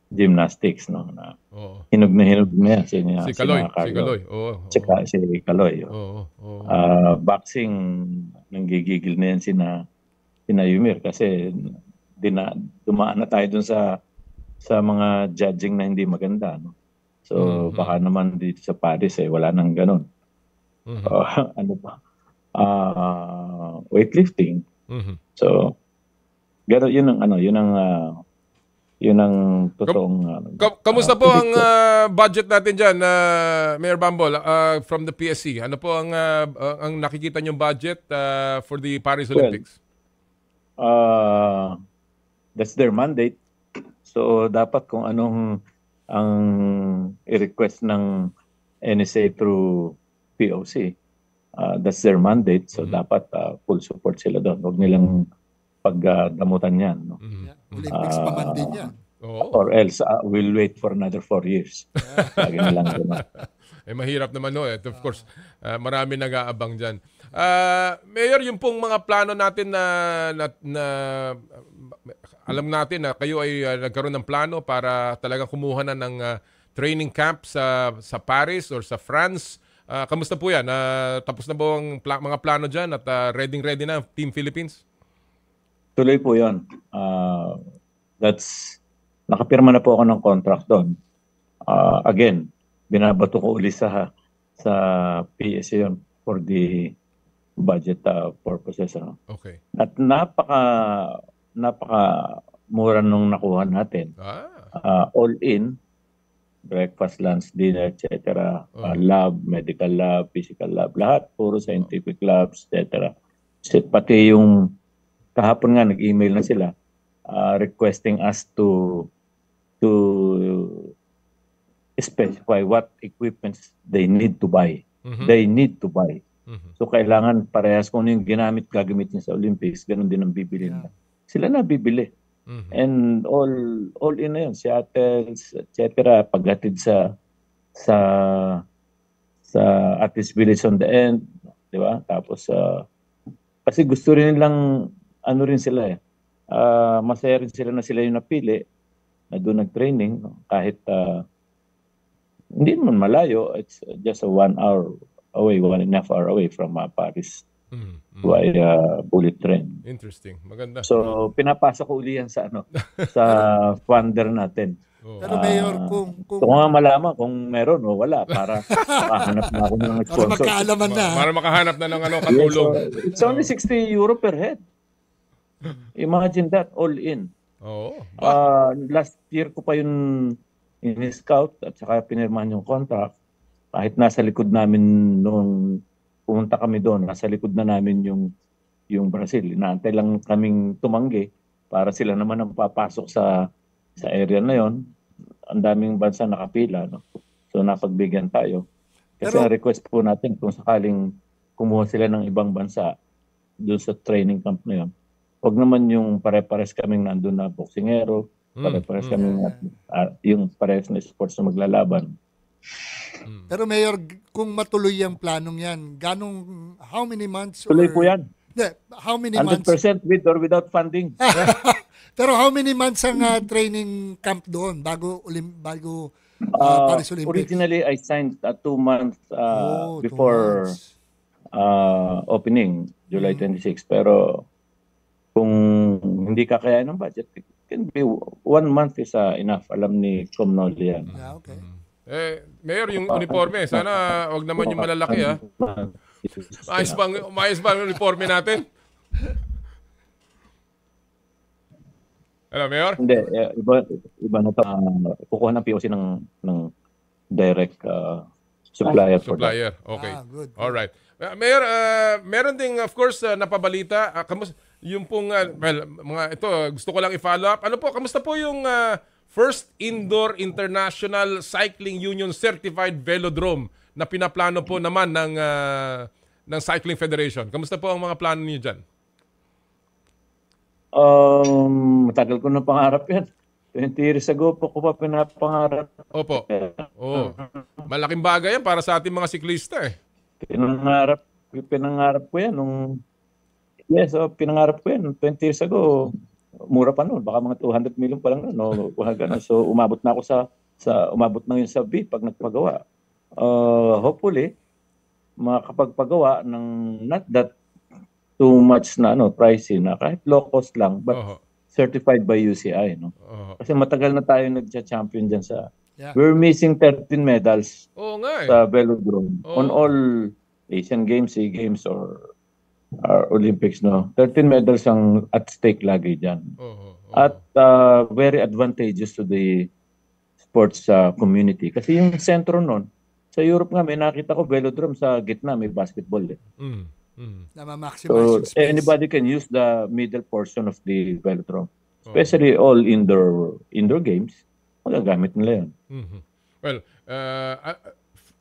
gymnastics no na Oo. hinog na hinog na yan si, Si Kaloy, si Carlo. Kaloy. Oo. Si, Ka- si Kaloy. oh. Oo. oo. Ah, boxing nanggigigil na yan sina sina Yumir kasi dina, dumaan na tayo dun sa sa mga judging na hindi maganda no. So Mhm. baka naman dito sa Paris eh wala nang ganun. Mhm. Ah, ano pa? Ah, weightlifting. Mhm. So gano yun ang ano, yun ang ah, yun ang totoong ano, Ka- kamusta ah, po ang uh, budget natin dyan, uh, Mayor Bumble, uh, from the PSC? Ano po ang uh, uh, ang nakikita niyong budget uh, for the Paris Well, Olympics? Uh, that's their mandate. So dapat kung anong ang i-request ng NSA through POC, uh, that's their mandate. So dapat uh, full support sila doon. Huwag nilang pagdamutan yan. No? Olympics pa man din yan. Or else uh, we'll wait for another four years. Lagi na lang ganun. eh mahirap naman no. Eh. Of course, uh, marami nag-aabang dyan. Uh, Mayor, yung pong mga plano natin na, na, na alam natin na kayo ay uh, nagkaroon ng plano para talagang kumuha na ng uh, training camp sa sa Paris or sa France. Uh, kamusta po yan? Uh, tapos na ba ang pla- mga plano dyan at uh, ready ready na Team Philippines? Tuloy po yun. Uh, that's, nakapirma na po ako ng contract doon. Uh, again, binabato ko uli sa sa PSA yun for the budget uh, purposes. Ano. Okay. At napaka napaka mura nung nakuha natin. Ah. Uh, all in breakfast, lunch, dinner, etc. Uh, lab, medical lab, physical lab, lahat puro scientific labs, etc. Pati yung kahapon nga nag-email na sila uh, requesting us to to specify what equipments they need to buy. Mhm. They need to buy. Mhm. So kailangan parehas kung ano yung ginamit gagamitin sa Olympics, ganun din ang bibili nila. Sila na bibili. Mhm. And all all in na yun, Seattle's, etc. Paghatid sa sa sa Atis Village on the end, di ba? Tapos uh, kasi gusto rin nilang ano rin sila eh. ah, masaya rin sila na sila yung napili na doon nag-training no? kahit ah, hindi naman malayo. It's just a one hour away, one and a half hour away from uh, Paris Mhm. by uh, bullet train. Interesting. Maganda. So, pinapasa ko uli yan sa ano, sa funder natin. Pero Mayor, kung, kung, Kung nga malaman kung meron o wala para makahanap na ako ng sponsor. magkaalaman na. Para makahanap na ng ano Yes, katulong. so it's only 60 euro per head. Imagine that, all in. Oo. Uh, last year ko pa yun in-scout at saka pinirmahan yung contract. Kahit nasa likod namin noong pumunta kami doon, nasa likod na namin yung yung Brazil. Inaantay lang kaming tumanggi para sila naman ang papasok sa sa area na yon. Ang daming bansa nakapila. No? So napagbigyan tayo. Kasi Pero- ang request po natin kung sakaling kumuha sila ng ibang bansa doon sa training camp na yun, huwag naman yung pare-pares kaming nandun na boksingero, Mm, pare-pares mm. kaming ah, yung pares na sports na maglalaban. Pero Mayor, kung matuloy yung planong yan, ganong, how many months? Tuloy or- po yan. Hindi, how many months? 100% with or without funding. Pero how many months ang ah, training camp doon bago ulim bago ah, Uh, Paris Olympics? originally, I signed a two month uh, Oh, two before uh, opening, July Mm. 26. Pero kung hindi kakayanin ng budget, it can be one month is uh, enough. Alam ni Comnol yan. Yeah, okay. Eh, Mayor, yung uniforme, sana wag naman yung malalaki ha. Maayos ba, ang- maayos ba ang uniforme natin? Hello, Mayor? Hindi, eh, iba, iba na to. Uh, kukuha ng POC ng, ng direct uh, supplier. Supplier, okay. Ah, good. All right. Uh, Mayor, uh, meron ding of course uh, napabalita uh, kamus yung pong uh, well, mga ito gusto ko lang i-follow up. Ano po, kamusta po yung uh, first indoor international cycling union certified velodrome na pinaplano po naman ng uh, ng Cycling Federation? Kamusta po ang mga plano niyo diyan? Um, matagal ko na pangarap yan. 20 years ago po ko pa pinapangarap. Opo. Oh. Malaking bagay yan para sa ating mga siklista eh. Pinangarap, pinangarap ko yan nung Yes, oh, pinangarap ko yan 20 years ago. Mura pa noon, baka mga 200 million pa lang noon, no, mga ganun. So umabot na ako sa sa umabot na yun sa B pag nagpagawa. Uh, hopefully makakapagpagawa ng not that too much na ano pricey na kahit low cost lang but Oho. certified by UCI no. Oho. Kasi matagal na tayo nagcha-champion diyan sa Yeah. We're missing 13 medals Oo nga eh. sa velodrome Oo. on all Asian Games, SEA Games or, or Olympics no. 13 medals ang at stake lagi diyan. Oho. At uh, very advantageous to the sports uh, community kasi yung sentro noon sa Europe nga may nakita ko velodrome sa gitna may basketball eh. Mm. Mm. So anybody can use the middle portion of the velodrome. Especially all indoor indoor games. Magagamit nila yun. Mhm. Well, uh, uh,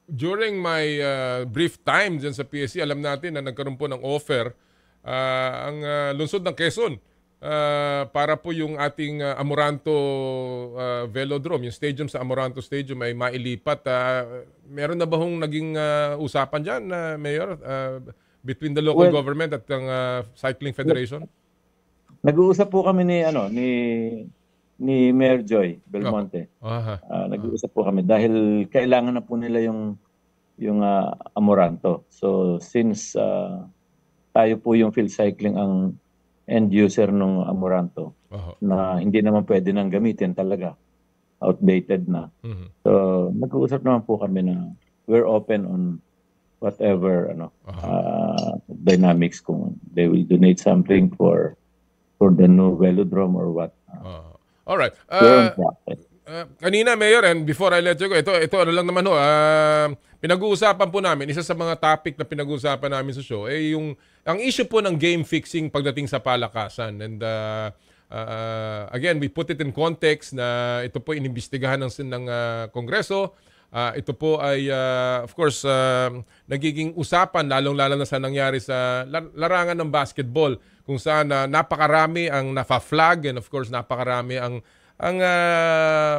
during my uh, brief time dyan sa PSC, alam natin na nagkaroon po ng offer uh, ang uh, lungsod ng Quezon uh, para po yung ating uh, Amoranto uh, Velodrome, yung stadium sa Amoranto Stadium ay mailipat. Uh, meron na ba hong naging uh, usapan dyan, uh, Mayor, uh, between the local Well- government at ang uh, Cycling Federation? Nag-uusap po kami ni ano ni ni Mayor Joy Belmonte. Aha. Ah, nag-uusap po kami dahil kailangan na po nila yung yung ah, Amoranto. So since ah, tayo po yung field cycling ang end user ng Amoranto Oho. na hindi naman pwede nang gamitin talaga. Outdated na. Mhm. So nag-uusap naman po kami na we're open on whatever ano ah, dynamics kung they will donate something for for the new velodrome or what. All right. Uh. Uh, kanina, Mayor, and before I let you go, ito, ito ano lang naman ho, ah, pinag-uusapan po namin, isa sa mga topic na pinag-uusapan namin sa show, eh yung, ang issue po ng game fixing pagdating sa palakasan. And uh, uh, again, we put it in context na ito po inimbestigahan ng, ng ah, Kongreso. Ah, ito po ay, ah, of course, ah, nagiging usapan, lalong-lalo na sa nangyari sa lar- larangan ng basketball, kung saan ah, napakarami ang nafa-flag and of course, napakarami ang ang uh,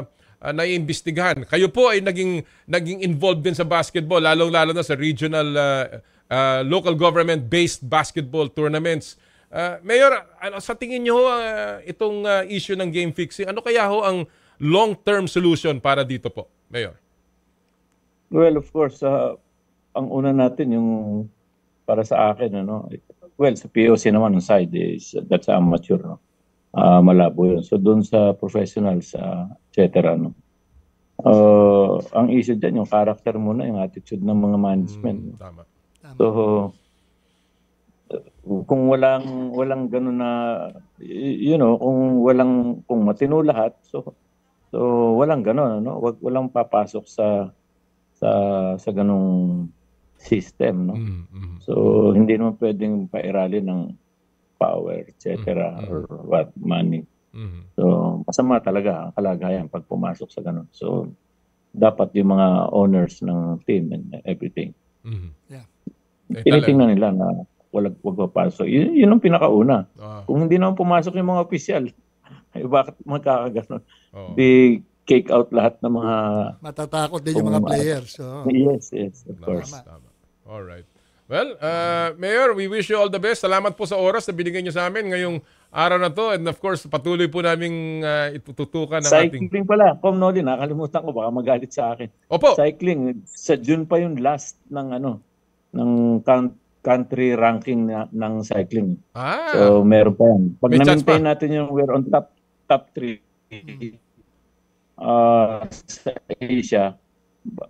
naiimbestigahan. Kayo po ay naging naging involved din sa basketball lalong-lalo na sa regional uh, uh, local government based basketball tournaments. Uh, Mayor, ano sa tingin niyo ho, uh, itong uh, issue ng game fixing, ano kaya ho ang long-term solution para dito po, Mayor? Well, of course, uh, ang una natin yung para sa akin, ano, well, sa POC naman ang side is that's amateur, no? Ah, malabo yun. So, doon sa professional, sa et cetera, no? Uh, ang issue dyan, yung character muna, yung attitude ng mga management. no? Tama. So, uh, kung walang walang ganun na you know, kung walang kung matino lahat, so so walang ganun ano, wag walang papasok sa sa sa ganung system, no. So hindi naman pwedeng pairali ng power, etc. or what money. So masama talaga ang kalagayan pag pumasok sa ganun. So dapat yung mga owners ng team and everything Mhm. Yeah. Eh, tinitingnan nila na walang wag papasok. Yun, yun ang pinakauna. Ah. Kung hindi naman pumasok yung mga opisyal, ay bakit magkakaganon? Oo. Di kick out lahat ng mga Matatakot din yung mga players. Oo. Yes, yes, of course. All right. Well, uh, Mayor, we wish you all the best. Salamat po sa oras na binigay niyo sa amin ngayong araw na to. And of course, patuloy po naming uh, itututukan ng ating... Cycling pala, Kom Noli, nakalimutan ko, baka magalit sa akin. Opo. Cycling, sa June pa yung last ng ano, ng coun- country ranking na, ng cycling. Ah. So, meron pa yan. Pag na-maintain pa. natin yung we're on top top 3 uh, sa Asia,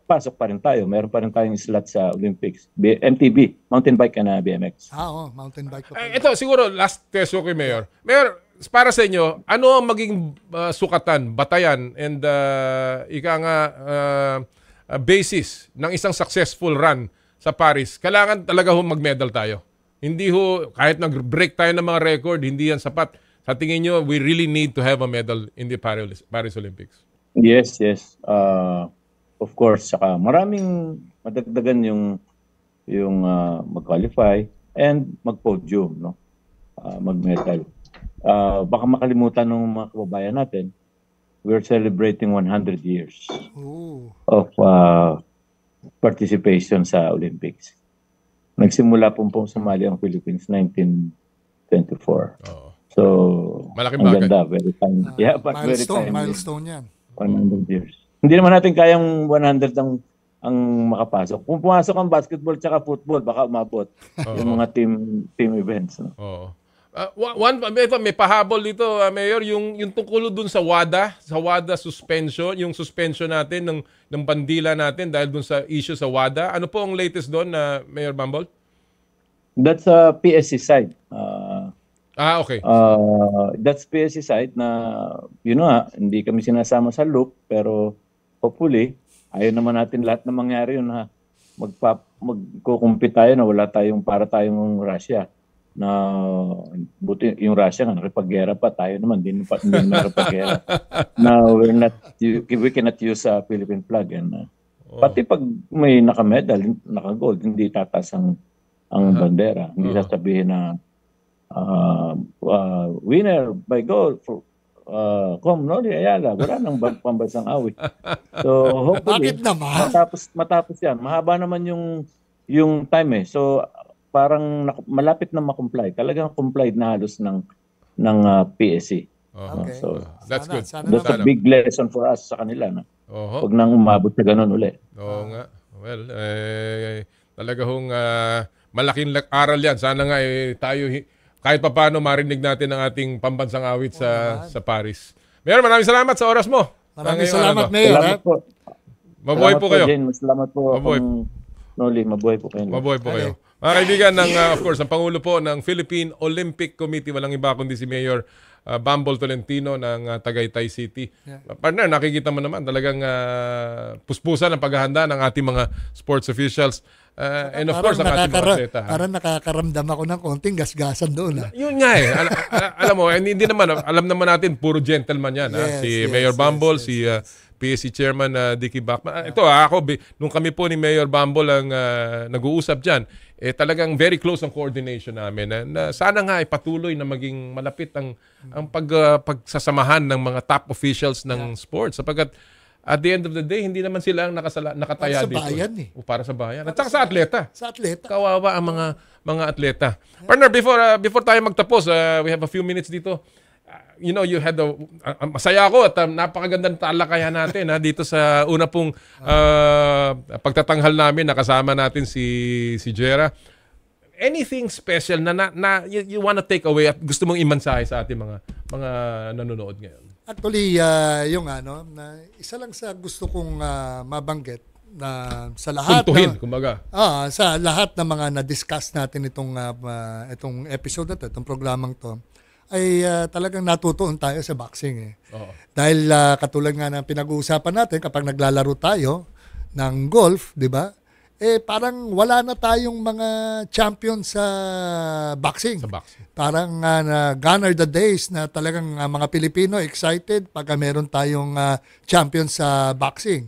pasok pa rin tayo. Meron pa rin tayong slot sa Olympics. B- MTB, mountain bike and uh, BMX. Ah, oh, mountain bike. pa. Eh, ito, siguro, last test ko kay Mayor. Mayor, para sa inyo, ano ang maging uh, sukatan, batayan, and uh, ika nga uh, basis ng isang successful run sa Paris? Kailangan talaga ho mag-medal tayo. Hindi ho, kahit nag-break tayo ng mga record, hindi yan sapat. Sa tingin nyo, we really need to have a medal in the Paris, Paris Olympics. Yes, yes. Uh, of course, saka maraming madagdagan yung yung uh, mag-qualify and mag-podium, no? Uh, mag-medal. Uh, baka makalimutan ng mga kababayan natin, we're celebrating 100 years Ooh. of uh, participation sa Olympics. Nagsimula po pong sumali ang Philippines 1924. So, Malaking ang bagay. ganda, very time. yeah, but very milestone, timely. milestone yan. 100 years. Hindi naman natin kayang 100 ang ang makapasok. Kung pumasok ang basketball tsaka football, baka umabot yung mga team team events. No? Oo. Uh, one, may, may pahabol dito, uh, Mayor, yung, yung tungkol dun sa WADA, sa WADA suspension, yung suspension natin ng, ng bandila natin dahil dun sa issue sa WADA. Ano po ang latest doon, na Mayor Bumble? That's a PSC side. Uh, Ah, okay. uh, that's PSC side na, you know, hindi kami sinasama sa loop, pero hopefully, ayaw naman natin lahat na mangyari yun ha. Magpa, magkukumpit tayo na wala tayong para tayong Russia na buti yung Russia nga nakipaggera pa tayo naman din pa hindi nakipaggera. Now we're not we cannot use a Philippine flag and uh, pati pag may naka-medal, naka-gold, hindi tatas ang ang bandera. Hindi sasabihin na uh, uh, winner by goal for uh, Com Noli Ayala. Wala nang ban- pambansang awit. So hopefully Bakit naman? matapos matapos yan. Mahaba naman yung yung time eh. So parang nak- malapit na makomply. Talagang complied na halos ng ng uh, PSC. Okay. So That's good. that's a big lesson for us sa kanila. No? Oho. Huwag nang umabot sa ganun uli. Oo nga. Well, eh, talaga hong ah, malaking lak- aral yan. Sana nga eh, tayo, kahit pa paano marinig natin ang ating pambansang awit sa sa Paris. Mayor, maraming salamat sa oras mo. Maraming salamat, araw. Mayor. Salamat po. Mabuhay Salamat po kayo. Jen. Salamat po. Mabuhay. Noli, mabuhay po kayo. Mabuhay po kayo. Mga kaibigan, ng, uh, of course, ang Pangulo po ng Philippine Olympic Committee, walang iba kundi si Mayor uh, Bumble Tolentino ng uh, Tagaytay City. Yeah. Uh, partner, nakikita mo naman talagang uh, puspusan ang paghahanda ng ating mga sports officials. Uh, and of course, ang ating mga nakakara- ha? parang nakakaramdam ako ng konting gasgasan doon. Ah. Yun nga eh. Al- al- alam mo, hindi, hindi naman, alam naman natin, puro gentleman yan. ha? Yes, Si yes, Mayor yes, Bumble, si uh, PSC Chairman uh, Dicky Bachman. Ah, Ito ha, ako, nung kami po ni Mayor Bumble ang uh, nag-uusap dyan, eh talagang very close ang coordination namin. And uh, sana nga ay patuloy na maging malapit ang ang pag uh, pagsasamahan ng mga top officials ng sports sapagkat at the end of the day hindi naman sila ang nakasala, nakataya Para sa dito. bayan eh. O para sa bayan. At saka sa atleta. Sa atleta. Kawawa ang mga mga atleta. Partner, before uh, before tayo magtapos, uh, we have a few minutes dito. Uh, you know, you had a uh, masaya ako at um, napakagandang talakayan natin ha dito sa una pong uh, pagtatanghal namin nakasama natin si si Jera. Anything special na, na, na you, you wanna take away at gusto mong imansahe sa ating mga mga nanonood ngayon? Actually, ah, yung ano, na isa lang sa gusto kong ah, mabanggit na sa lahat Puntuhin, na- kumbaga. Ah, sa lahat ng mga na-discuss natin itong ah, ah, itong episode na to, itong programang to, ay ah, talagang natutuon tayo sa boxing eh. Oo. Dahil ah, katulad nga ng pinag-uusapan natin kapag naglalaro tayo ng golf, 'di ba? Eh parang wala na tayong mga champion sa boxing. Sa boxing. Parang ah, na gone are the days na talagang ah, mga Pilipino excited pagka meron tayong ah, champion sa boxing.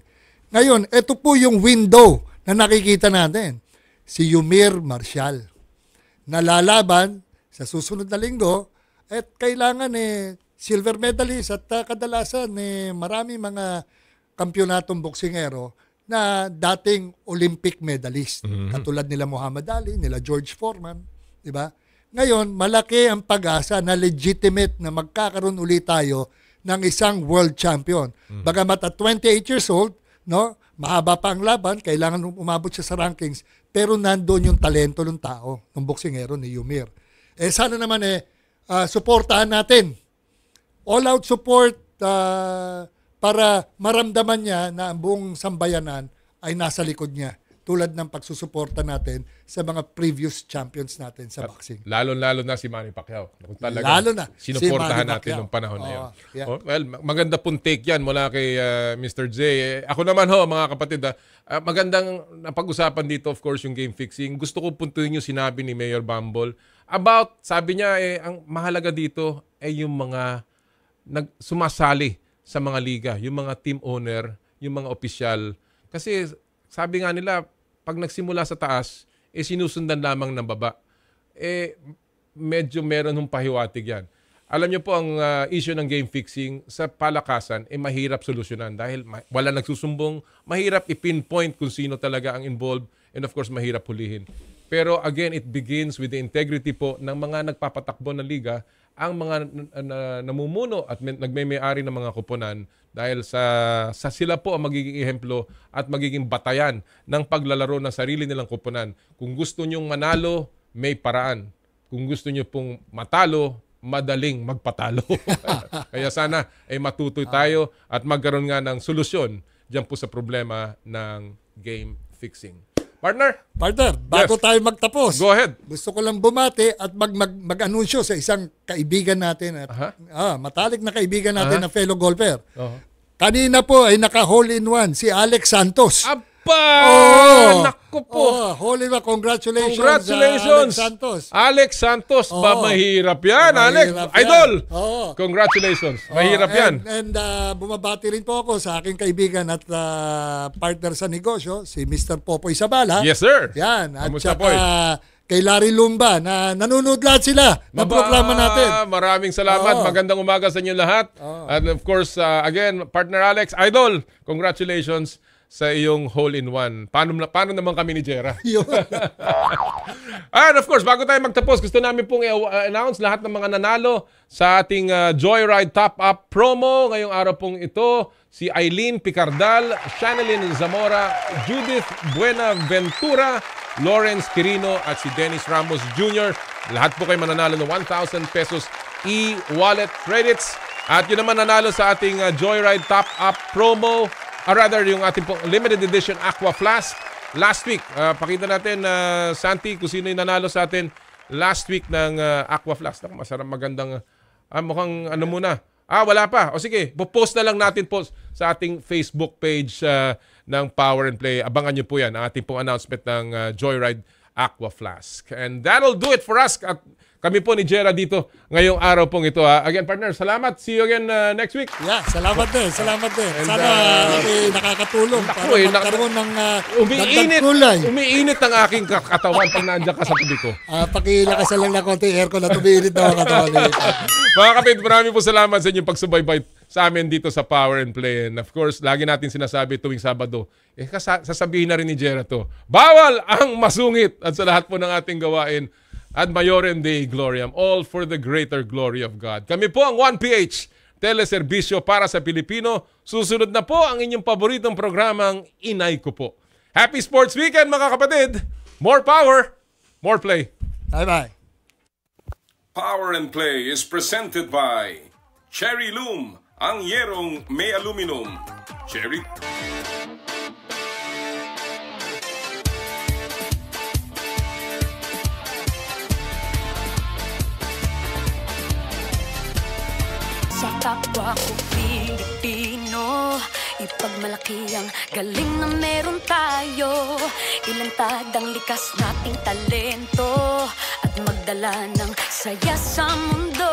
Ngayon, ito po yung window na nakikita natin. Si Yumir Marshall. Nalalaban sa susunod na linggo at kailangan eh silver medalist at ah, kadalasan eh, marami mga kampyonatong boksingero na dating Olympic medalist. Mhm. Katulad nila Muhammad Ali, nila George Foreman, di ba? Ngayon, malaki ang pag-asa na legitimate na magkakaroon ulit tayo ng isang world champion. Bagamat at 28 years old, no, mahaba pa ang laban, kailangan umabot siya sa rankings, pero nandoon yung talento ng tao, ng boksingero ni Yumir. Eh sana naman eh, ah, suportahan natin all-out support ah, para maramdaman niya na ang buong sambayanan ay nasa likod niya. Tulad ng pagsusuporta natin sa mga previous champions natin sa boxing. Lalo-lalo na si Manny Pacquiao. Kung talaga Lalo na si sinuportahan Manny natin nung panahon na Oo, yun. yeah. Oh, well, ma- maganda pong take yan mula kay uh, Mr. J. Eh, ako naman ho, mga kapatid, ah, ah, magandang napag-usapan dito, of course, yung game fixing. Gusto ko puntuin yung sinabi ni Mayor Bumble about, sabi niya, eh, ang mahalaga dito ay yung mga nag sumasali sa mga liga, yung mga team owner, yung mga opisyal. Kasi sabi nga nila, pag nagsimula sa taas, eh sinusundan lamang ng baba. Eh, medyo meron ng pahiwatig yan. Alam niyo po ang ah, issue ng game fixing sa palakasan, eh mahirap solusyonan dahil ma- wala nagsusumbong, mahirap i-pinpoint kung sino talaga ang involved and of course mahirap hulihin. Pero again, it begins with the integrity po ng mga nagpapatakbo ng liga, ang mga na- namumuno at may- nagmay-ari ng mga kuponan dahil sa, sa sila po ang magiging ehemplo at magiging batayan ng paglalaro ng sarili nilang kuponan. Kung gusto nyong manalo, may paraan. Kung gusto nyo pong matalo, madaling magpatalo. Kaya sana ay matutoy tayo at magkaroon nga ng solusyon dyan po sa problema ng game fixing. Partner? Partner, bago Yes. tayo magtapos. Go ahead. Gusto ko lang bumati at mag, mag, mag-anunsyo sa isang kaibigan natin at ah, matalik na kaibigan natin Aha. na fellow golfer. Oo. Kanina po ay naka-hole in one si Alex Santos. Aba! Oo. Naku po. Oo, hole in one. Congratulations. Congratulations. ah, Alex Santos. Alex Santos. Ba, Oo. mahirap yan, Alex. Mahirap yan. Idol. Oo. Congratulations. Mahirap Oh, yan. And, and ah, bumabati rin po ako sa aking kaibigan at ah, partner sa negosyo, si Mr. Popoy Sabala. Yes, sir. Yan. At Kamusta, saka Poy? kay Larry Lumba na nanonood lahat sila ng programa natin. Maraming salamat. Oo. Magandang umaga sa inyo lahat. And of course, uh, again, partner Alex, idol, congratulations sa iyong hole-in-one. Paano, paano naman kami ni Jera? And of course, bago tayo magtapos, gusto namin pong i-announce lahat ng mga nanalo sa ating uh, Joyride Top Up promo. Ngayong araw pong ito, si Eileen Picardal, Shanelyn Zamora, Judith Buenaventura, Lawrence Quirino at si Dennis Ramos Jr. Lahat po kayo mananalo ng 1,000 pesos e-wallet credits. At yun naman nanalo sa ating uh, Joyride Top Up promo, or rather yung ating pong limited edition Aqua Flask. Last week, uh, pakita natin uh, Santi kung sino yung nanalo sa atin last week ng uh, Aqua Flask. Naku, masarap magandang ah, mukhang ano muna. Ah, wala pa. O sige, post na lang natin po sa ating Facebook page uh, ng Power and Play. Abangan nyo po yan, ang ating pong announcement ng uh, Joyride Aqua Flask. And that'll do it for us. At kami po ni Jera dito ngayong araw pong ito. Ha. Again, partner, salamat. See you again uh, next week. Yeah, salamat din. Salamat din. And, Sana uh, eh, nakakatulong para eh, magkaroon ng uh, Umiinit, kulay. umiinit ang aking ka- katawan pag nandiyan ka sa tabi ko. Ah, pakilakasan lang na konti aircon at umiinit na ang katawan. Mga kapit, maraming po salamat sa inyong pagsubaybay sa amin dito sa Power and Play. And of course, lagi natin sinasabi tuwing Sabado, eh sasabihin na rin ni Jera to, bawal ang masungit at sa lahat po ng ating gawain. Ad Maiorem Dei Gloriam, all for the greater glory of God. Kami po ang 1PH, teleserbisyo para sa Pilipino. Susunod na po ang inyong paboritong programang Inay ko po. Happy Sports Weekend mga kapatid! More power, more play. Bye-bye. Power and Play is presented by Cherry Loom, ang yerong may aluminum. Cherry Sa kapwa ko Pilipino. Ipagmalaki ang galing na meron tayo. Ilantad ang likas nating talento. At magdala ng saya sa mundo.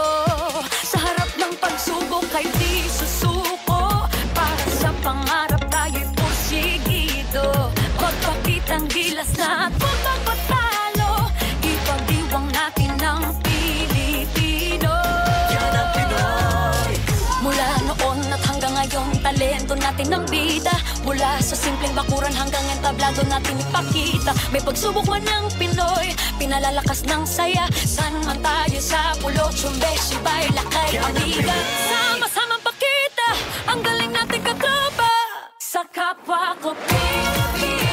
Sa harap ng pagsubok ay di susuko. Para sa pangarap tayo'y porsigido Magpakitang gilas na natin ang bida. Mula sa simpleng bakuran hanggang entablado natin ipakita. May pagsubok man ng Pinoy, pinalalakas ng saya. San man tayo sa pulo, tsumbe, sibay, lakay, aniga Sama-sama pakita, ang galing natin katropa Sa kapwa ko, Pilipinas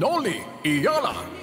Noli Iola.